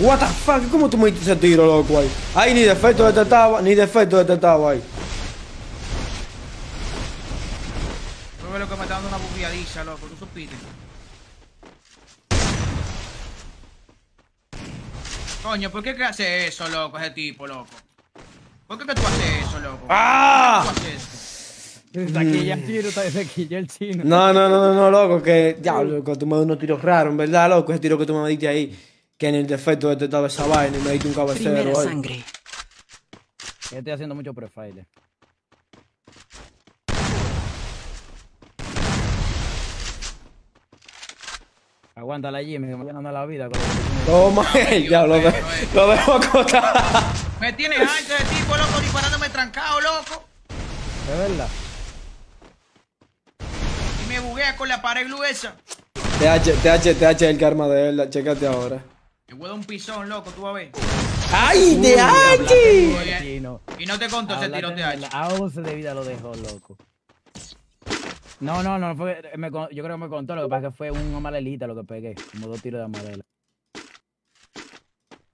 What the fuck, ¿cómo tú me diste ese tiro, loco, ahí? Ahí ni defecto detectaba, ni defecto detectaba ahí. Tú ves lo que me está dando una bugueadiza, loco. Tú supiste. Coño, ¿por qué que hace eso, loco, ese tipo, loco? ¿Por qué que tú haces eso, loco? ¡Ah! ¿Por qué tú haces eso? Está aquí ya el chino, está está aquí ya el chino. No, no, no, no, no, loco, que diablo, loco, tú me das unos tiros raros, en verdad, loco, ese tiro que tú me diste ahí, que en el defecto detectaba esa vaina y me diste un cabecero. Primera ahí. sangre. Yo estoy haciendo mucho prefire. Aguanta la Jimmy, que me llenando la vida con Toma, ya lo, de- lo dejo acotar. Me tienes alto ese tipo, loco, disparándome trancado, loco. Es verdad. Y me buguea con la pared esa. TH, TH, TH, el karma de verdad, chécate ahora. Te voy a dar un pisón, loco, tú vas a ver. ¡Ay! Oye, Chino. Y no te contó ese tiro de. H. A 11 de vida lo dejó, loco. No, no, no, fue, me yo creo que me contó, lo que pasa es que fue un amarelita lo que pegué, como dos tiros de amarela.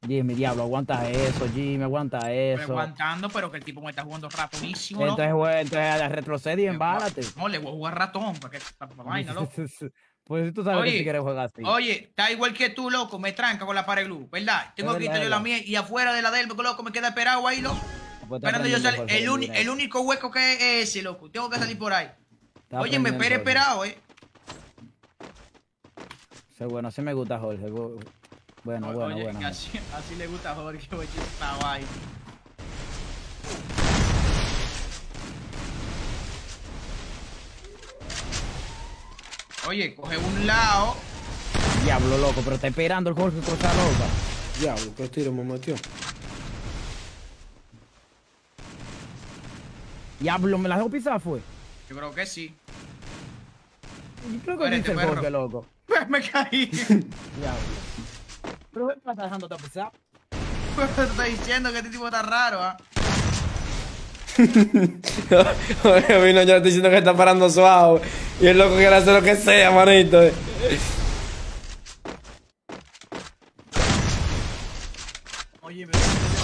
Jimmy, diablo, aguanta eso, Jimmy, aguanta Estoy eso. aguantando, pero que el tipo me está jugando ratonísimo, loco. Entonces, entonces retrocede y embálate. No, le voy a jugar ratón, para que para vaina, loco. Pues si tú sabes que Oye, si quieres jugar así. Oye, está igual que tú, loco, me tranca con la pared glue, ¿verdad? Tengo Es que quitar yo la mía y afuera de la del, loco, me queda esperado ahí, loco. Pues está Esperando yo salir. El, mirar. el único hueco que es ese, loco. Tengo que salir por ahí. Está Oye, me espera esperado, eh. Sí, bueno, así me gusta Jorge. bu- Bueno, bueno, Oye, bueno. que así, así le gusta a Jorge, oye, esta vaina. Oye, coge un lado. Diablo, loco, pero está esperando el Jorge cosa loca. Diablo, qué tiro me metió. Diablo, ¿me la dejó pisar fue? Yo creo que sí. Yo creo que dice el perro. Jorge, loco. me caí. Diablo. Pero ¿qué estás dejándote pisar? Te estoy diciendo que este tipo está raro, ¿ah? Oye, vino ya diciendo que está parando suave. Y el loco quiere hacer lo que sea, manito. Oye, me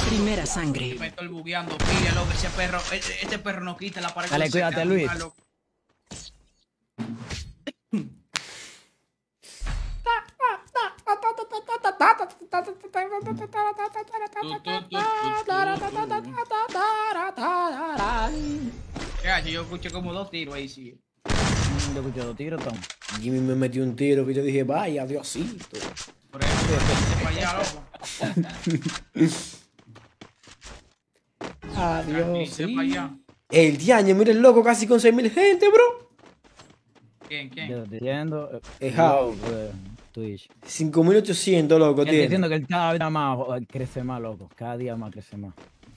Primera sangre. me estoy bugueando, pilla, loco. Ese perro, ese, ese perro no quita la pared. Dale, cuídate, Luis. está loco. Tu, tu, tu, tu, tu. Ya, yo escuché como dos tiros ahí, sí. Yo escuché dos tiros, Tom. Jimmy me metió un tiro que yo dije, vaya, Diosito. Por eso, se para allá, loco. Adiós. El diaño, mira el loco casi con 6.000 gente, bro. ¿Quién, quién? Yo estoy diciendo. eh, Es how. Twitch. 5.800, loco, Yo estoy tiene. diciendo que él cada día más eh, crece más, loco. Cada día más crece más.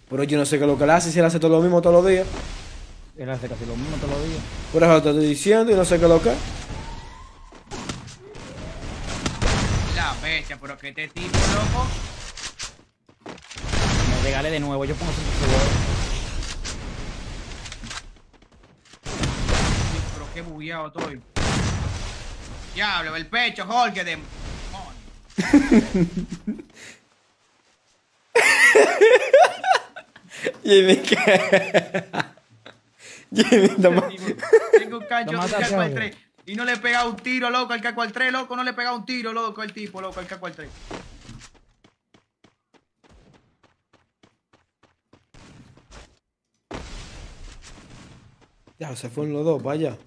Pero yo no sé qué es lo que él hace, si él hace todo lo mismo todos los días. Él hace casi lo mismo todos los días. Por eso te estoy diciendo y no sé qué es lo que es. La bestia, pero que este tipo, loco. Me regalé de nuevo, yo pongo siempre ese huevo. Sí, Pero qué bugueado estoy. Diablo, el pecho, Jorge, de. Jimmy, ¿qué? Jimmy, toma. Tengo un cacho un caco al Jorge. 3. Y no le he pegado un tiro, loco, al caco al 3, loco. No le he pegado un tiro, loco, el tipo, loco, al caco al 3. Ya, se fueron los dos, vaya.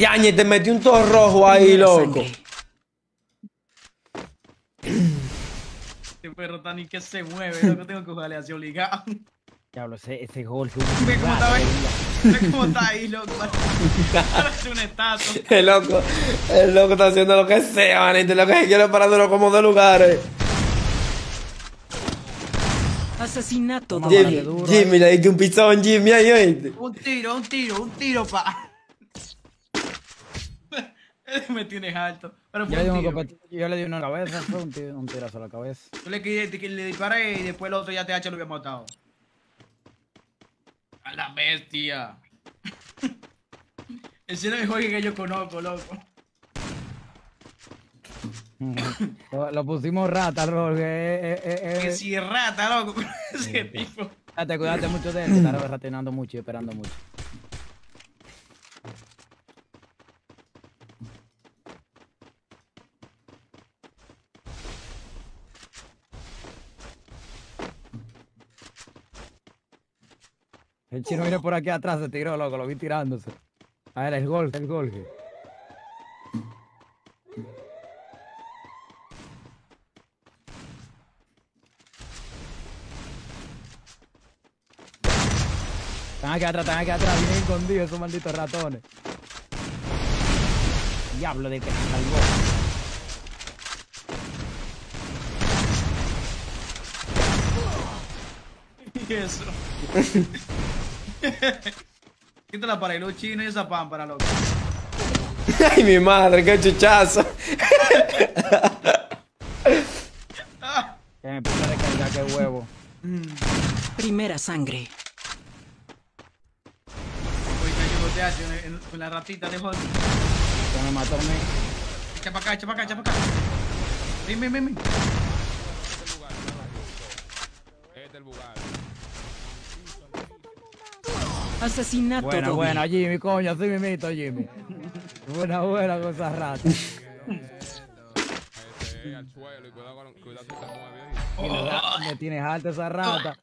Yañe, te metí un todo rojo ahí, loco. Este perro está ni que se mueve, loco. Tengo que jugarle así obligado. Diablo, ese, ese gol fue Ve un cómo está, ve. rato, Ve cómo está ahí, loco. Parece un estatua. El loco, el loco está haciendo lo que sea, manito. Lo que se quiere parándolo como de lugares. Asesinato. Jimmy, duro, Jimmy, le diste un pisón, Jimmy, ahí, oíste. Un tiro, un tiro, un tiro, pa. Me tienes alto. Pero Yo fue le, di un tiro. yo le di una cabeza, fue un, tiro, un tirazo a la cabeza. Yo le, que le disparé y después el otro ya TH lo había matado. A la bestia. Ese es el mejor que yo conozco, loco. lo, lo pusimos rata, Jorge. Eh, eh, eh, Que si es rata, loco, ese tipo. Cuídate, cuídate mucho de él, está ratinando mucho y esperando mucho. El chino viene por aquí atrás, se tiró, loco, lo vi tirándose. A ver, el gol, el gol. Están aquí atrás, están aquí atrás, vienen escondidos esos malditos ratones. Diablo de que se salvó. Y eso. Quítala para el los chinos y esa pámpara, loco. Ay, mi madre, qué chuchazo. Que me puse a recargar, qué huevo. Primera sangre. En- en- con la ratita de Hulk. Que me mató a mí. Echa para acá, echa para acá, echa para acá. Ven, ven, ven, ven. Asesinato Buena, doble. buena, Jimmy, coño, así mimito, Jimmy. Buena, buena con esa rata. Le tienes alta esa rata.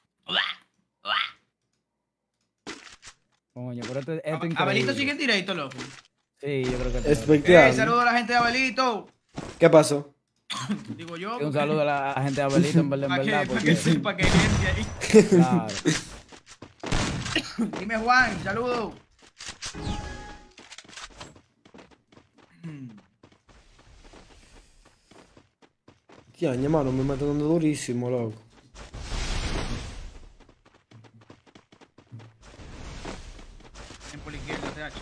Coño, pero esto, esto es Abelito sigue en directo, loco. Sí, yo creo que Espectacular. saludo a la gente de Abelito. ¿Qué pasó? Digo yo. Un saludo a la gente de Abelito, en verdad, en Para que, verdad. para Porque, que sepa que hay gente ahí. claro. Dime Juan, saludo. Tía, mi hermano, me mata dando durísimo, loco. En por la izquierda, TH.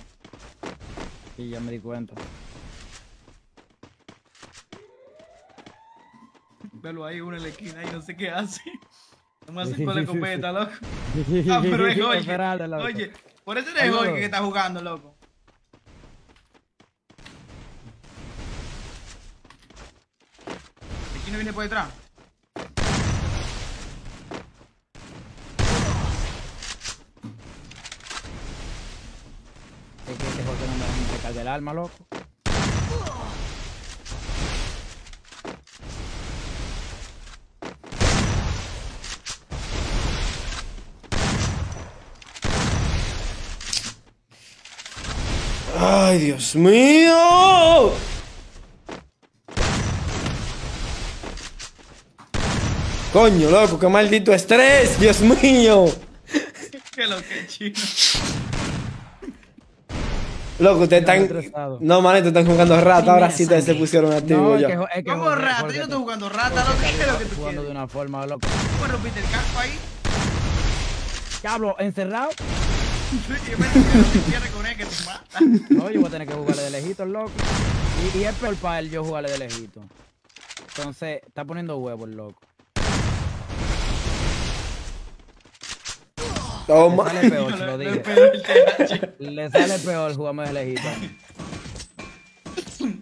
Sí, ya me di cuenta. Velo ahí, uno en la esquina y no sé qué hace. Nomás se con la escopeta, loco. Ah, pero es Jorge. Esperate, loco. Oye, por eso no es Aló. Jorge que está jugando, loco. El chino viene por detrás. Es que este Jorge no me deja ni recargar el alma, loco. ¡Ay, Dios mío! Coño, loco, qué maldito estrés, Dios mío. Que lo que chino. Loco, ustedes están. estresado. No, manito, están jugando rata. Ahora sí ustedes se pusieron No, activos es ya. que, Jo- es que ¿Cómo rata? Yo no estoy jugando rata, loco. ¿Qué es lo que tú jugando de una forma, loco. ¿Cómo rompiste el casco ahí? Diablo, encerrado. Y yo me cierre con él que te mata. No, yo voy a tener que jugarle de lejito, loco. Y, y es peor para él yo jugarle de lejito. Entonces, está poniendo huevos, loco. Le Toma. sale peor, se lo dije. Le sale peor jugarme de lejito.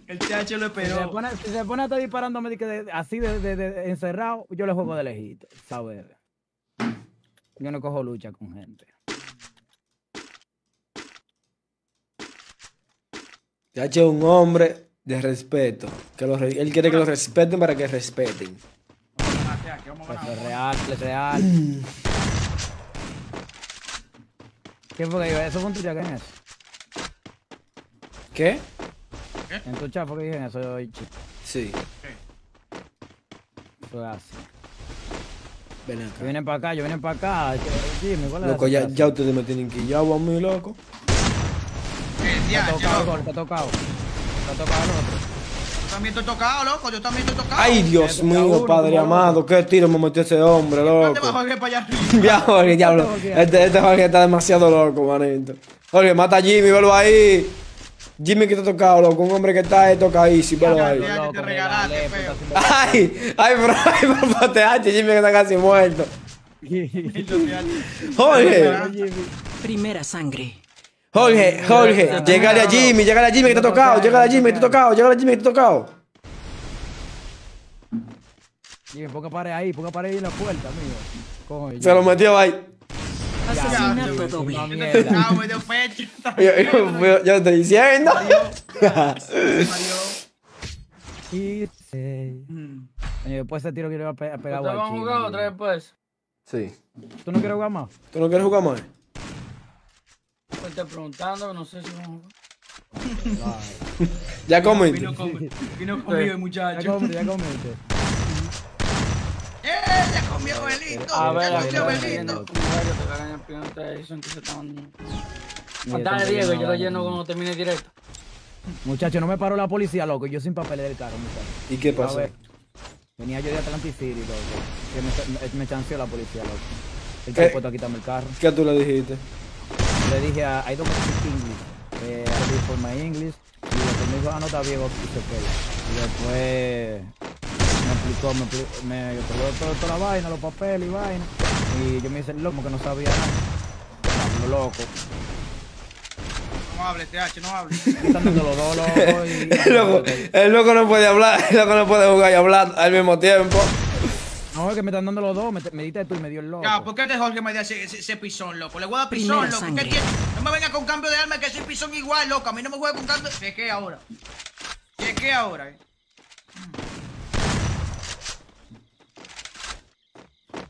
El TH lo Si se esperó. pone, si se pone a estar disparándome de- así de, de- de- encerrado, yo le juego de lejito, ¿sabes? Yo no cojo lucha con gente. Ya che, un hombre. De respeto. Que lo re- él quiere que lo respeten para que respeten. Es real, es real. ¿Qué fue que yo? ¿Eso fue un tuyo que en eso? ¿Qué? En tu chat fue que dije eso chico. Sí. Eso es así. Ven Yo acá. vine para acá, yo vine para acá. Jimmy, ¿cuál es la Loco, ya, situación? ya ustedes me tienen que ya a mí, loco. Te ha TH, tocado, loco. Tocado. Te ha tocado el otro. Yo también estoy tocado, loco. Yo también estoy tocado. Ay, Dios mío, uno, padre amado, qué tiro me metió ese hombre, ¿Dónde va loco. Ya, Jorge, diablo. Este, este Jorge está demasiado loco, manito. Jorge, mata a Jimmy, velo ahí. Jimmy que te ha tocado, loco. Un hombre que está ahí tocadísimo, velo ahí. Ya, Ay, ay, bro, ay, por TH, Jimmy que está casi muerto. Jorge, Primera sangre. Jorge, Jorge, llegale a Jimmy, llegale a Jimmy que te ha tocado, llegale a Jimmy que te ha tocado, llegale a Jimmy que te ha tocado. Jimmy, ponga pared ahí, ponga pared ahí en la puerta, amigo. Coño. Se lo metió ahí. Asesinato doble. Una Yo. Yo, estoy diciendo. Mario. Y se- Coño, después ese tiro que le iba a pe- a pegar ¿Ustedes van a jugar otra vez pues? Sí. ¿Tú no quieres jugar más? ¿Tú no quieres jugar más? Pues estoy preguntando, no sé si van a jugar. Ya comí. Vino vino conmigo el Ya muchacho. comiste, ya comiste. ¡Eh! Ya comió Belito. A ver, Ya comió Belito. Dale, Diego, yo lo lleno cuando termine directo. Muchacho, no me paró la policía, loco. Yo sin papeles del carro, muchacho. ¿Y qué pasó? Venía yo de Atlantic City, loco. Que me, me, me chanceó la policía, loco. El puesto a quitarme el carro. ¿Qué tú le dijiste? Le dije a I don't speak English. Eh, I read for my English. Y después me dijo, ah, no está bien, ok, it's okay. Y después me explicó, me, expli- me entregó todo, toda la vaina, los papeles y vaina. Y yo me hice el loco que no sabía nada. Lo loco. No hables, TH, no y... El loco, el loco no puede hablar, el loco no puede jugar y hablar al mismo tiempo. No, es que me están dando los dos, me, me diste tú y me dio el loco. Ya, ¿por qué este Jorge me da ese, ese, ese pisón, loco? Le voy a dar pisón, Primera loco. ¿Qué tiene? No me venga con cambio de arma que soy pisón igual, loco. A mí no me juega con cambio. ¿De qué ahora? ¿De qué ahora? eh?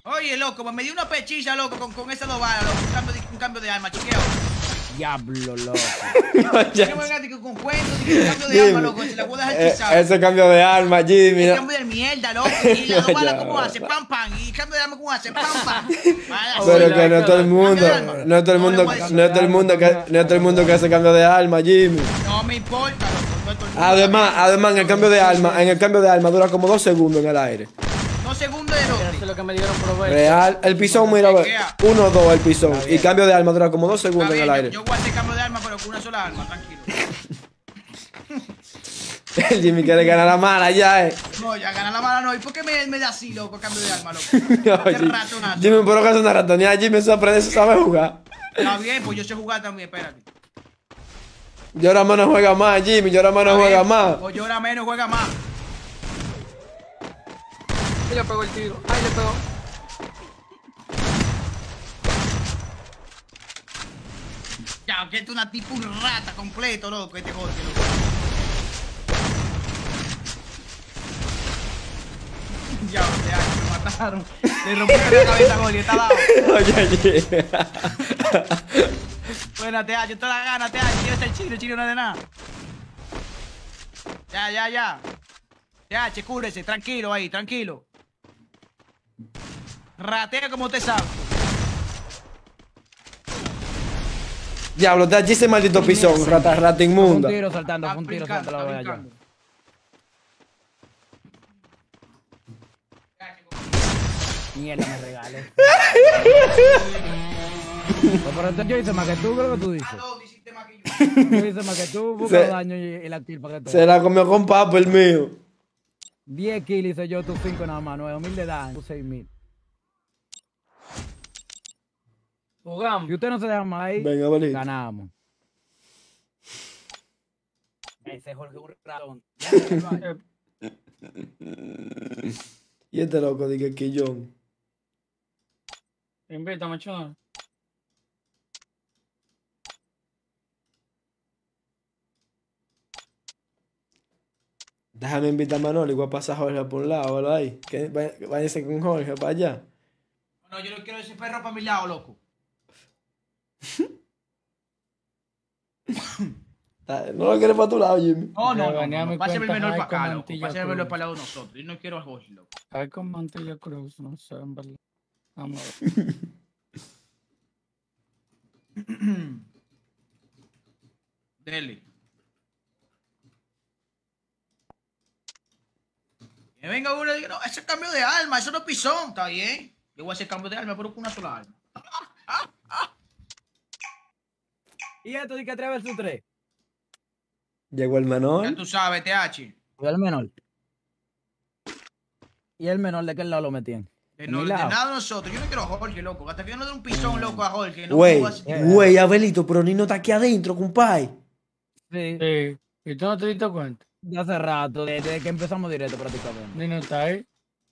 Oye, loco, me dio una pechiza, loco, con, con esa dos balas, loco. Un cambio de, un cambio de arma, chequea ahora. Diablo, loco. No que con cuentos, cambio de arma, loco. Se la dejar Eh, chisar. ese cambio de arma, Jimmy. El no- cambio de mierda, loco. Y la dos balas, Ya, ¿cómo ya. hace? Pam, pam. Y el cambio de arma, ¿cómo hace? Pam, pam. Pero que no es todo el mundo, no es todo el No mundo, no es todo el mundo que, no todo el mundo que hace cambio de arma, Jimmy. No me importa, loco. No. Además, además en el cambio de arma, en el cambio de arma dura como dos segundos en el aire. Es lo que me dieron. Real, el pisón, mira, ve, uno, dos el pisón. Y cambio de arma dura como dos segundos en el aire. yo hacer cambio de arma, pero con una sola arma, tranquilo. El Jimmy quiere ganar la mala ya, eh. No, ya gana la mala no. ¿Y por qué me, me da así, loco, cambio de arma, loco? Ratonazo. Jimmy, pero que es una ratonía. Jimmy se aprende, se sabe jugar. Está bien, pues yo sé jugar también, espérate. Más no juega más, Jimmy. Yo ahora más no Está juega más. Pues llora menos, juega más. Ahí le pegó el tiro. Ahí le pegó. Ya, que es una tipo un rata completo, loco, este Jorge, loco. Ya, ya, me mataron. Le rompieron la cabeza Jorge, está lado. Oye, Jimmy. Buena, TH, yo te la gana, TH. ¿Quieres el chile? El chile no es de nada. Ya, ya, ya. TH, cúrese, tranquilo ahí, tranquilo. Ratea como usted sabe. Diablo, te ese maldito pisón, rata, rata Fue un inmunda. tiro saltando, un tiro saltando la allá. Mierda, me regales. Pero entonces yo hice más que tú, creo que tú dices. Que yo. Yo hice más que tú, busca Se- daño y, la kill para que tú. Se la comió con papo el mío. 10 kills hice yo, tú 5 nada más, 9 mil de daño, tú 6 mil. Jugamos. Si usted no se deja más ahí, Venga, ganamos. Ese Jorge es ratón. Eh, Y este loco, dije que yo. Invítame, chon. Déjame invitar a Manolo y voy a Jorge por un lado, ¿verdad? Ahí. Que váyase con Jorge para allá. No, yo no quiero ese perro para mi lado, loco. No lo quieres para tu lado, Jimmy. No, no, no. no, mi no. Pásame el menor para acá, loco. Pásame el menor para el lado de nosotros. Yo no quiero a Jorge, loco. Hay con Mantilla Cruz, no sé, en verdad. Vamos a ver. Dele. Que venga uno y diga, no, ese es cambio de alma, eso no es pisón, está bien. Yo voy a hacer cambio de alma, pero con una sola alma. Y esto di que 3 versus 3. Llegó el Ya menor. tú sabes, TH. Y el menor. Y el menor de qué lado lo metían. De, nada de nosotros. Yo no quiero a Jorge, loco. Hasta que yo no dé un pisón, loco, a Jorge. No Güey, güey, Abelito, pero Nino está aquí adentro, compadre. Sí. Sí. ¿Y tú no te diste cuenta? De hace rato, desde que empezamos directo prácticamente. Nino está ahí.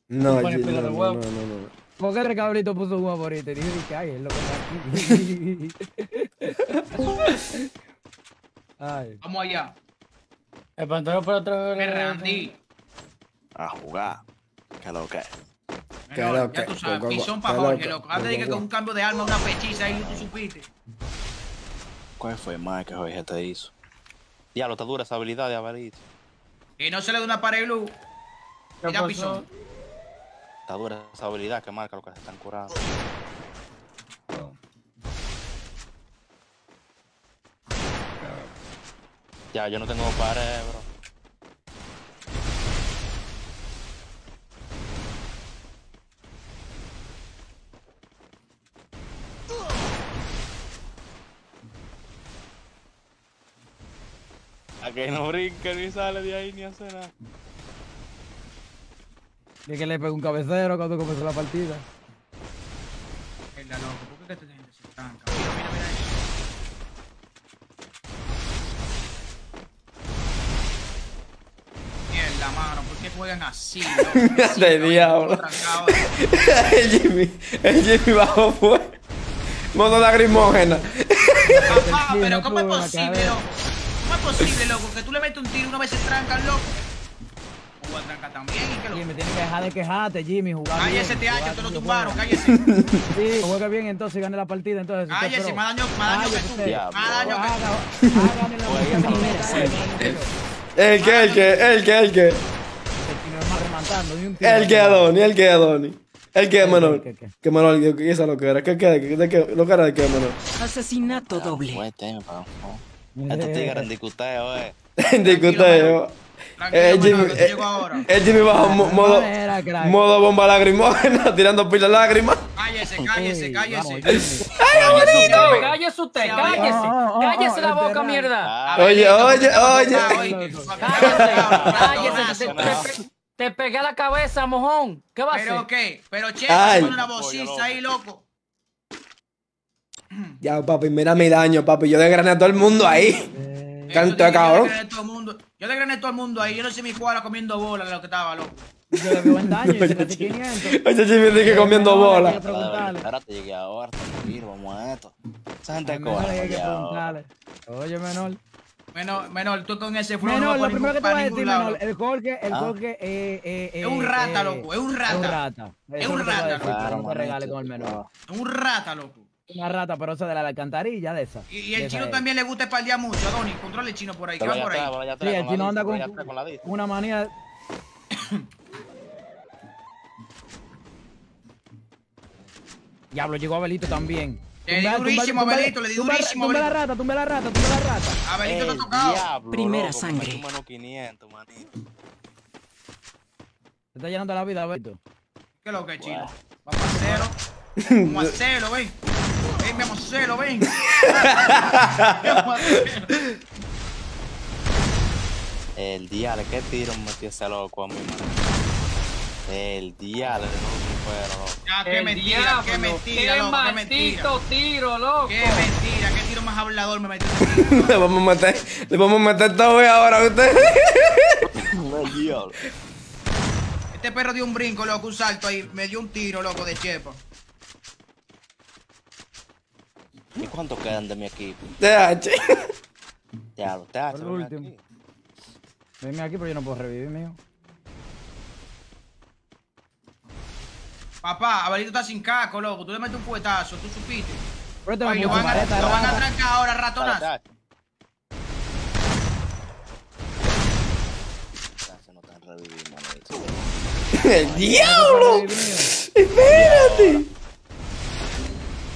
No, pila no, no, huevo. no, no, no. ¿Por qué el cabrito puso favorito? Y dije, que ay, es lo que está aquí. ay. Vamos allá. El pantalón para. Me Randy. A jugar. Que lo que. Menor, Claro ya que- tú sabes, pisón para Jorge, loco. Antes de que con un cambio de alma, una pechiza ahí, tú supiste. ¿Cuál fue más que Jorge te hizo? Diablo, está dura esa habilidad de Avarito. Y no se le da una pared blue. ¿Qué Mira, pisón. Está dura esa habilidad que marca lo que se están curando. Ya, yo no tengo pared, bro. Que no brinca ni sale de ahí ni hace nada. Dije que le pegó un cabecero cuando comenzó la partida. Mierda, loco. ¿Por qué que esta gente se estanca? Mira, mira, mira. eso. Mierda, mano. ¿Por qué juegan así, loco? Así, De loco, diablo. el Jimmy, el Jimmy bajó fue. Modo lagrimógena. Papá, pero ¿cómo es posible, loco? ¿Cómo es posible, loco? Que tú le metes un tiro y una vez se trancan, loco. O a trancar también, ¿y qué loco? Jimmy, tienes que dejar de quejarte, Jimmy, jugar Cállese, bien. TH, te lo como tumbaron, juega. cállese. Sí, juega bien entonces y gane la partida entonces. Cállese, más daño, más daño que tú. Más daño que tú. La Juega primera que está El que, el que, el que, el que. El chino es más rematando, ni un tiro. El que Adoni, el que Adoni. El que ¿Qué, Manuel. Que Manuel, que esa lo que era. ¿Qué queda? ¿Qué qué- lo que era de qué Manuel? Asesinato doble. Estos tigres en discuteo, eh. Discuteo. Tranquilo, El Jimmy, eh, el Jimmy De modo, modo bomba lagrimógena, tirando pila de lágrimas. Cállese, cállese, cállese. vamos, Cállese. Usted, cállese usted, cállese. oh, oh, Cállese oh, la boca, mierda. Ah, Oye, oye, oye. Cállese, cállese. Te, pegué a la cabeza, mojón. ¿Qué va a Pero hacer? qué, pero che, Ay. una loco. ahí, loco. Ya, papi, mira mi daño, papi. Yo desgrané a todo el mundo ahí. Eh, Canto de cabrón. Yo le grané todo el mundo. Yo le grané todo el mundo ahí. Yo no sé mi cuadra comiendo bola de lo que estaba, loco. Yo le veo en daño y se le hace 500. Oye, Jimmy sigue comiendo bola. que preguntarle. Espérate, llegué ahora, tranquilo, vamos a esto. Esa gente que coja. Oye, menor. Menor, menor, tú con ese flow Menor, no lo primero que te voy a decir, lado. menor, el Jorge, el Ah. Jorge, eh, eh, Es un eh, rata, eh, loco, es un Es un rata. rata. Es un te a rata, loco. No te regales con el menor. Es un rata, loco. Una rata, pero esa de la alcantarilla de esa. Y, el esa chino es. también le gusta espaldear mucho. Adoni, controla el chino por ahí. ¿Qué Pero va por ahí? Sí, el chino anda con atrás una manía. Diablo, llegó Abelito también. Le di durísimo Abelito, le di durísimo a Tumba la rata, tumba la rata, tumba la rata. Abelito te ha tocado. diablo, Primera loco, sangre. me metí menos 500, manito. Se está llenando la vida, Abelito. ¿Qué es lo que es, chino? Vamos a hacerlo. Vamos a hacerlo, ven. Ven, vamos a hacerlo, ven. El diablo, qué tiro me metió ese loco a mi mano. El diablo, no loco. Ah, qué mentira, diablo, qué mentira, Qué loco, qué mentira. maldito tiro, loco. Qué mentira, qué tiro más hablador me metió. Le vamos a meter, le vamos a meter todo ahora a usted. El diablo. Este perro dio un brinco, loco, un salto ahí. Me dio un tiro, loco, de chepa. ¿Y cuánto quedan de mi equipo? TH. Diablo, te hace Por último. Venme aquí, pero yo no puedo revivir, mijo. Papá, Abelito está sin caco, loco. Tú le metes un puetazo, tú supiste. Pero te Ay, lo van, a, lo van a trancar ahora, ratonazo. Te. ¡El diablo! ¡Espérate!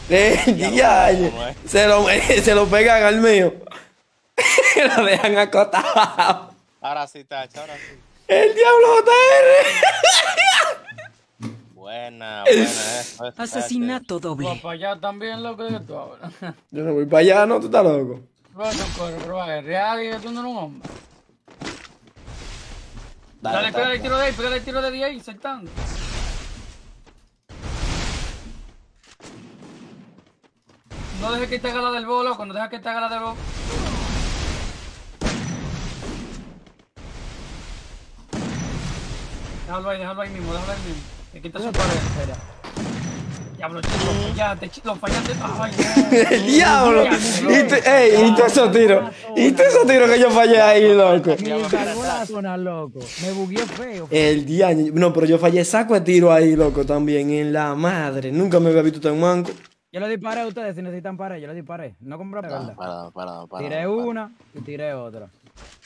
¡El diablo! Se lo, se lo pegan al mío. lo dejan acotado. Ahora sí, Tacho, ahora sí. ¡El diablo JR! Buena, buena, eso, eso, Asesinato doble. para allá también, loco, que tú ahora. Yo no voy para allá, ¿no? ¿Tú estás loco? Bueno, corre, pero va, real y tú no eres un hombre. Dale, Dale, pégale el tiro de ahí, pégale el tiro de ahí, saltando. No dejes que te haga la del bolo, loco, no dejes que te haga la del bolo. Déjalo ahí, déjalo ahí mismo, déjalo ahí mismo. Te quita su pared, espera. Diablo, chico, fallaste, chico, fallaste. Ay. ¡El diablo! Y ey, y tú esos tiros. Y tú esos tiros que yo fallé ahí, loco. Me cargó la zona, loco. Me bugueó feo. El día. No, pero yo fallé saco de tiro ahí, loco, también. En la madre. Nunca me había visto tan manco. Yo le disparé a ustedes si necesitan pared, yo le disparé. No compré ¿verdad? para, para, para. Tiré una y tiré otra.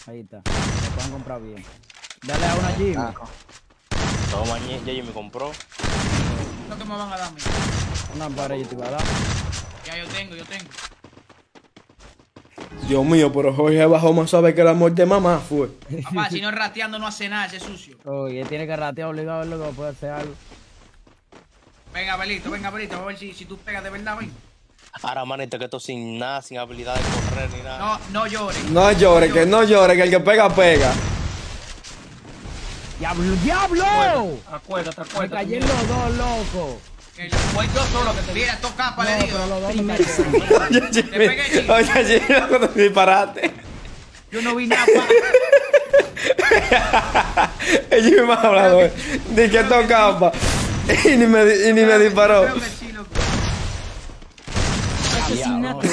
Ahí está. Me pueden comprar bien. Dale a una Jimmy. Ah. Toma, ya yo me compró. Lo que me van a dar, mijo. Una pared yo te iba a dar. Ya yo tengo, yo tengo. Dios mío, pero Jorge bajó más suave que la muerte de mamá fue. Papá, si no rateando no hace nada, ese sucio. Oye, tiene que ratear obligado para poder hacer algo. Venga, Belito, venga, Belito, vamos a ver si, si tú pegas de verdad, ven. Ahora, manito, que esto sin nada, sin habilidad de correr ni nada. No, no llores. No llore, que no llore, que el que pega, pega. ¡Diablo, diablo! Acuérdate, Me acuérdate. cayeron los dos, loco. Que Fue yo solo que te vi. Mira, estos capas No, le pero digo. los dos me. Oye, Jimmy. pegué. Oye, Jimmy, loco, te disparaste. Yo no vi nada, Jimmy me ha hablado. De que tocaba. Y ni me, y ni me disparó. Asesinato.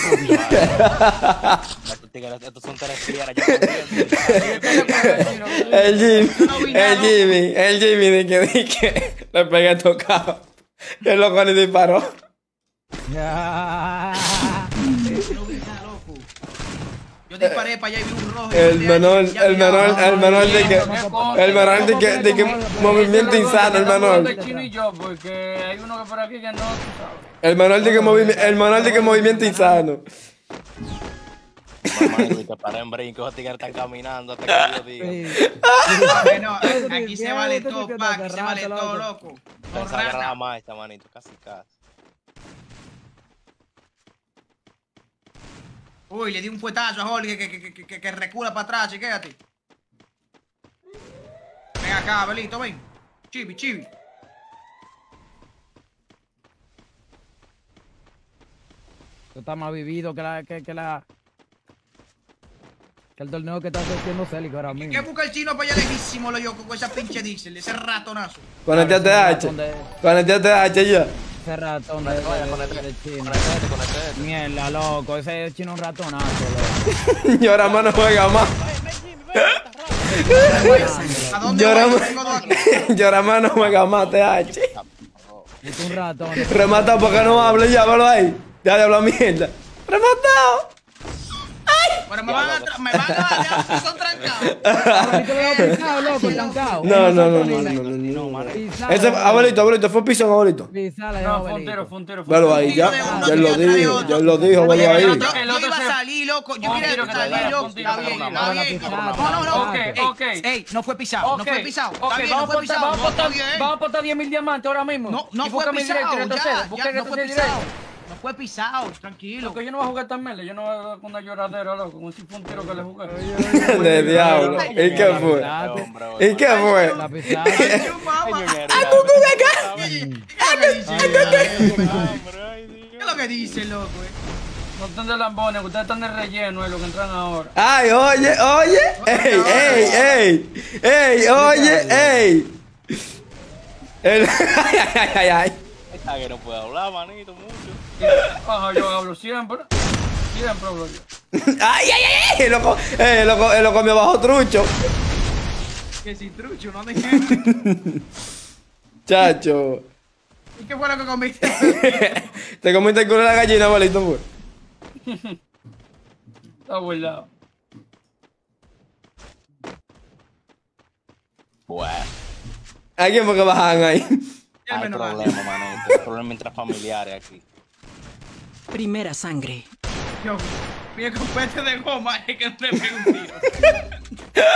El Jimmy, el Jimmy, el Jimmy de que, de que le pegué tocado. Y el loco ni disparó. Yo disparé para allá y vi un rojo. El menor, el menor, el menor de que, el menor de que, de que movimiento insano, el menor. El menor de que movimiento, el menor de que movimiento insano. Para en brinco, esos tigres están caminando hasta que yo diga. Bueno, aquí se vale Este todo, pa, aquí se vale todo, loco. Pensaba que era la marcha, manito, casi casi. Uy, le di un fuetazo a Jorge que, que, que, que, que recula para atrás, y quédate. Ven acá, Belito, ven. Chibi, chibi. Esto está más vivido que la, que, que la, que el torneo que está haciendo Célico ahora ¿Qué mismo. busca el chino para allá lejísimo, lo yo, con esa pinche diésel, ese ratonazo? Conectate H. Conectate H ya. Ese ratón de, de, de- de chino. Conectate, conectate. Mierda, loco. Ese chino es un ratonazo, loco. Y ahora más no juega más. ¿A dónde Llora más. no juega más TH. Es un ratón. Remata porque no hable, ya, ahí. Ya de hablar mierda. Rematado. Pero me van a, me van a dejar un piso trancado. Ahorita lo veo pisado, loco, trancado. No, no, no, no, no, no, no. Pisado, Ese, abuelito, abuelito, fue pisón, abuelito. No, fontero, fontero. Velo ahí, ya. Ya lo dijo, ya lo dijo, velo ahí. yo, iba a salir, loco. Yo quería salir, loco. Está bien, está bien. No, no, no. Ok, Ey, ok. Ey, no fue pisado, no fue pisado. vamos a fue apostar- pisado. vamos a No, está apostar- bien. Vamos a apostar 10 mil diamantes ahora mismo. No, no fue pisado. Ya, ya, no fue pisado. No fue pisado, tranquilo. Loco, yo no voy a jugar tan mele, yo no voy a jugar con una lloradera, loco, como si fue un tiro que le jugué. De diablo. ¿Y qué fue? ¿Y qué fue? La pisada. Ay, Dios. ¿Qué es lo que dice, loco? eh? No están de lambones, ustedes están de relleno, es lo que entran ahora. Ay, oye, oye. Ey, ey, ey. Ey, oye, ey. El... Ay, ay, ay, ay. Esta que no puede hablar, manito, mucho. Ajá, yo hablo siempre. Siempre hablo yo. Ay, ay, ay. El loco, eh, el loco, el loco me bajó trucho. Que si trucho, no te entiendo. Chacho. ¿Y qué fue lo que comiste? Te comiste el culo de la gallina, abuelito, pues. Está burlado. Bueno, ¿A quién fue que bajaban ahí? Hay me no vale. problema, manito. Hay problema intrafamiliares aquí. Primera sangre. Yo, mi copete de goma es que no le pegué un tiro.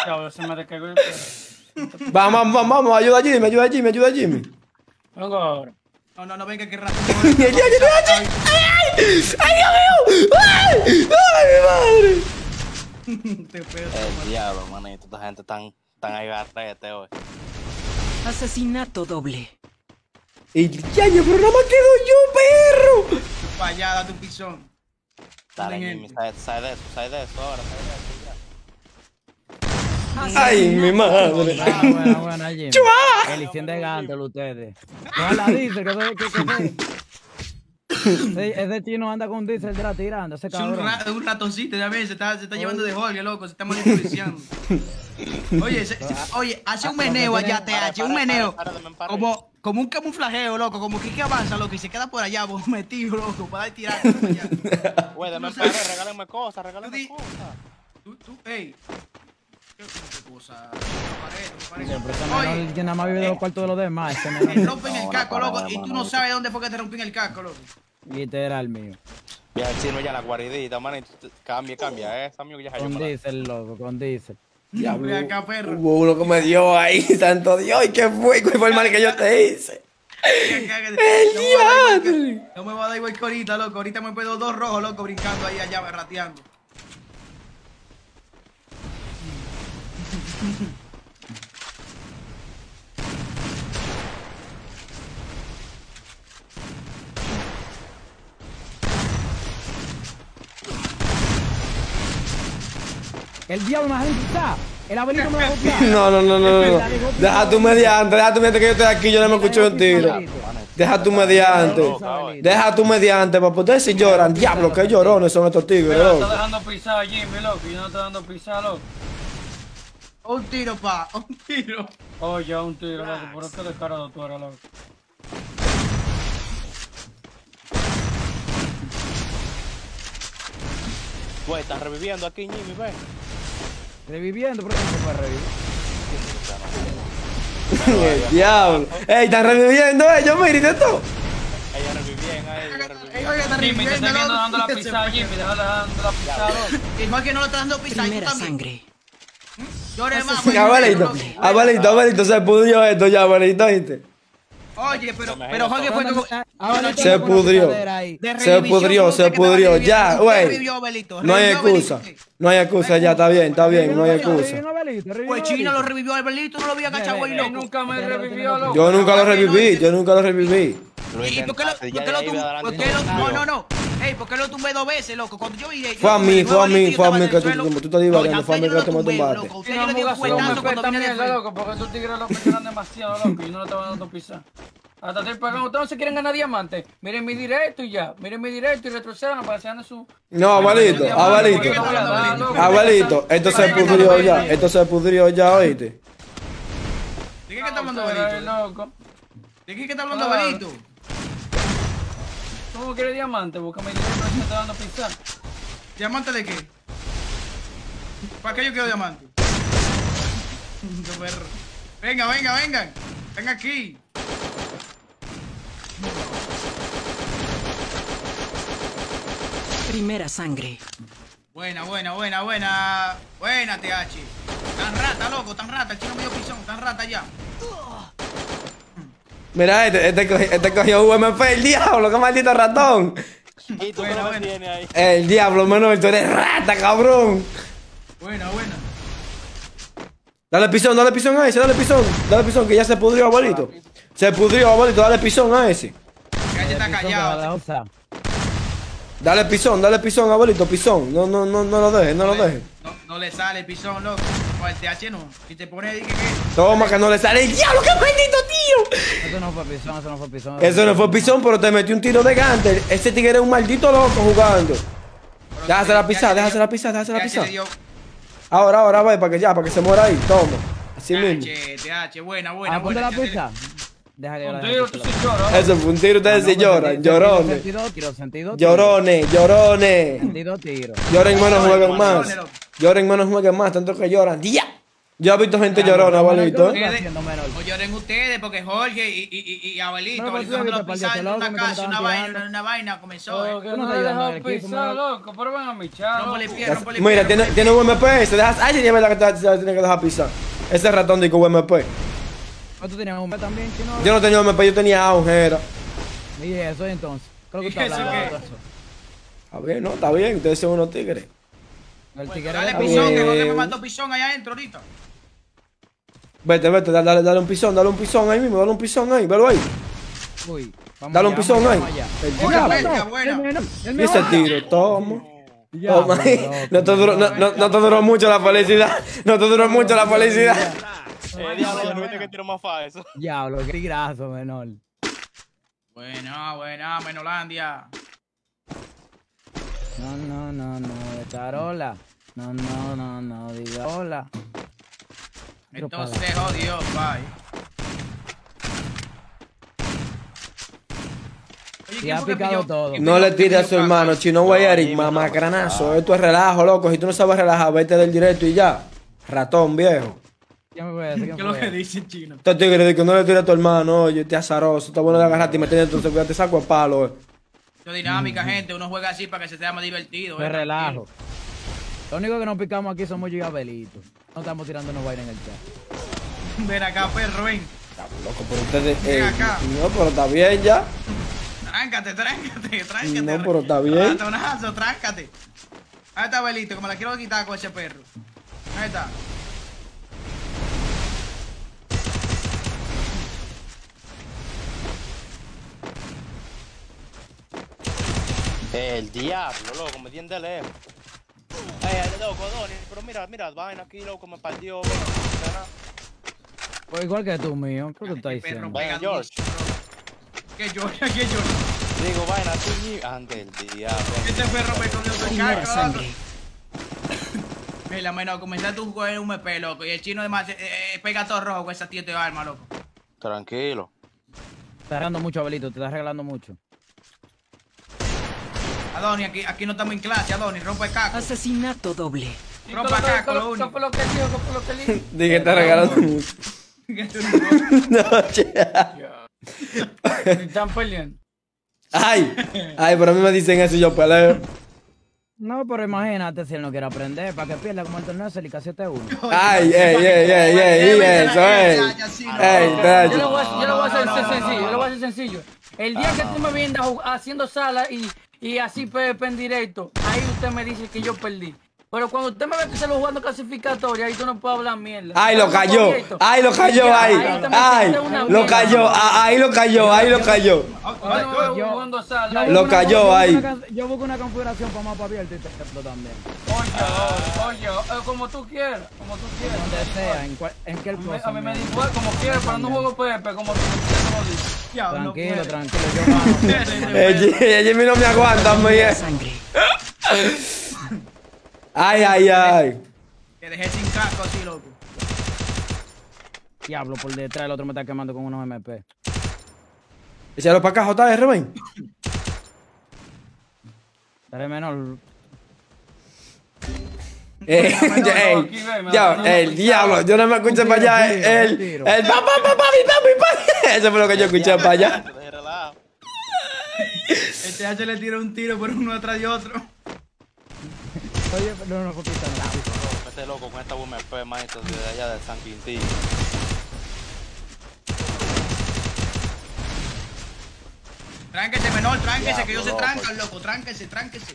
Ya, se me descargó el. Vamos, vamos, vamos, ayuda a Jimmy, ayuda a Jimmy, ayuda a Jimmy. Vengo ahora. No, no, no, venga, que rato. ¡Ay, ay, ay, ay! ¡Ay, Dios mío! ¡Ay! ¡Ay, mi madre! Te pedo. El diablo, manito. Esta gente tan, tan agarrete hoy. Asesinato doble. Y ya, ya, pero nada más quedo yo, perro. Pa' allá, date un pisón. Dale, Jimmy, sale, sale de eso, sale de eso ahora, sale de eso ya. Ay, mi madre. Ah, bueno, bueno, Jimmy. Elección de Gantel, ustedes. Ojalá dice que que- que soy- Ese- Ese chino anda con un diésel de la tirando, ese Es un, cabrón. ra- un ratoncito, ya ves, se está, se está llevando de Jorge, loco, se está. Oye, se- se- oye, hace un meneo allá, TH, un meneo. Para, para, para, Como, como un camuflajeo, loco, como que, que avanza, loco, y se queda por allá, vos metido, loco, para ir tirando allá. Güey, dame No sé. padre, regálenme cosas, di- cosas. Tú, tú, ey. ¿Qué qué cosa? Oye, menor que nada más vive de los cuartos de los demás. Ese te menor, rompen el casco, loco, y tú no, sabes dónde fue que te rompieron el casco, loco. literal mío. Ya el chino ya la guaridita, manito. Cambia, cambia, eh. Amigo, ya Con me diésel, loco, con diésel. Diablo. Ven acá, perro. Hubo uno que me dio ahí, santo Dios. ¿Y qué fue? ¿Cuál fue el mal que yo te hice? ¡El diadre! No me va a dar igual que ahorita, loco. Ahorita me pedo dos rojos, loco, brincando ahí allá, rateando. El diablo me dejó pisar. El abuelito me dejó pisar. No, no, no, no, no. Deja tu mediante, deja tu mediante que yo estoy aquí, yo no me escucho el tiro. Deja tu mediante. Deja tu mediante, papá. Ustedes si lloran, diablo, qué llorones son estos tigres, Pero está loco. dejando pisar Jimmy, loco. Y no está dando pisar, loco. Un tiro, pa, un tiro. Oye, un tiro, loco. Por qué descarado tú eres, loco. Güey, están reviviendo aquí, Jimmy, ven. Reviviendo, pero no se puede revivir. El diablo. Ey, están reviviendo ellos, miren esto. Ellos revivían, ahí, ellos revivían. Ey, oye, está Jimmy, te viendo loco. dando la pisada, Jimmy. Deja dando la pisada, loco. Igual que no lo está dando pizza, y tú Primera también. sangre. Llore más, Abuelito, abuelito, abuelito, se pudrió esto ya, abuelito, ¿viste? Oye, pero, pero Jorge fue como... Abuelito, Se con una pudrió. Se pudrió, se pudrió. Ya, güey. revivió, Abelito, No hay excusa. No hay excusa, ya, está bien, está bien, no hay excusa. Pues Chino lo revivió Abelito, no lo había agachado ahí, Él loco. nunca me revivió, loco. Yo nunca lo reviví, yo nunca lo reviví. ¿Y por qué lo, no se no, no. Ey, ¿por qué lo tumbé dos veces, loco? Cuando yo vi... Fue a mí, fue a mí, fue a mí que tú- tú te estás divagando, fue a mí que tú me tumbaste. Usted Y yo no le di me un fuetazo cuando vine de también, frente. loco, porque esos tigres loco eran demasiado loco y no le estaban dando pisar. Hasta estoy pagando, ustedes no se quieren ganar diamantes. Miren mi directo y ya. Miren mi directo y retrocedan para que sean de su. No, abuelito, abuelito. Abuelito, esto se pudrió ya, esto se pudrió ya, oíste. ¿De qué que está hablando loco. ¿De qué que está hablando Claro. ¿Cómo quiere diamante? Búscame el y se está dando pisar. ¿Diamante de qué? ¿Para qué yo quiero diamante? Venga, venga, vengan. Venga aquí. Primera sangre. Buena, buena, buena, buena. Buena, TH. Tan rata, loco, tan rata. El chino medio pisón, tan rata ya. Mira, este, este, cogió, este cogió UMP, el diablo, qué maldito ratón. ¿Y tú buena. tienes ahí? El diablo, Manuel, tú eres rata, cabrón. Buena, buena. Dale pisón, dale pisón a ese, dale pisón, dale pisón, que ya se pudrió, abuelito. Se pudrió, abuelito, dale pisón a ese. Ya está callado. Dale pisón, dale pisón, abuelito, pisón. No, no, no, no lo dejes, no lo dejes. No, no le sale el pisón, loco. O el TH no. Si te pone, dije que. Toma, que no le sale el diablo, qué maldito tío. Eso no fue pisón, eso no fue pisón. Eso no fue pisón, pero te metió un tiro de gante. Ese tigre es un maldito loco jugando. Déjasela pisar, déjasela pisar, déjasela pisar. Ahora, ahora, va, para que ya, para que se muera ahí. Toma. Así mismo. Buena, buena, Ah, ponte buena. la pizza. Deja que Un aquí, tú sí lloras. Eso fue un tiro, ustedes sí No, lloran, llorones. Sentido tiro, sentido tiro. Llorones, llorones. Sentido tiro. Lloren menos, jueguen más. Lloren menos, jueguen más, tanto que lloran. ¡Día! Yo he visto gente llorona, no, no, abuelito. no, no, ¿eh? no. O lloren ustedes porque Jorge y, y, y, cuando tú lo pisaron una me casa, una vaina, una vaina comenzó. Oh, eh. no no ayudando dejas pisar, loco. Pero ven a mi pierna, rómpale Mira, tiene, tiene UMP, se dejas. Ay, ya la que te, te tiene que dejar pisar. Ese ratón de UMP. ¿Ah, ¿Tú tenías un también, chino? Yo no tenía UMP, yo tenía agujera. Y eso entonces. Creo que ¿Y está hablando eso. Está bien, ¿no? Está bien, ustedes son unos tigres. El tigre Dale pisón, que. Jorge me mató pisón allá adentro ahorita. Vete, vete, dale, dale, un pisón, dale un pisón ahí mismo, dale un pisón ahí, velo ahí. Uy, vamos Dale un pisón vamos ahí. El diablo. Y ese tiro, toma. Ya, Toma loco, ahí. No te duró, no, no, no te duró mucho la felicidad. No te duró mucho la felicidad. Eh, diablo, no viste que tiro más falso. Diablo, qué graso, menor. Buena, buena, Menolandia. No, no, no, no, de tarola. No, no, no, no, diga hola. Entonces, jodió, bye. Oye, Y ¿quién ha picado todo. No le tires a su hermano, chino no, mamacranazo. Esto es relajo, loco. Si tú no sabes relajar, vete del directo y ya. Ratón viejo. ¿Quién me fue ese? ¿Quién ¿Qué es lo que dice chino? Que no le tires a tu hermano, oye, te azaroso. Está bueno de agarrarte y meterte entonces cuidado, te saco el palo, eh. Esto es dinámica, gente. Uno juega así para que se sea más divertido. Fue eh, relajo. Lo único que nos picamos aquí somos yo y Abelito. No estamos tirándonos vaina en el chat. Ven acá, perro, ven. Loco, pero ustedes. Ven eh, acá. no, pero está bien ya. Tráncate, tráncate, tráncate. No, pero está bien. Ratonazo, tráncate. Ahí está Belito, que me la quiero quitar con ese perro. Ahí está. El diablo, loco, me tiene de lejos. Ay, ay, loco, Donny, pero mira, mira, vaina aquí, loco, me partió. Pues igual que tú, mío. ¿Qué tú estás diciendo? Pegando. George. ¿Qué George? ¿Qué George? Digo, vaina, tú ni ante el diablo. Este perro me comió su caca. Mira, menos, comenzaste tú con un MP, loco. Y el chino además eh, eh, pega todo rojo con esas tío de arma, loco. Tranquilo. Estás regalando mucho, Abelito. Te estás regalando mucho. Adoni, aquí, aquí no estamos en clase, Adoni, rompe el caco. Asesinato doble. ¿Y Rompa lo- caco, lo único. fue lo que dijo? ¿Qué fue lo que dijo? Dije que está regalando mucho. No, che. Están peleando. Ay, ay, pero a mí me dicen eso y yo peleo. No, pero imagínate si él no quiere aprender. Para que pierda como el torneo de Celica 7-1. Ay, ey, ey, ey, ey, ey, eso, ey. Ey, Yo lo voy a, yo lo voy a hacer No, no, no, sencillo, no, yo lo voy a hacer sencillo. El día que tú me vienes haciendo sala y, y así Pepe en directo, ahí usted me dice que yo perdí. Pero cuando usted me ve que se lo jugando clasificatoria, ahí tú no puedes hablar mierda. Ay, lo cayó. Ay, lo cayó ahí. me Ay, lo cayó. ah, Ahí lo cayó, ahí lo cayó. Lo cayó ahí. Yo busco una configuración para mapa abierto y te ejemplo también. Oye, oye, eh, como tú quieras, como tú quieras. Donde sea, en, cual, en cualquier A mí, cosa. a mí me da igual, como quieras, pero no juego Pepe, como tú quieras. Tranquilo, tranquilo. Yo gano. Eh, Jimmy no me aguanta, sangre. Ay, ay, ay. Te dejé sin casco así, loco. Diablo, por detrás el otro me está quemando con unos MP. Échalo para acá, JR, ven. Dale menor. Eh, ey, ya, el diablo, yo no me escuché para allá. El, el, el, pa, pa, pa, papi, papi. Eso fue lo que yo escuché para allá. Este H le tiró un tiro por uno detrás de otro. Oye, no, no, poquito, no. Este loco con esta UMP, maestro, de allá de San Quintín. Tránquese, menor, tránquese, que ellos se trancan, loco. Tránquese, tránquese.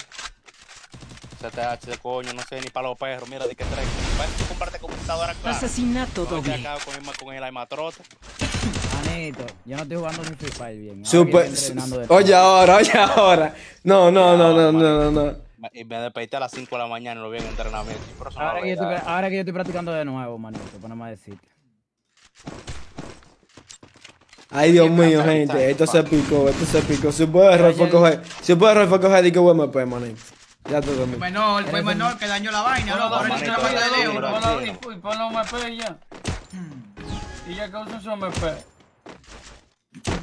CTH de coño, no sé ni para los perros. Mira, de qué trae. Para eso tú comparte computadora claro. Asesinato No, doble. acabo con, el- con el aimatrota. Manito, yo no estoy jugando ni Free Fire bien. Super. yo Oye, ahora, oye, ahora. No, no, no, no, no, no, no. Me- Y me desperté a las 5 de la mañana y lo vi en entrenamiento. No Ahora que, yo estoy, ahora que yo estoy practicando de nuevo, manito, poneme a decirte. Ay, Dios mío, gente. Esto se picó, esto se picó. Su buen error fue coger. Su buen error fue coger que UMP, manito. Ya tú también. Menor, fue menor que dañó la vaina, loco. Ahora vaina de manito. Ponlo y ponlo me y ya. Y ya que usan su MP.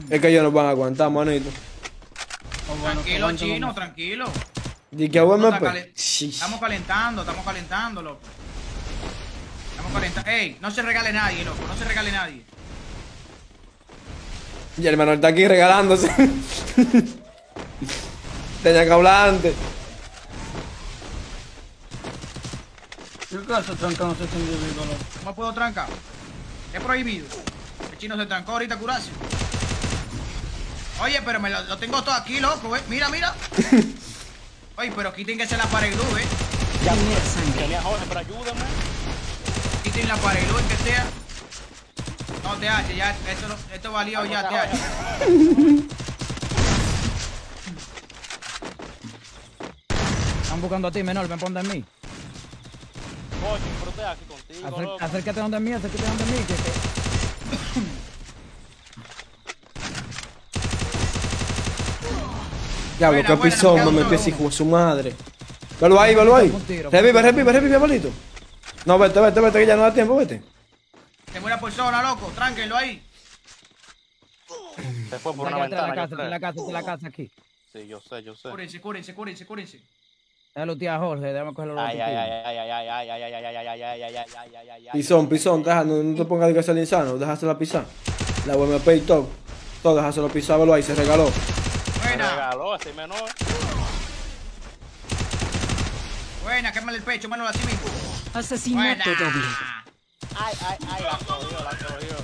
Es que ellos no van a aguantar, manito. Oh, Tranquilo, chino, tranquilo. No UMP. calen- Sí. Estamos calentando, estamos calentando, loco. Estamos calentando. Ey, no se regale nadie, loco, no se regale nadie. Y el menor está aquí regalándose. Tenía que hablar antes. ¿Qué caso trancándose este individuo, loco? ¿Cómo me puedo trancar? Es prohibido. El chino se trancó ahorita, Curacio. Oye, pero me lo, lo tengo todo aquí, loco, eh. Mira, mira. Oye, pero quítense la pared luz, eh. Sangre. Tenía Jorge, pero ayúdame. Quiten la pared luz, que sea. No, TH, ya, esto, esto valió ya, TH. Están buscando a ti, menor, ven ponte en mí. Coño, pero estoy aquí contigo, Acer- loco. acércate donde mí, acércate donde mí. Que, que- Diablo, Buena, qué buena, pisón me me metió ese hijo su madre. Velo ahí, velo ahí. Revive, revive, revive, mi abuelito. No, vete, vete, vete, que ya no da tiempo, vete. Se muere persona, loco, tránquenlo ahí. Se fue por una ventana, la casa, la casa, la casa aquí. Sí, yo sé, yo sé. Cúrense, cúrense, cúrense, cúrense. Déjalo, tía Jorge, déjame coger los Ay, ay, ay, ay, ay, ay, ay, ay, ay, ay, ay, ay, ay, ay, ay, ay, ay, ay, ay. Pisón, pisón, deja, no, te pongas de ser insano, déjasela pisar. La UMP y todo. Todo, déjaselo pisar, velo ahí, se regaló. Buena, regaló menor. buena, quémale el pecho, mano, así mismo. Asesinato Buena. doble. Ay, ay, ay, la cogió, la cogió.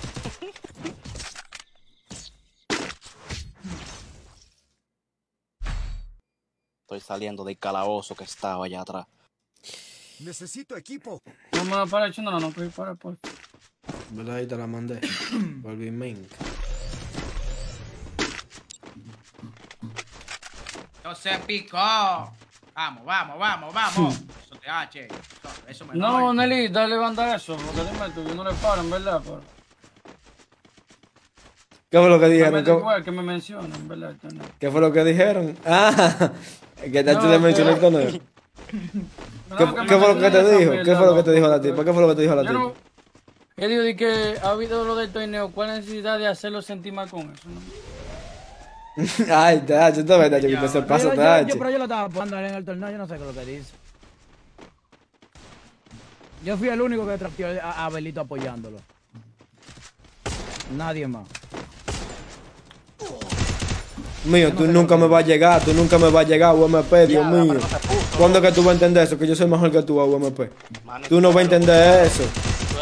Estoy saliendo del calabozo que estaba allá atrás. Necesito equipo. No me va a parar echando, no, no puedo parar, por ¿Verdad? Ahí te la mandé. Volví Mink. Se picó. Vamos, vamos, vamos, vamos. Eso eso me No, Nelly, dale banda a eso, porque dime tú, yo no le paro, en verdad, pero... ¿Qué fue lo que dijeron? ¿Qué, igual que me mencionen, en verdad, qué fue lo que dijeron? Ah, que Tacho No, le mencionó el que- torneo. ¿Qué, No, qué me fue lo que te dijo? ¿Qué fue lo que te dijo la tipa? ¿Qué fue lo que te dijo la Yo no... tipa? Yo digo que ha habido lo del torneo, ¿cuál es la necesidad de hacerlo sentir mal con eso? no? Ay, Tacho, que te se pasa, Yo- yo- yo- Tacho. pero yo lo estaba él en el torneo, yo no sé qué es lo que dice. Yo fui el único que trapió a, a Belito apoyándolo. Nadie más. Mío, tú nunca me vas a llegar, tú nunca me vas a llegar, UMP, Dios Ya, mío. no. ¿Cuándo es que tú vas a entender eso? Que yo soy mejor que tú, UMP. Tú no vas a entender eso.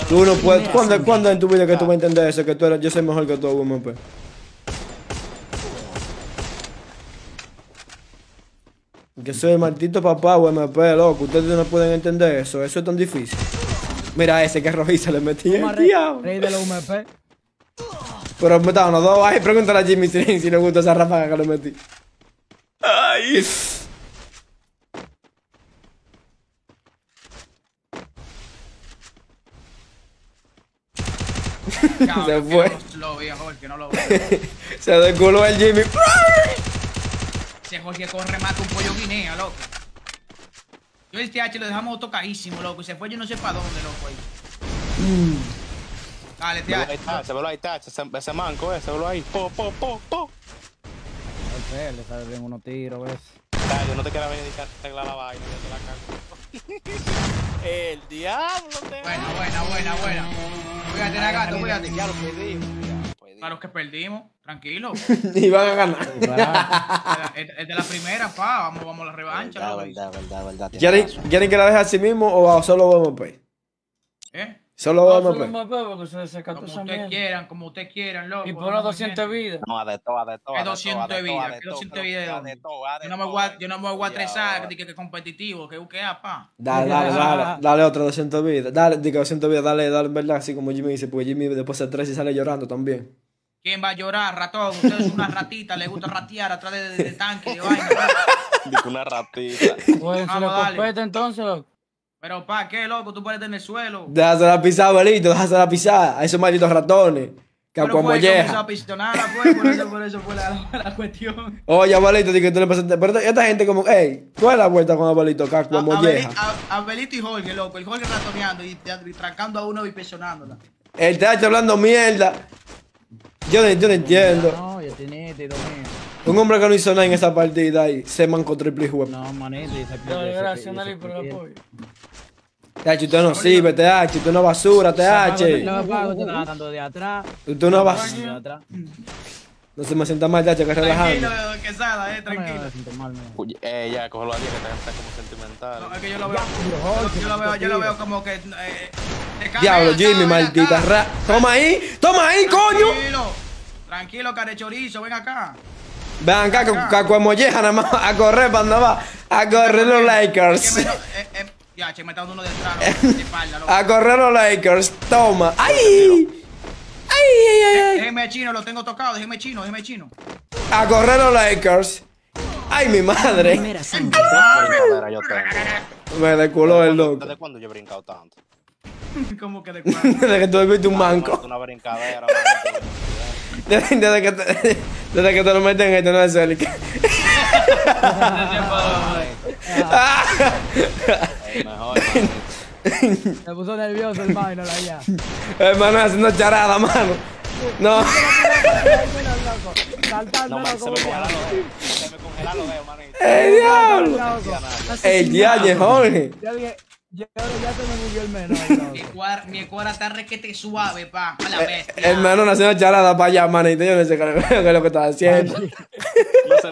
Tú no puedes. ¿Cuándo. ¿Cuándo en tu vida que tú vas a entender eso? Que tú eres, yo soy mejor que tú, UMP. Que soy el maldito papá, UMP, loco. Ustedes no pueden entender eso. Eso es tan difícil. Mira ese que rojiza le metí el rey, diablo. rey de la UMP. Pero me estaban los dos. Ay, pregúntale a Jimmy si, si le gusta esa ráfaga que le metí. Ay. Cabrón, Se que fue. no Lo viejo, que no lo veo. Se desculó el Jimmy. Ese Jorge corre más que un pollo guinea, loco. Yo el TH lo dejamos tocadísimo, loco. Y se fue yo no sé para dónde, loco. Ahí. Dale, Se ve ahí, TH. está, se ve ahí, está, ese, ese manco, ese, ve ahí. Po, po, po, po. Al le sale bien unos tiros, ¿ves? Dale, no te quieras venir a arreglar la vaina, te la cago. El diablo te Buena, buena, buena, buena. Cuídate, Nagato, cuídate. Ya lo. Ya, pedimos. Para los que perdimos, tranquilo. Y van a ganar. Es es de la primera, pa. Vamos, vamos a la revancha, Verdad, loco. verdad, verdad, verdad. tienes ¿Quieren. ¿Quieren que la deje así mismo o solo UMP? ¿Eh? Solo veo porque se desacató Como ustedes quieran, como ustedes quieran, loco. Y por me 200 mientan. vidas. No, de todo, de todo. ¿Qué de todo, 200 de todo, vidas? de ¿Qué todo, 200 pero vidas ya de Yo no me voy a, yo no me voy a estresar, que que competitivo, que buquea, pa. Dale, dale, dale. Dale otro 200 vidas. Dale, digo 200 vidas, dale, dale, en verdad, así como Jimmy dice, porque Jimmy después se tres y sale llorando también. ¿Quién va a llorar, ratón? Usted es una ratita, le gusta ratear atrás de, de, de tanque, de vaina. Dice una ratita. Pues si le Vamos, dale. compete entonces, loco. Pero, pa, ¿qué, loco? Tú puedes tener el suelo. Déjasela pisar, abuelito, déjasela pisar. A esos malditos ratones. Que Pero fue que molleja. empezó a pistonarla, fue, por eso, por eso fue la, la cuestión. Oye, abuelito, di que tú le pasaste. Pero esta gente como, ey, ¿cuál es la vuelta con abuelito Caco A- molleja? Abeli- a- Abelito y Jorge, loco. El Jorge ratoneando y, y trancando a uno y pistonándola. El TH hablando mierda. Yo no, yo no entiendo. No, ya tiene mío. Un hombre que no hizo nada en esa partida y se mancó triple web. No, se Dale, pierde. gracias, Nali, por el apoyo. TH, usted no sirve, TH, usted una basura, TH. No me pago, te estaba dando de atrás. Usted una basura. De atrás. No se me sienta mal, TH, que Tranquilo, relajando. Quesada, eh, No me tranquilo. siento mal, mío. Uy, eh, ya, cógelo a 10 que está como sentimental. No, es que yo lo veo. Yo, yo lo veo, yo lo veo como que. Eh, te cae Diablo, Jimmy, ven maldita ra. Toma ahí, toma ahí, coño. Tranquilo, tranquilo, carechorizo, ven acá. Vean acá, que- que como molleja nada más a correr para donde va. A correr los Que Lakers. Ya, che, me está dando uno detrás, de espalda, loco. A correr los Lakers. Toma. ¡Ay! ¡Ay, ay, ay! ay! Déjeme chino, lo tengo tocado, déjeme chino, déjeme chino. A correr los Lakers. ¡Ay, mi madre! Me deculó el loco. ¿Desde cuándo yo he brincado tanto? Como que de cuadro. Desde que tú viste un manco. una brincadera. Desde, que te, desde que te lo meten en esto, no es Celica. Mejor. Se puso nervioso el minor allá. Hermano, haciendo charada, mano. No. Saltando No, man, se me congela diablo. los dedos. Se me congela los dedos, manito. ¡El diablo! El dialle, Jorge. Ya dije, ya, ya se me movió el menor. Mi cuadra, mi cuadra está requete suave, pa. A la Eh, bestia. Hermano, haciendo charada para allá, manito. Yo no sé qué qué es lo que estaba haciendo.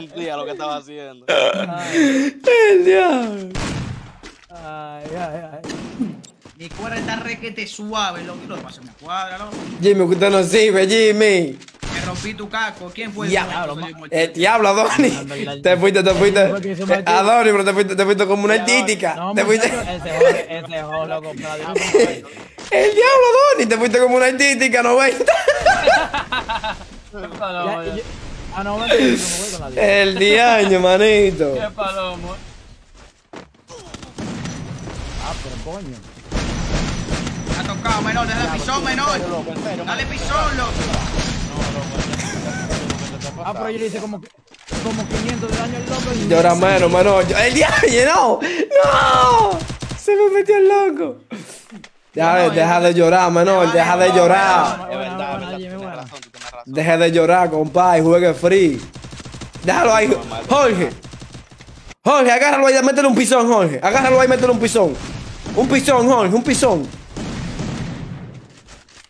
No sentía lo que estaba haciendo. El diablo. Ay, ay, ay. Mi cuadra está requete suave, loco. ¿Qué lo pasa? Mi cuadra, loco. Jimmy, que usted no sirve, Jimmy. Me rompí tu caco. ¿Quién fue? Diablo, el diablo, Donny. Te fuiste, te fuiste. eh, A Donny, pero te fuiste, te fuiste como una artística. No, Te fuiste. ese loco. El diablo, Donny. Te fuiste como una artística, 90. Ya, y yo- Ah, no, con la diez. El diaño, manito. Qué palomo. Ah, pero coño. Ha tocado, menor. Dale pisón, menor. Loco, Dale pisón, loco. Ah, pero yo le hice como, como 500 de daño al loco. y- Llora menos, mano. El diaño, no. No. Se me metió el loco. Deja de, deja de llorar, menor. Deja de llorar. Es verdad, es verdad, Deje de llorar, compadre. Juegue free. Déjalo ahí. Jorge. Jorge, agárralo ahí. Métele un pisón, Jorge. Agárralo ahí, métele un pisón. Un pisón, Jorge. Un pisón.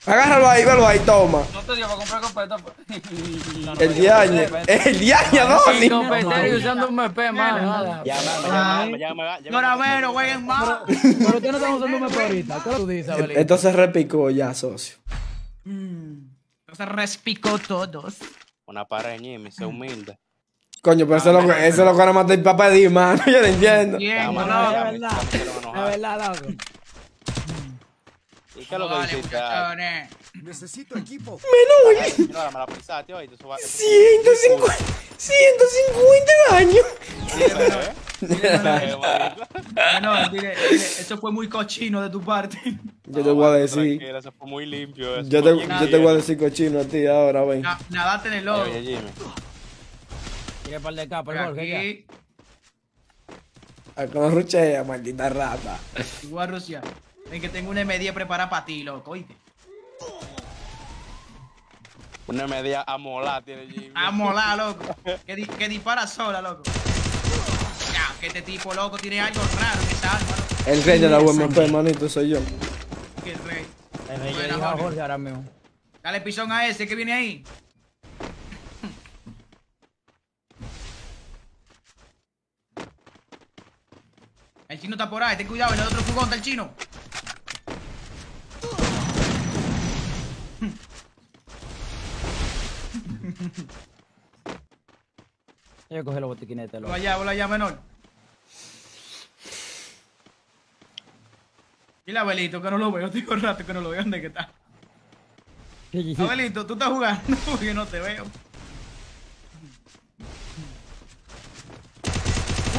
Agárralo ahí, velo ahí, toma. No te dio para comprar copeta. pues. El diaño. El diaño, Donny. Y competero y usando un MP, mano. Llámame, llámame, llámame, llámame. Llora menos, jueguen más. Pero ustedes no están usando un MP ahorita. ¿Qué tú dices, Abelito? Esto se repicó ya, socio. Se respicó todos. Una pared, Jimmy, sé humilde. Coño, pero eso es lo que, eso es lo que ahora mata el papá de mano. Yo no entiendo. Bien, no, verdad. verdad, loco. ¿Y qué es lo que hiciste? Necesito equipo. Señora, me la. Eso va- 150, 150 años. Eh, marico. Menor, dile, eso fue muy cochino de tu parte. Yo te voy a decir. Eso fue muy limpio. Yo te, yo te voy a decir cochino a ti ahora, ven. Na- Nadate en el lodo. Oye, Jimmy. Tiene par de capas, Por Jorge. ya. aquí, A con ruchea, maldita rata. igual Rusia. Ven que tengo una M10 preparada para ti, loco, oíste. Una media amolada tiene Jimmy. A molar, loco. Que, di- que dispara sola, loco. Ya, que este tipo, loco, tiene algo raro en esa arma, loco. El rey de la UMP, manito, soy yo. Que el rey. El rey le Buena, dijo a Jorge. Jorge ahora mismo. Dale pisón a ese que viene ahí. El chino está por ahí, ten cuidado, en el otro fugón está el chino. Yo cogí los botiquinetes, Voy loco. allá, voy allá, menor. Y el Abelito, que no lo veo, tengo rato que no lo veo. ¿Dónde que está? Abelito, tú estás jugando porque no te veo.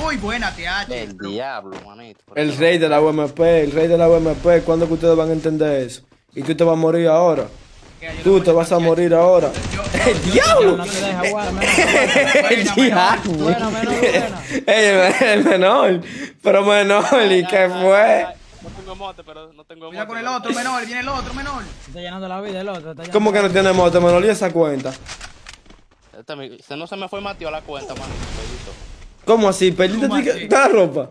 Uy, buena, TH. El diablo, manito. El rey de la UMP, el rey de la UMP. ¿Cuándo que ustedes van a entender eso? Y tú te vas a morir ahora. Tú te vas a morir ahora. ¡El diablo! El Buena, diablo. El menor. Pero menor, ¿y qué fue? No tengo emote, pero no tengo Cuidado con emote, el otro menor, viene el otro menor. Está llenando la vida el otro. Está ¿Cómo que no tiene moto? Me olvidé esa cuenta. Este se no se me fue Mateo a la cuenta, mano. ¿Cómo así? ¿Perdiste la ropa?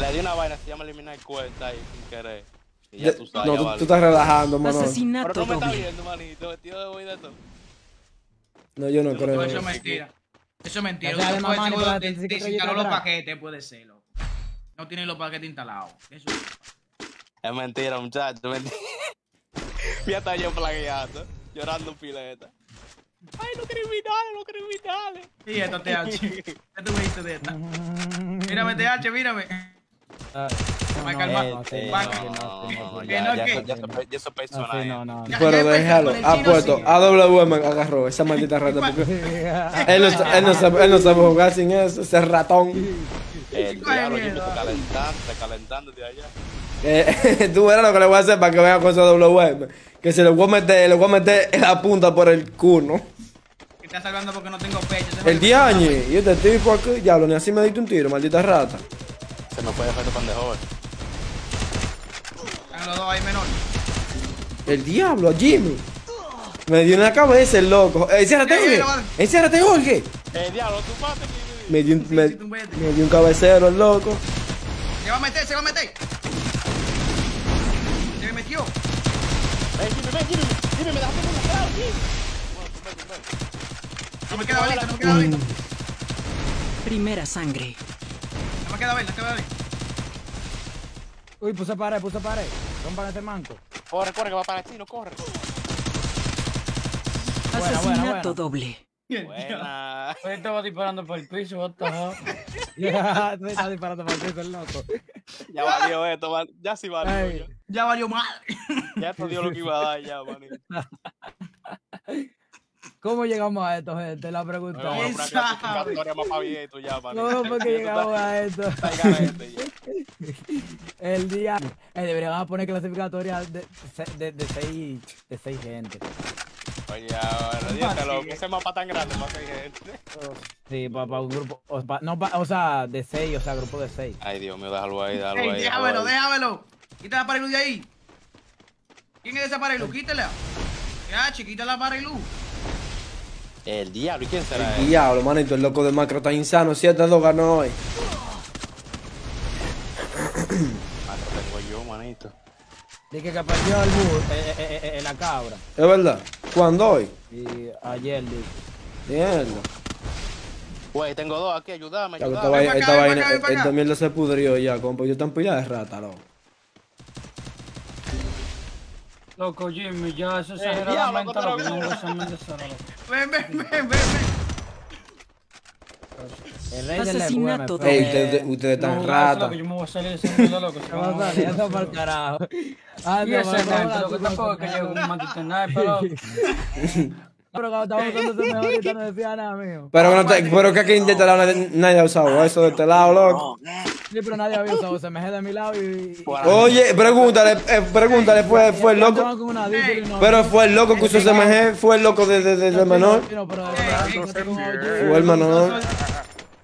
Le di una vaina, se llama eliminar cuenta y sin querer. Y ya tú sabes, no, ya tú, vale. tú estás relajando, mano. Pero Asesinato no me está doble. viendo, manito. Vestido de voy de todo. No, yo no creo. Eso es mentira. Eso es mentira. Ya sea de Usted puede mamá, de- desinstaló los paquetes, puede ser, loco. No tiene los paquetes instalados. Eso es. Es mentira, muchacho, mentira. Ya está yo plagueando, llorando pileta. Ay, los criminales, los criminales. Sí, esto TH. ¿Qué tú me dices de esta? Mírame, TH, mírame. Ah, Va a no, calmar. no, sí, Va a no, calmar. no, sí, no, sí, Que no. no, Ya, que- ya, ya, eso- ya eso es No, personal. sí, no, no. Ya, Pero déjalo. con el Ha chino, puesto. sí. AWM agarró esa maldita rata. Porque él, no, él, no sabe, él no sabe jugar sin eso, ese ratón. El diablo, miedo. Jimmy, calentando, calentando de allá. Eh, tú verás lo que le voy a hacer para que vea con ese WM. Que se le voy a meter, le voy a meter la punta por el culo. Que está salvando porque no tengo pecho. El diañe. Y este tipo aquí, diablo, ni así me diste un tiro, maldita rata. Se me fue de efecto pendejo. Están los dos ahí menor. El diablo, Jimmy. Me dio en la cabeza el loco. Eh, enciérrate, Eh, eh, Jorge. lo va- Enciérrate, Jorge. Eh, diablo, tú Jimmy. Me dio un, Sí, me, me dio un cabecero el loco. Se va a meter, se va a meter. Se me metió. Eh, Jimmy, ven, Jimmy. Jimmy, me dejaste con la cara, Jimmy. Ven, ven. No me queda balita, no me queda balita. Primera sangre. No me queda balita, no me queda balita. Uy, puse pared, puse pared. Rompan ese manco. Corre, corre, que va para el chino, corre. Buena, buena, Asesinato buena. doble. Buena. Yo estaba disparando por el piso, what the hell. Ya, estás disparando para el piso, el loco. Ya valió esto, man. Ya sí valió. Ya, Ya valió madre. ya esto dio lo que iba a dar, ya, manito. ¿Cómo llegamos a esto, gente? La pregunta. Más ya. ¿Cómo fue que llegamos a esto? El día. Eh, deberíamos poner clasificatoria de, de, de, seis, de seis gente. Oye, ahora, díselo, que ese mapa tan grande para que hay gente. Sí, para un grupo. O, pa- no, pa- o sea, de seis, o sea, grupo de seis. Ay, Dios mío, déjalo ahí, déjalo Ey, ahí. déjamelo, déjalo déjamelo. Quita la pared de ahí. ¿Quién es esa pared luz? Quítala. Ya, chiquita la pared luz. El diablo, ¿y quién será él? Diablo, manito, el loco de macro está insano. 7-2 ganó hoy. Ah, lo tengo yo, manito. Dije que perdió el bus, eh, eh, la cabra. ¿Es verdad? ¿Cuándo hoy? Y ayer, dije. Mierda. Güey, tengo dos aquí, ayúdame, Ya, esta ayúdame. vaina, esta se pudrió ya, compa. Yo están pillada de rata, loco. Loco, Jimmy, ya eso se Eh, era la mente, loco, no loco. Ven, ven, ven, ven, ven. El rey Asesinato Ey, ustedes, No, están loco, Yo me voy a salir de ese mundo, loco. se ¿Qué va van a salir? Eso para el carajo. Ah, no, ese loco, tampoco no que llevo un maldito sniper, loco. Pero cuando estábamos usando ese mejorita no decía nada, mío. Pero, no te, pero que aquí en este lado nadie, nadie ha usado eso de este lado, loco. Sí, pero nadie había usado SMG de mi lado y... Oye, pregúntale, eh, pregúntale, fue, fue el loco. Pero fue el loco que usó SMG, fue el loco de, de, de, de menor. Fue el menor.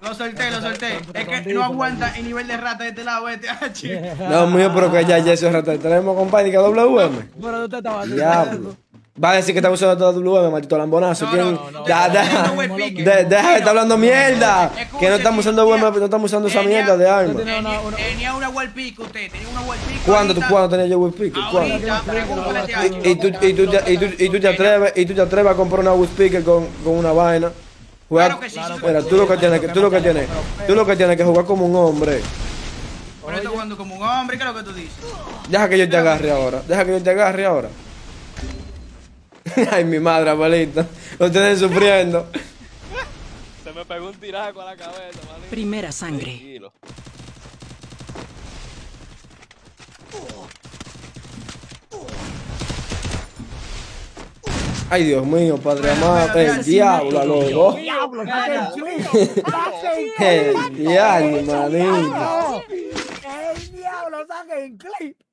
Lo solté, lo solté. Es que no aguanta el nivel de rata de este lado, este H. No, mío, pero que ya, ya eso es rata. Tenemos, compadre, que WM. Pero usted estaba así. Diablo. Va a decir que está usando todo WM, maldito lambonazo. No, ¿Quién? no, no, Ya, no, deja, de- deja de estar hablando mierda. Que no estamos usando WM, no estamos usando esa mierda de arma. tenía una- una- Tenía una wall pick usted, tenía una wall pick. ¿Cuándo tú cuándo tenías yo Speaker? ¿Cuándo? Y, tú, y, tú, te- y, tú, y tú te atreves y tú te atreves a comprar una speaker con, con una vaina. Juega- Claro que sí, sí, Mira, tú lo que tienes tú lo que tienes tú lo que tienes que jugar como un hombre. Pero estoy jugando como un hombre, ¿qué es lo que tú dices? Deja que yo te agarre ahora. Deja que yo te agarre ahora. Ay, mi madre, abuelita. Lo tienen sufriendo. Se me pegó un tiraco a la cabeza, manito. Primera sangre. Tranquilo. Ay, Dios mío, padre amado. El diablo, loco. Diablo, el. Saque El diablo, el diablo, saque el clip.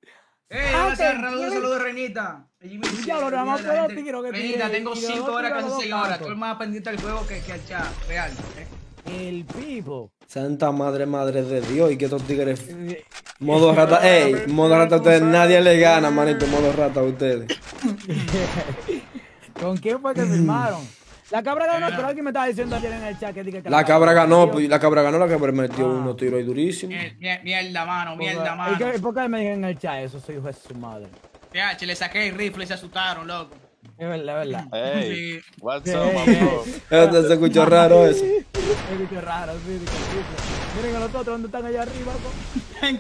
¡Ey, hola, saludos, un saludo, Renita! Renita, tengo y de 5 dos horas, casi dos 6 horas. Estoy más pendiente del juego que, que al chat, real. ¿eh? El pipo. Santa madre, madre de Dios. Y que estos tigres. Modo rata, ey, modo rata a ustedes, nadie le gana, manito, modo rata a ustedes. ¿Con quién fue que firmaron? La cabra ganó, pero alguien me estaba diciendo ayer en el chat que dije que La cabra ganó, pues, la cabra ganó, la cabra metió unos tiros ahí durísimos. Mier- Mierda, mano, mierda, ¿Y mano. qué- por qué me dijeron en el chat eso? Soy hijo de su madre. PH, le saqué el rifle y se asustaron, loco. Es verdad, es verdad. Hey, Sí. what's Sí. up, bro? Eso se escuchó raro eso. Es bicho raro, sí, Miren a los otros donde están allá arriba, del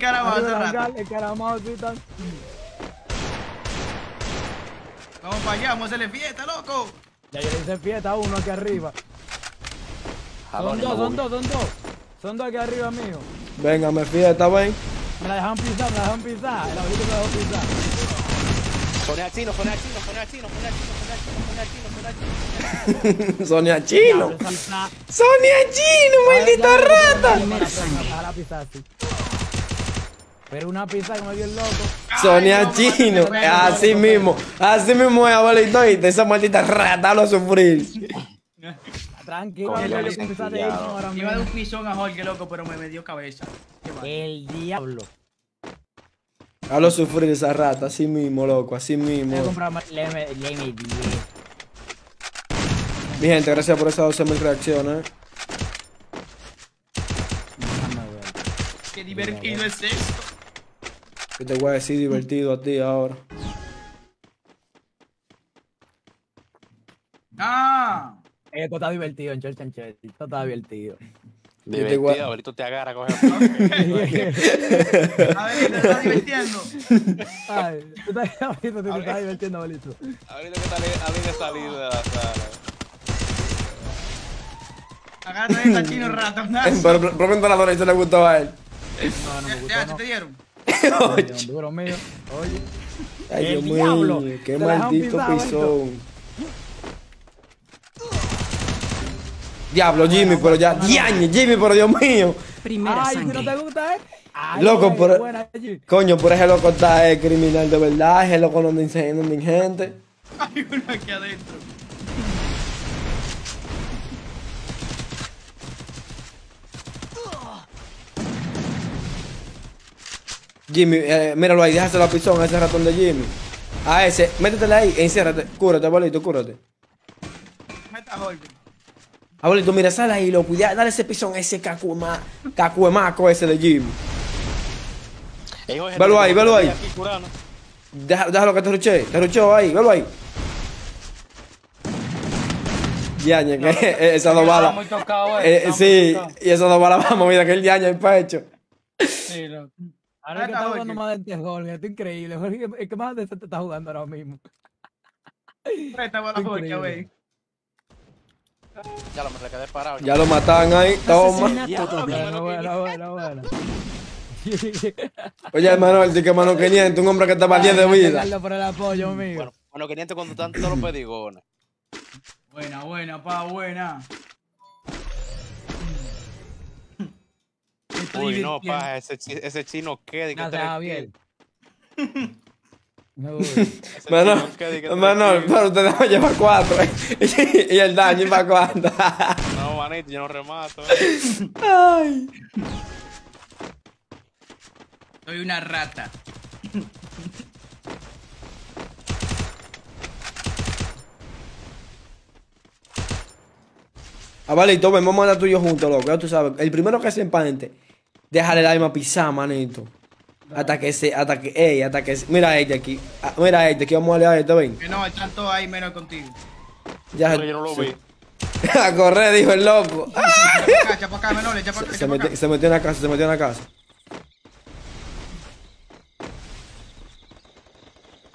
rato. encaramados, sí, están. Vamos para allá, vamos a hacerle fiesta, loco. Ya yo le hice fiesta a uno aquí arriba. Son dos, son dos, son dos. Son dos aquí arriba mío. Venga, me fiesta, ven. Me la dejaron pisar, me la dejaron pisar. El abuelito me la dejó pisar. Sonia chino, Sonia chino, Sonia chino, Sonia chino, Sonia chino, Sonia chino, Sonia chino. Sonia Chino, maldita rata. Primera sangre. Déjala pisar así. Pero una pizza que me dio el loco. Sonia no, Chino, no, no, no, así mismo, así mismo es abuelito, ¿oíste? esa maldita rata lo sufrir. Tranquilo, de ahora Iba de un pisón a Jorge, loco, pero me, me dio cabeza. El diablo. A lo sufrir esa rata, así mismo, loco, así mismo. Voy a comprar más Leme, Leme 10. Mi gente, gracias por esas 12 mil reacciones. Déjame ver. Qué divertido es esto. Que te voy a decir divertido a ti ahora. Ah, Esto está divertido en Church and Church. Esto está divertido. Yo te voy a- Divertido, abuelito te agarra, coge. a ver, ¿te estás divirtiendo? Ay, tú estás, tú te estás divirtiendo, abuelito. Abuelito que sale, salir de la sala. Agárrate esta chino rato. Pero pero pregunta a si le gustó a él. No, no me gustó, Ya, te dieron. Oye, duro mío. Oye. Ay, Dios diablo. mío, qué maldito pisón. Diablo, Jimmy, pero ya, diañe, Jimmy, pero Dios mío. Primera Ay, si no te sangre. gusta, ¿eh? Ay, Loco, pero- buena. Coño, por ese loco está eh, criminal de verdad, ese loco no es indigente. Hay uno aquí adentro. Jimmy, eh, míralo ahí, déjase la pisón a ese ratón de Jimmy. A ese, métetele ahí, enciérrate, cúrate, abuelito, cúrate. Meta. Abuelito, mira, sale ahí, loco, y da- dale ese pisón a ese cacuema, cacuemaco ese de Jimmy. Jorge, Velo ahí, velo ahí. aquí. Deja- déjalo que te ruche, te rucheo ahí, velo ahí. Diañe, que eh, esas dos balas. eh. Eh, sí, y esas dos balas vamos, mira que el diaño el pecho. Sí, loco. Ahora es que está jugando más de Jorge, esto es increíble. Jorge, el que más de te está jugando ahora mismo. Presta bola a Jorge, ver. Ya lo me quedé parado. Ya lo matan ahí, doble. Bueno, bueno, bueno, bueno. Oye, hermano, el que mano 500, un hombre que estaba 10 de vida. Gracias por el apoyo, amigo. Bueno, bueno, 500 cuando están todos los pedigones. Buena, buena, pa, buena. Uy, no, divirtiendo. pa, ese, ese chino qué, qué, di que tres Manuel, kills. pero usted debe llevar 4. y el daño para cuánto. No, manito, yo no remato. Ay. Soy una rata. Abuelito, ven, vamos a andar tú y yo juntos, loco. Ya tú sabes. El primero que se empante, déjale el alma pisar, manito. Hasta que se, hasta que, ey, hasta que se- Mira a este aquí. Ah, Mira a este, aquí vamos a darle a este, ven. Que no, están todos ahí menos contigo. Ya Porque yo no lo vi. A correr, dijo el loco. Echa para acá, menor, echa para acá. se metió en la casa, se metió en la casa.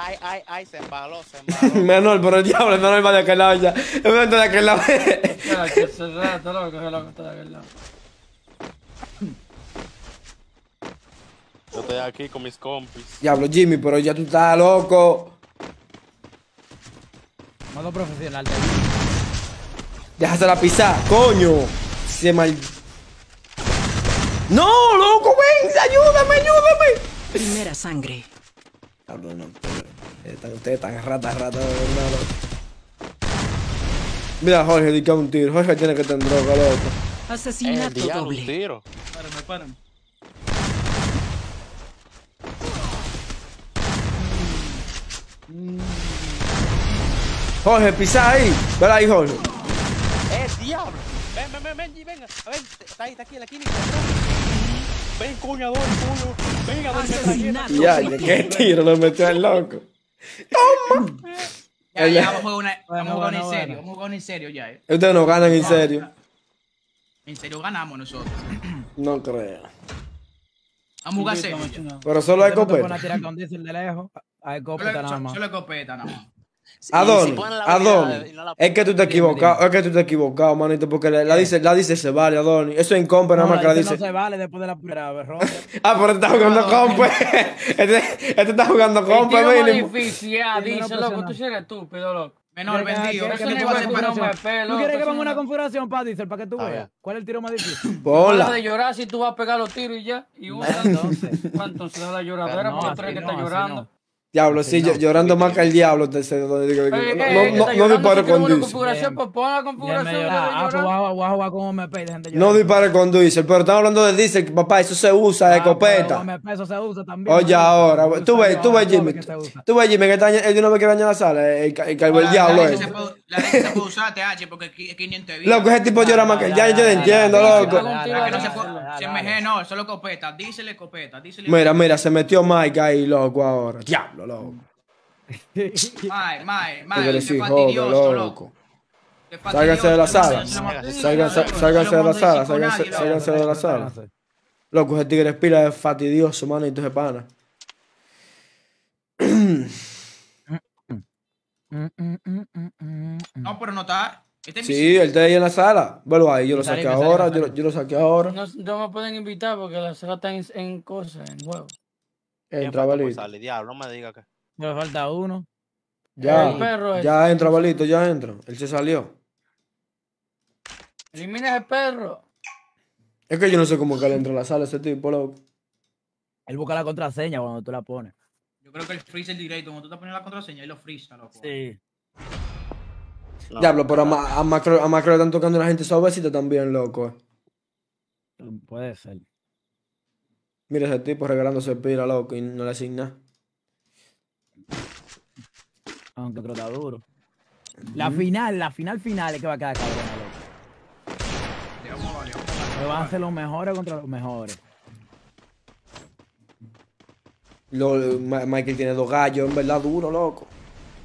Ay, ay, ay, se embaló, se embaló. Menor, pero el diablo, el menor va de aquel lado ya. El menor de aquel lado. Ya, que se rato, loco, que loco está de aquel lado. Yo estoy aquí con mis compis. Diablo, Jimmy, pero ya tú estás loco. Modo profesional. Déjasela pisar, coño. Se mal. No, loco, ven, ayúdame, ayúdame. Primera sangre. Diablo, no, están ustedes tan ratas, ratas, hermano. Mira, Jorge, le un tiro. Jorge tiene que tener droga, loco. Asesinato eh, diablo, tiro. Jorge, pisa ahí. Ven ahí, Jorge. Eh, diablo. Ven, ven, ven, ven, venga. A ver, está ahí, está aquí en la clínica. Ven, coñador, coño. Venga, Asesinato. Ya, ya, qué tiro, lo metió el loco. Ya, El- ya, vamos a jugar una, Bueno, vamos a jugar bueno, en serio. Vamos a jugar en serio ya, eh. Ustedes no ganan en serio. En serio ganamos nosotros. No creo. Vamos a jugar serio. ya. Pero solo hay copeta. tirar con diésel de lejos. Hay Solo, copeta nada solo, más. Más. Adoni, Adoni. Es que tú te has equivocado, es que tú te has equivocado, manito, porque la, la dice, la dice se vale, Adoni. Eso en compa nada No, más que la dice. no se vale después de la primera ronda. Ah, pero está jugando compa. Este, este está jugando El compa, tiro más mínimo. difícil, ya, Sí, no dice, loco, tú eres estúpido, loco. Menor ¿Quieres que- vendido. para ¿Tú quieres que ponga una configuración para diésel para que tú veas? ¿Cuál es el tiro más difícil? Ponla. de llorar si tú vas a pegar los tiros y ya. Y uno entonces. entonces deja la lloradera tú eres así que está llorando. Diablo, sí, llorando más que el diablo. no, Eh, no, eh, no, dispare con pues pues gente No dispare con diésel, pero estamos hablando de diésel, papá, eso se usa de Ah, escopeta. se usa también. Oye, ahora, tú ves, tú ves, Jimmy. Tú ves, Jimmy, que está, él de una vez que daña la sala, el, el, diablo la es. se puede- La se puede usar, TH, porque es qui- es 500 vidas. Loco, ese tipo llora más que el ya, yo entiendo, loco. se no, solo escopeta. Dísele escopeta. Mira, mira, se metió Mike ahí, loco, ahora. Diablo, loco. Mae, mae, Tú mae. fastidioso, loco. Sálganse de la fastidioso, sala. Sálganse, de la sala, sálganse, de la sala. Loco, ese tigre espira es fastidioso, manito, ese pana. Mm, mm, mm, mm, mm, mm. No, pero no está. Este Sí, él está ahí en la sala. Velo ahí, yo lo saqué ahora, yo, lo- yo lo saqué ahora. No, no me pueden invitar porque la saga está en, en cosas, en juego. Entra, Balito. Diablo, no me diga que. Me falta uno. Ya, El perro ya entra, Balito, ya entra. Él se salió. Elimina ese perro. Es que yo no sé cómo que él entra a la sala, ese tipo, loco. Él busca la contraseña cuando tú la pones. Yo creo que el freezer directo, cuando tú te pones la contraseña, él lo frisa, loco. Sí. No. Diablo, pero a, Ma- a Macro, a Macro le están tocando la gente suavecita también, loco. Puede ser. Mira ese tipo regalándose pila, loco, y no le asigna. Aunque otro está duro. La final, la final final es que va a quedar cabrona, loco. Que van a ser los mejores contra los mejores. Lo- Michael tiene dos gallos, en verdad, duro, loco.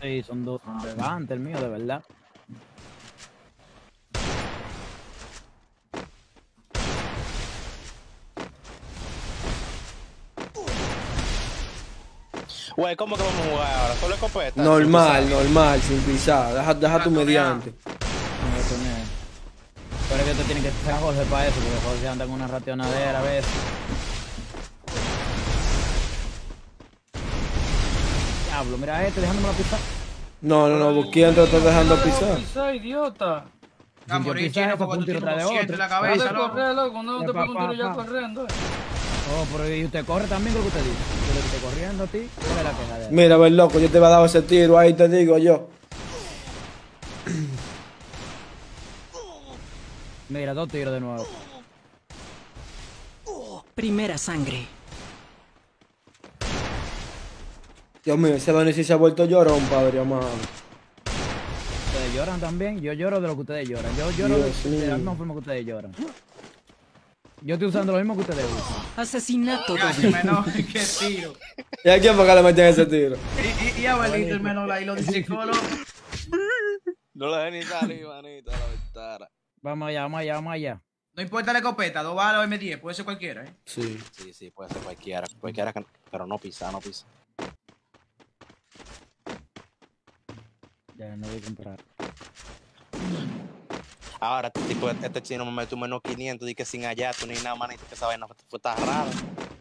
Sí, son dos. Son de el mío, de verdad. Güey, ¿cómo que vamos a jugar ahora? ¿Solo escopeta? Normal, normal, sin pisar. Deja, deja tu Ratonea. mediante. Pero es que te tienen que ser Jorge para eso, porque Jorge anda con una racionadera a veces. Diablo, mira este dejándome la pista. No, no, no, ¿quién te está dejando pisar? Pisar, idiota. A morir, pisar chino, ese porque tú puntito tienes un 7 otro. en la cabeza, de loco. correr, loco. No te un tiro ya corriendo. Oh, pero y usted corre también lo que usted dice. Yo le estoy corriendo a ti. ¿Cuál es la queja de él? Mira, ver, loco, yo te había dado ese tiro ahí, te digo yo. Mira, dos tiros de nuevo. Primera sangre. Dios mío, ese Donny sí se ha vuelto llorón, padre amado. Ustedes lloran también. Yo lloro de lo que ustedes lloran. Yo lloro de, Dios de la misma forma que ustedes lloran. Yo estoy usando lo mismo que ustedes usan. Asesinato Ya, doble. menor, qué tiro. ¿Y a quién fue que le metió ese tiro? Y, y, y abuelito, el menor ahí lo dice loco. No lo dejes ni salir, manito, a la ventana. Vamos allá, vamos allá, vamos allá. No importa la escopeta, dos balas o M10, puede ser cualquiera, ¿eh? Sí. Sí, sí, puede ser cualquiera. Cualquiera, que- pero no pisa, no pisa. Ya no voy a comprar. Ahora, este tipo, este chino me metió menos 500 y que sin hallato ni nada, manito, que esa vaina fue, fue tan rara.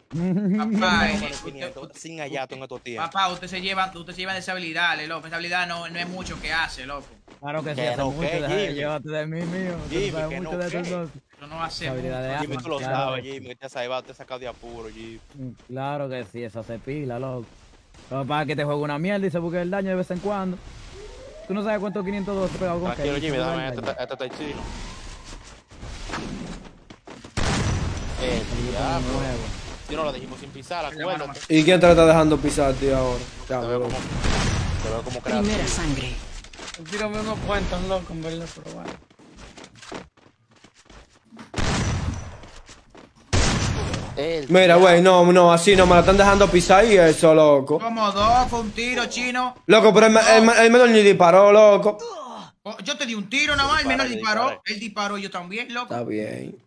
Papá, eh, usted- 500, sin hallato en estos tiempos. papá, usted se lleva, usted se lleva de esa habilidad, eh, loco. Esa habilidad no, no es mucho que hace, loco. Claro que sí, Que hace no, mucho. que, Deja de mí, mío. Tú Jimmy, sabes que mucho no, de que. estos dos. Pero no hace habilidad. Jimmy, tú lo claro. sabes, Jimmy, que te ha salvado, te ha sacado de apuro, Jimmy. Mm, Claro que sí, eso se pila, loco. Lo que pasa es que te juega una mierda y se busca el daño de vez en cuando. Tú no sabes cuántos 502 te pegado con Tranquilo, que- Jimmy, dame este, este está chino. El diablo. nuevo. Si no lo dijimos sin pisar, acuérdate. ¿Y quién te lo está dejando pisar, tío, ahora? Te veo como, te veo como creativo. Primera sangre. Tírame unos cuentos, loco, en verdad, pero bueno. El Mira, güey, no, no, así no me la están dejando pisar y eso, loco. Como dos, fue un tiro, chino. Loco, pero el, me- el me- el menor ni disparó, loco. Oh, Yo te di un tiro nada más, el menor disparó. disparé. Él disparó, yo también, loco. Está bien.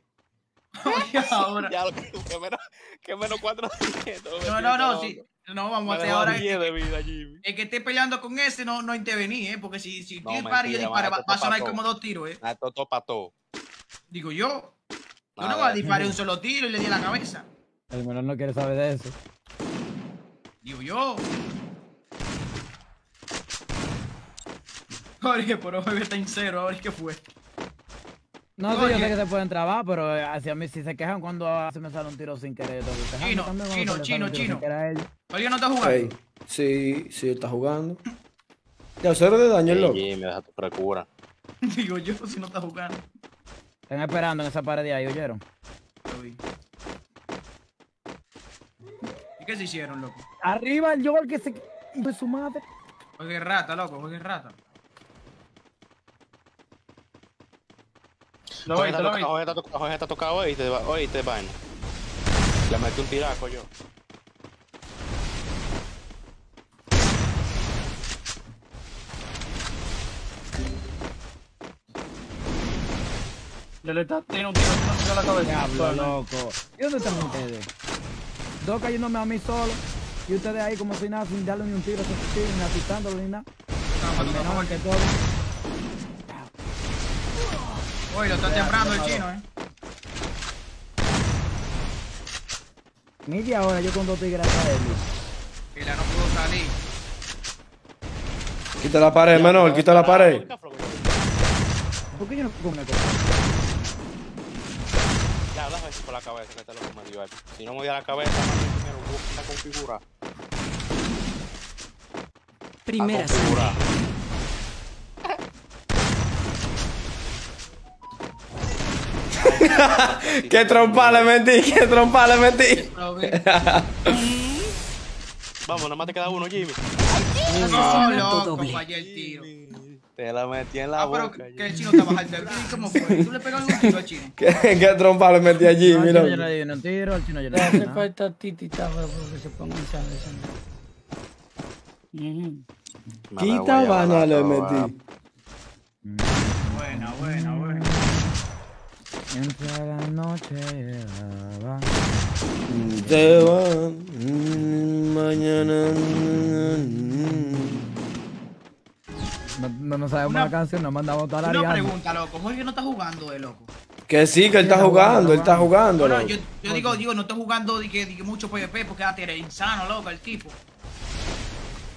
Ahora. Ya que, menos, que menos 4 No, no, no, sí. No, vamos a hacer ahora. 10 de vida, Jimmy. El que esté peleando con ese no, no intervení, ¿eh? Porque si, si No, tú disparas y yo disparo, va, a sonar como dos tiros, ¿eh? Ah, todo para todo. Digo yo. Yo no voy a disparar un solo tiro y le di en la cabeza. El menor no quiere saber de eso. Digo yo. Jorge, pero Jorge está en cero, ahora qué fue. No, sí, yo sé que se pueden trabar, pero eh, hacia mí si se quejan cuando se me sale un tiro sin querer. que Chino, chino, chino, chino. querer a ellos. Jorge no está jugando. Sí, sí, está jugando. Ya, cero de daño, el loco. Jimmy, deja tu frescura. Digo yo, si no está jugando. Están esperando en esa pared de ahí, ¿oyeron? Uy. ¿Y qué se hicieron, loco? Arriba el Joel que se... de su madre. Juegue rata, loco, juegue rata. Lo Jorge está lo toca- viste. Jorge está tocado hoy, te, hoy te vaina. Le metí un tiraco yo. Le le está tiene un tiro, en la cabeza. Diablo, loco. ¿Y dónde están ustedes? Dos cayéndome a mí solo. Y ustedes ahí como si nada, sin darle ni un tiro, sin- ni asistándolo ni nada. Que todo. Uy, lo está temprando el chino, eh. Media hora yo con dos tigres atrás de él. Ya no pudo salir. Quita la pared, menor, quita la pared. ¿Por qué yo no Ya, déjame decir por la cabeza que te lo que me dio él. Si no me dio la cabeza, busca configurar. Primera configurar. Qué trompa le metí, qué trompa le metí. Vamos, nada más te queda uno, Jimmy. No, Asesinato loco, doble. fallé el tiro. Te la metí en la Ah, pero boca. que el chino al ¿Cómo fue? ¿Tú le pegaste un tiro al chino? Qué, qué trompa le metí allí, No, al mira. chino yo le di un tiro, al chino yo le di falta titita para que se le metí. Buena, buena, buena. Entre la noche va. Te va, mm, mañana. No, no, no sabemos Una- la canción, nos manda a votar a Una pregunta, loco. Jorge no está jugando, eh, loco. Que sí, que él está jugando, él está jugando. No, no, yo, yo digo, digo, no está jugando de que, de que mucho PvP porque ah, eres insano, loco, el tipo.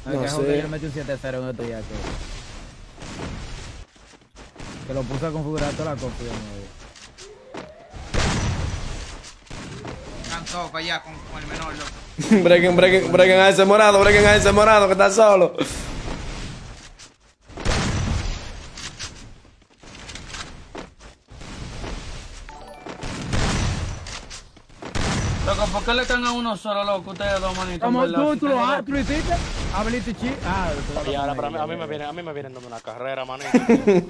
No sé. Jorge, Yo le metí un 7-0 en estos días. Que, que lo puse a configurar toda la ya no, Están todos allá con, con el menor, loco. Brequen, brequen, brequen a ese morado, brequen a ese morado que está solo. ¿Por qué le caen a uno solo, loco? Ustedes dos manitos. Como tú, tú lo, ah, tú lo hiciste. Hability chi. Ah, Y ahora, pero a mí, a mí me ya, viene, a mí me vienen dando una carrera, manito. ya.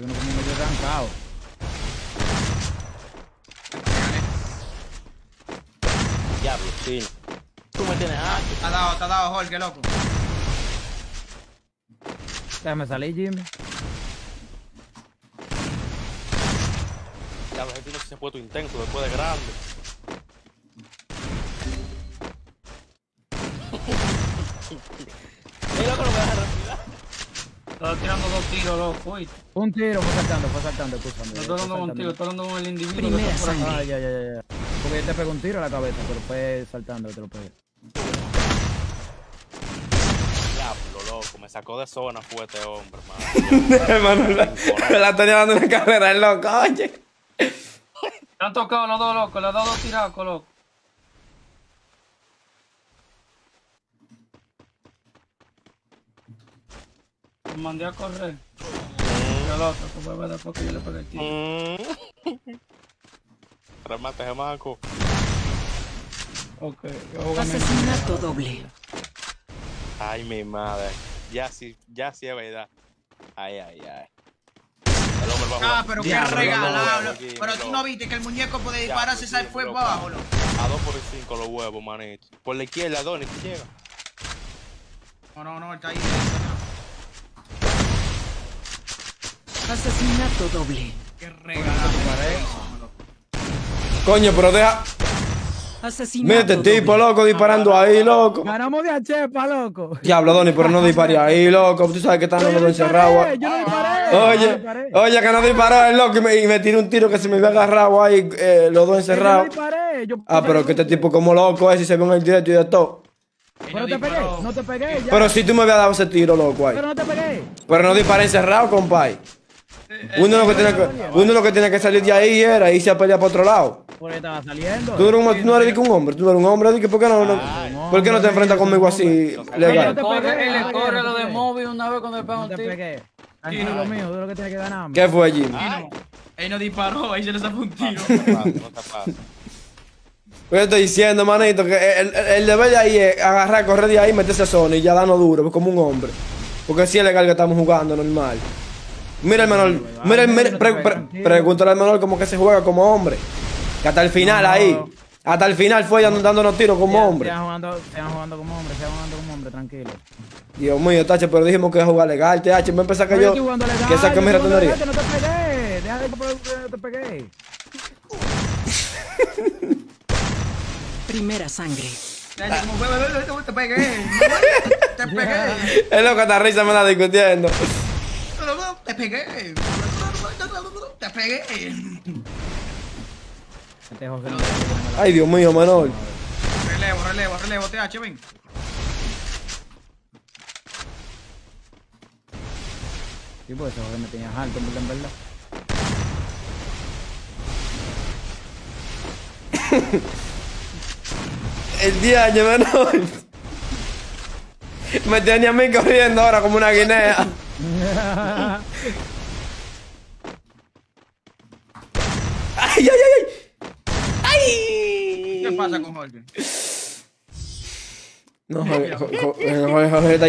Uno como medio arrancado. Diablo, chino. Tú me tienes ancho. Te ha dado, te ha dado Jorge, loco. Déjame salir, Jimmy. Diablo, ese tino sí se ha puesto intenso después de grande. Mira que no me deja respirar. Estaba tirando dos tiros, loco. oíste. Un tiro, fue saltando, fue saltando, escúchame. No estoy fue dando con un saltando. tiro, estoy dando con el individuo que Primera está por acá. Ah, ya, ya, ya, ya. Porque yo te pego un tiro a la cabeza, pero fue saltando, te lo pegué. Diablo, loco, me sacó de zona fue este hombre, hermano. La, me la tenía dando una carrera el loco, oye. Le han tocado los dos locos, le han dado dos tiracos, loco. Me mandé a correr. Y el otro, pues, bebé, después que yo le pegué el tiro. Mm. Remate, Gemaco. Ok, yo voy a. Asesinato doble. Ay, mi madre. Ya sí, ya sí es verdad. Ay, ay, ay. El hombre va a jugar. Ah, pero qué regalado. Pero tú no viste que el muñeco puede dispararse sí, fuego loco. abajo, loco. A 2 por 5 los huevos, manito. Por la izquierda, Donny, que llega. No, no, no, está ahí. Asesinato doble. Qué regalado. Coño, pero deja. Asesinato Mira este tipo, loco, disparando ahí, loco. Ganamos de Achepa, loco. Diablo, Donny, pero no dispare ahí, loco. Tú sabes que están los dos encerrados. Yo no disparé. yo no Oye, disparé. oye, que no disparó el loco y me, y me tiró un tiro que se me había agarrado ahí, eh, los dos Yo no encerrados. disparé. Yo Ah, pero que este tipo como loco es y se ve en el directo y de todo. Pero te pegué, no te pegué. Ya. Pero si tú me habías dado ese tiro, loco, ahí. Pero no te pegué. Pero no disparé encerrado, compay. Uno lo que tiene que, uno lo que tiene que salir de ahí era irse a pelear para otro lado. Porque estaba saliendo. Tú no eres, tú no eres de que un hombre, tú no eres un hombre, que ¿por qué no, no- ¿por qué no te enfrentas conmigo así Él legal? le corre, él le corre pegué, lo de móvil una vez cuando le pega un tiro. pegué. Tranquilo mío, tú lo que tienes que ganarme. ¿Qué fue allí? Él no disparó, ahí se le zafó un tiro. Pues yo estoy diciendo, manito, que el, el- el deber de ahí es agarrar, correr de ahí, meterse a zona y ya darnos duro, como un hombre. Porque si es legal que estamos jugando, normal. Mira el menor, mira, el- mira, pre- pre- pregúntale al menor cómo que se juega como hombre. Que hasta el final ahí, hasta el final fue dando- dándonos tiros como hombre. Sigan jugando, sigan jugando como hombre, sigan jugando como hombre, tranquilo. Dios mío, Tache, pero dijimos que es jugar legal, TH, me que yo, jugando legal, que saque yo ratonería. legal, que No te pegué. Deja de que no te pegué. Primera sangre. Te pegué. Te pegué. Es lo que esta risa me está discutiendo. Te pegué. Te pegué. Ay, Dios mío, menor. Relevo, relevo, relevo, TH, ven. Sí, pues ese José me tenías alto, en verdad. El día año menor. Me tenía a mí corriendo ahora como una guinea. ¡Ay, ay, ay! ¡Ay! ¿Qué pasa con Jorge? No, Jorge, Jorge, Jorge, Jorge está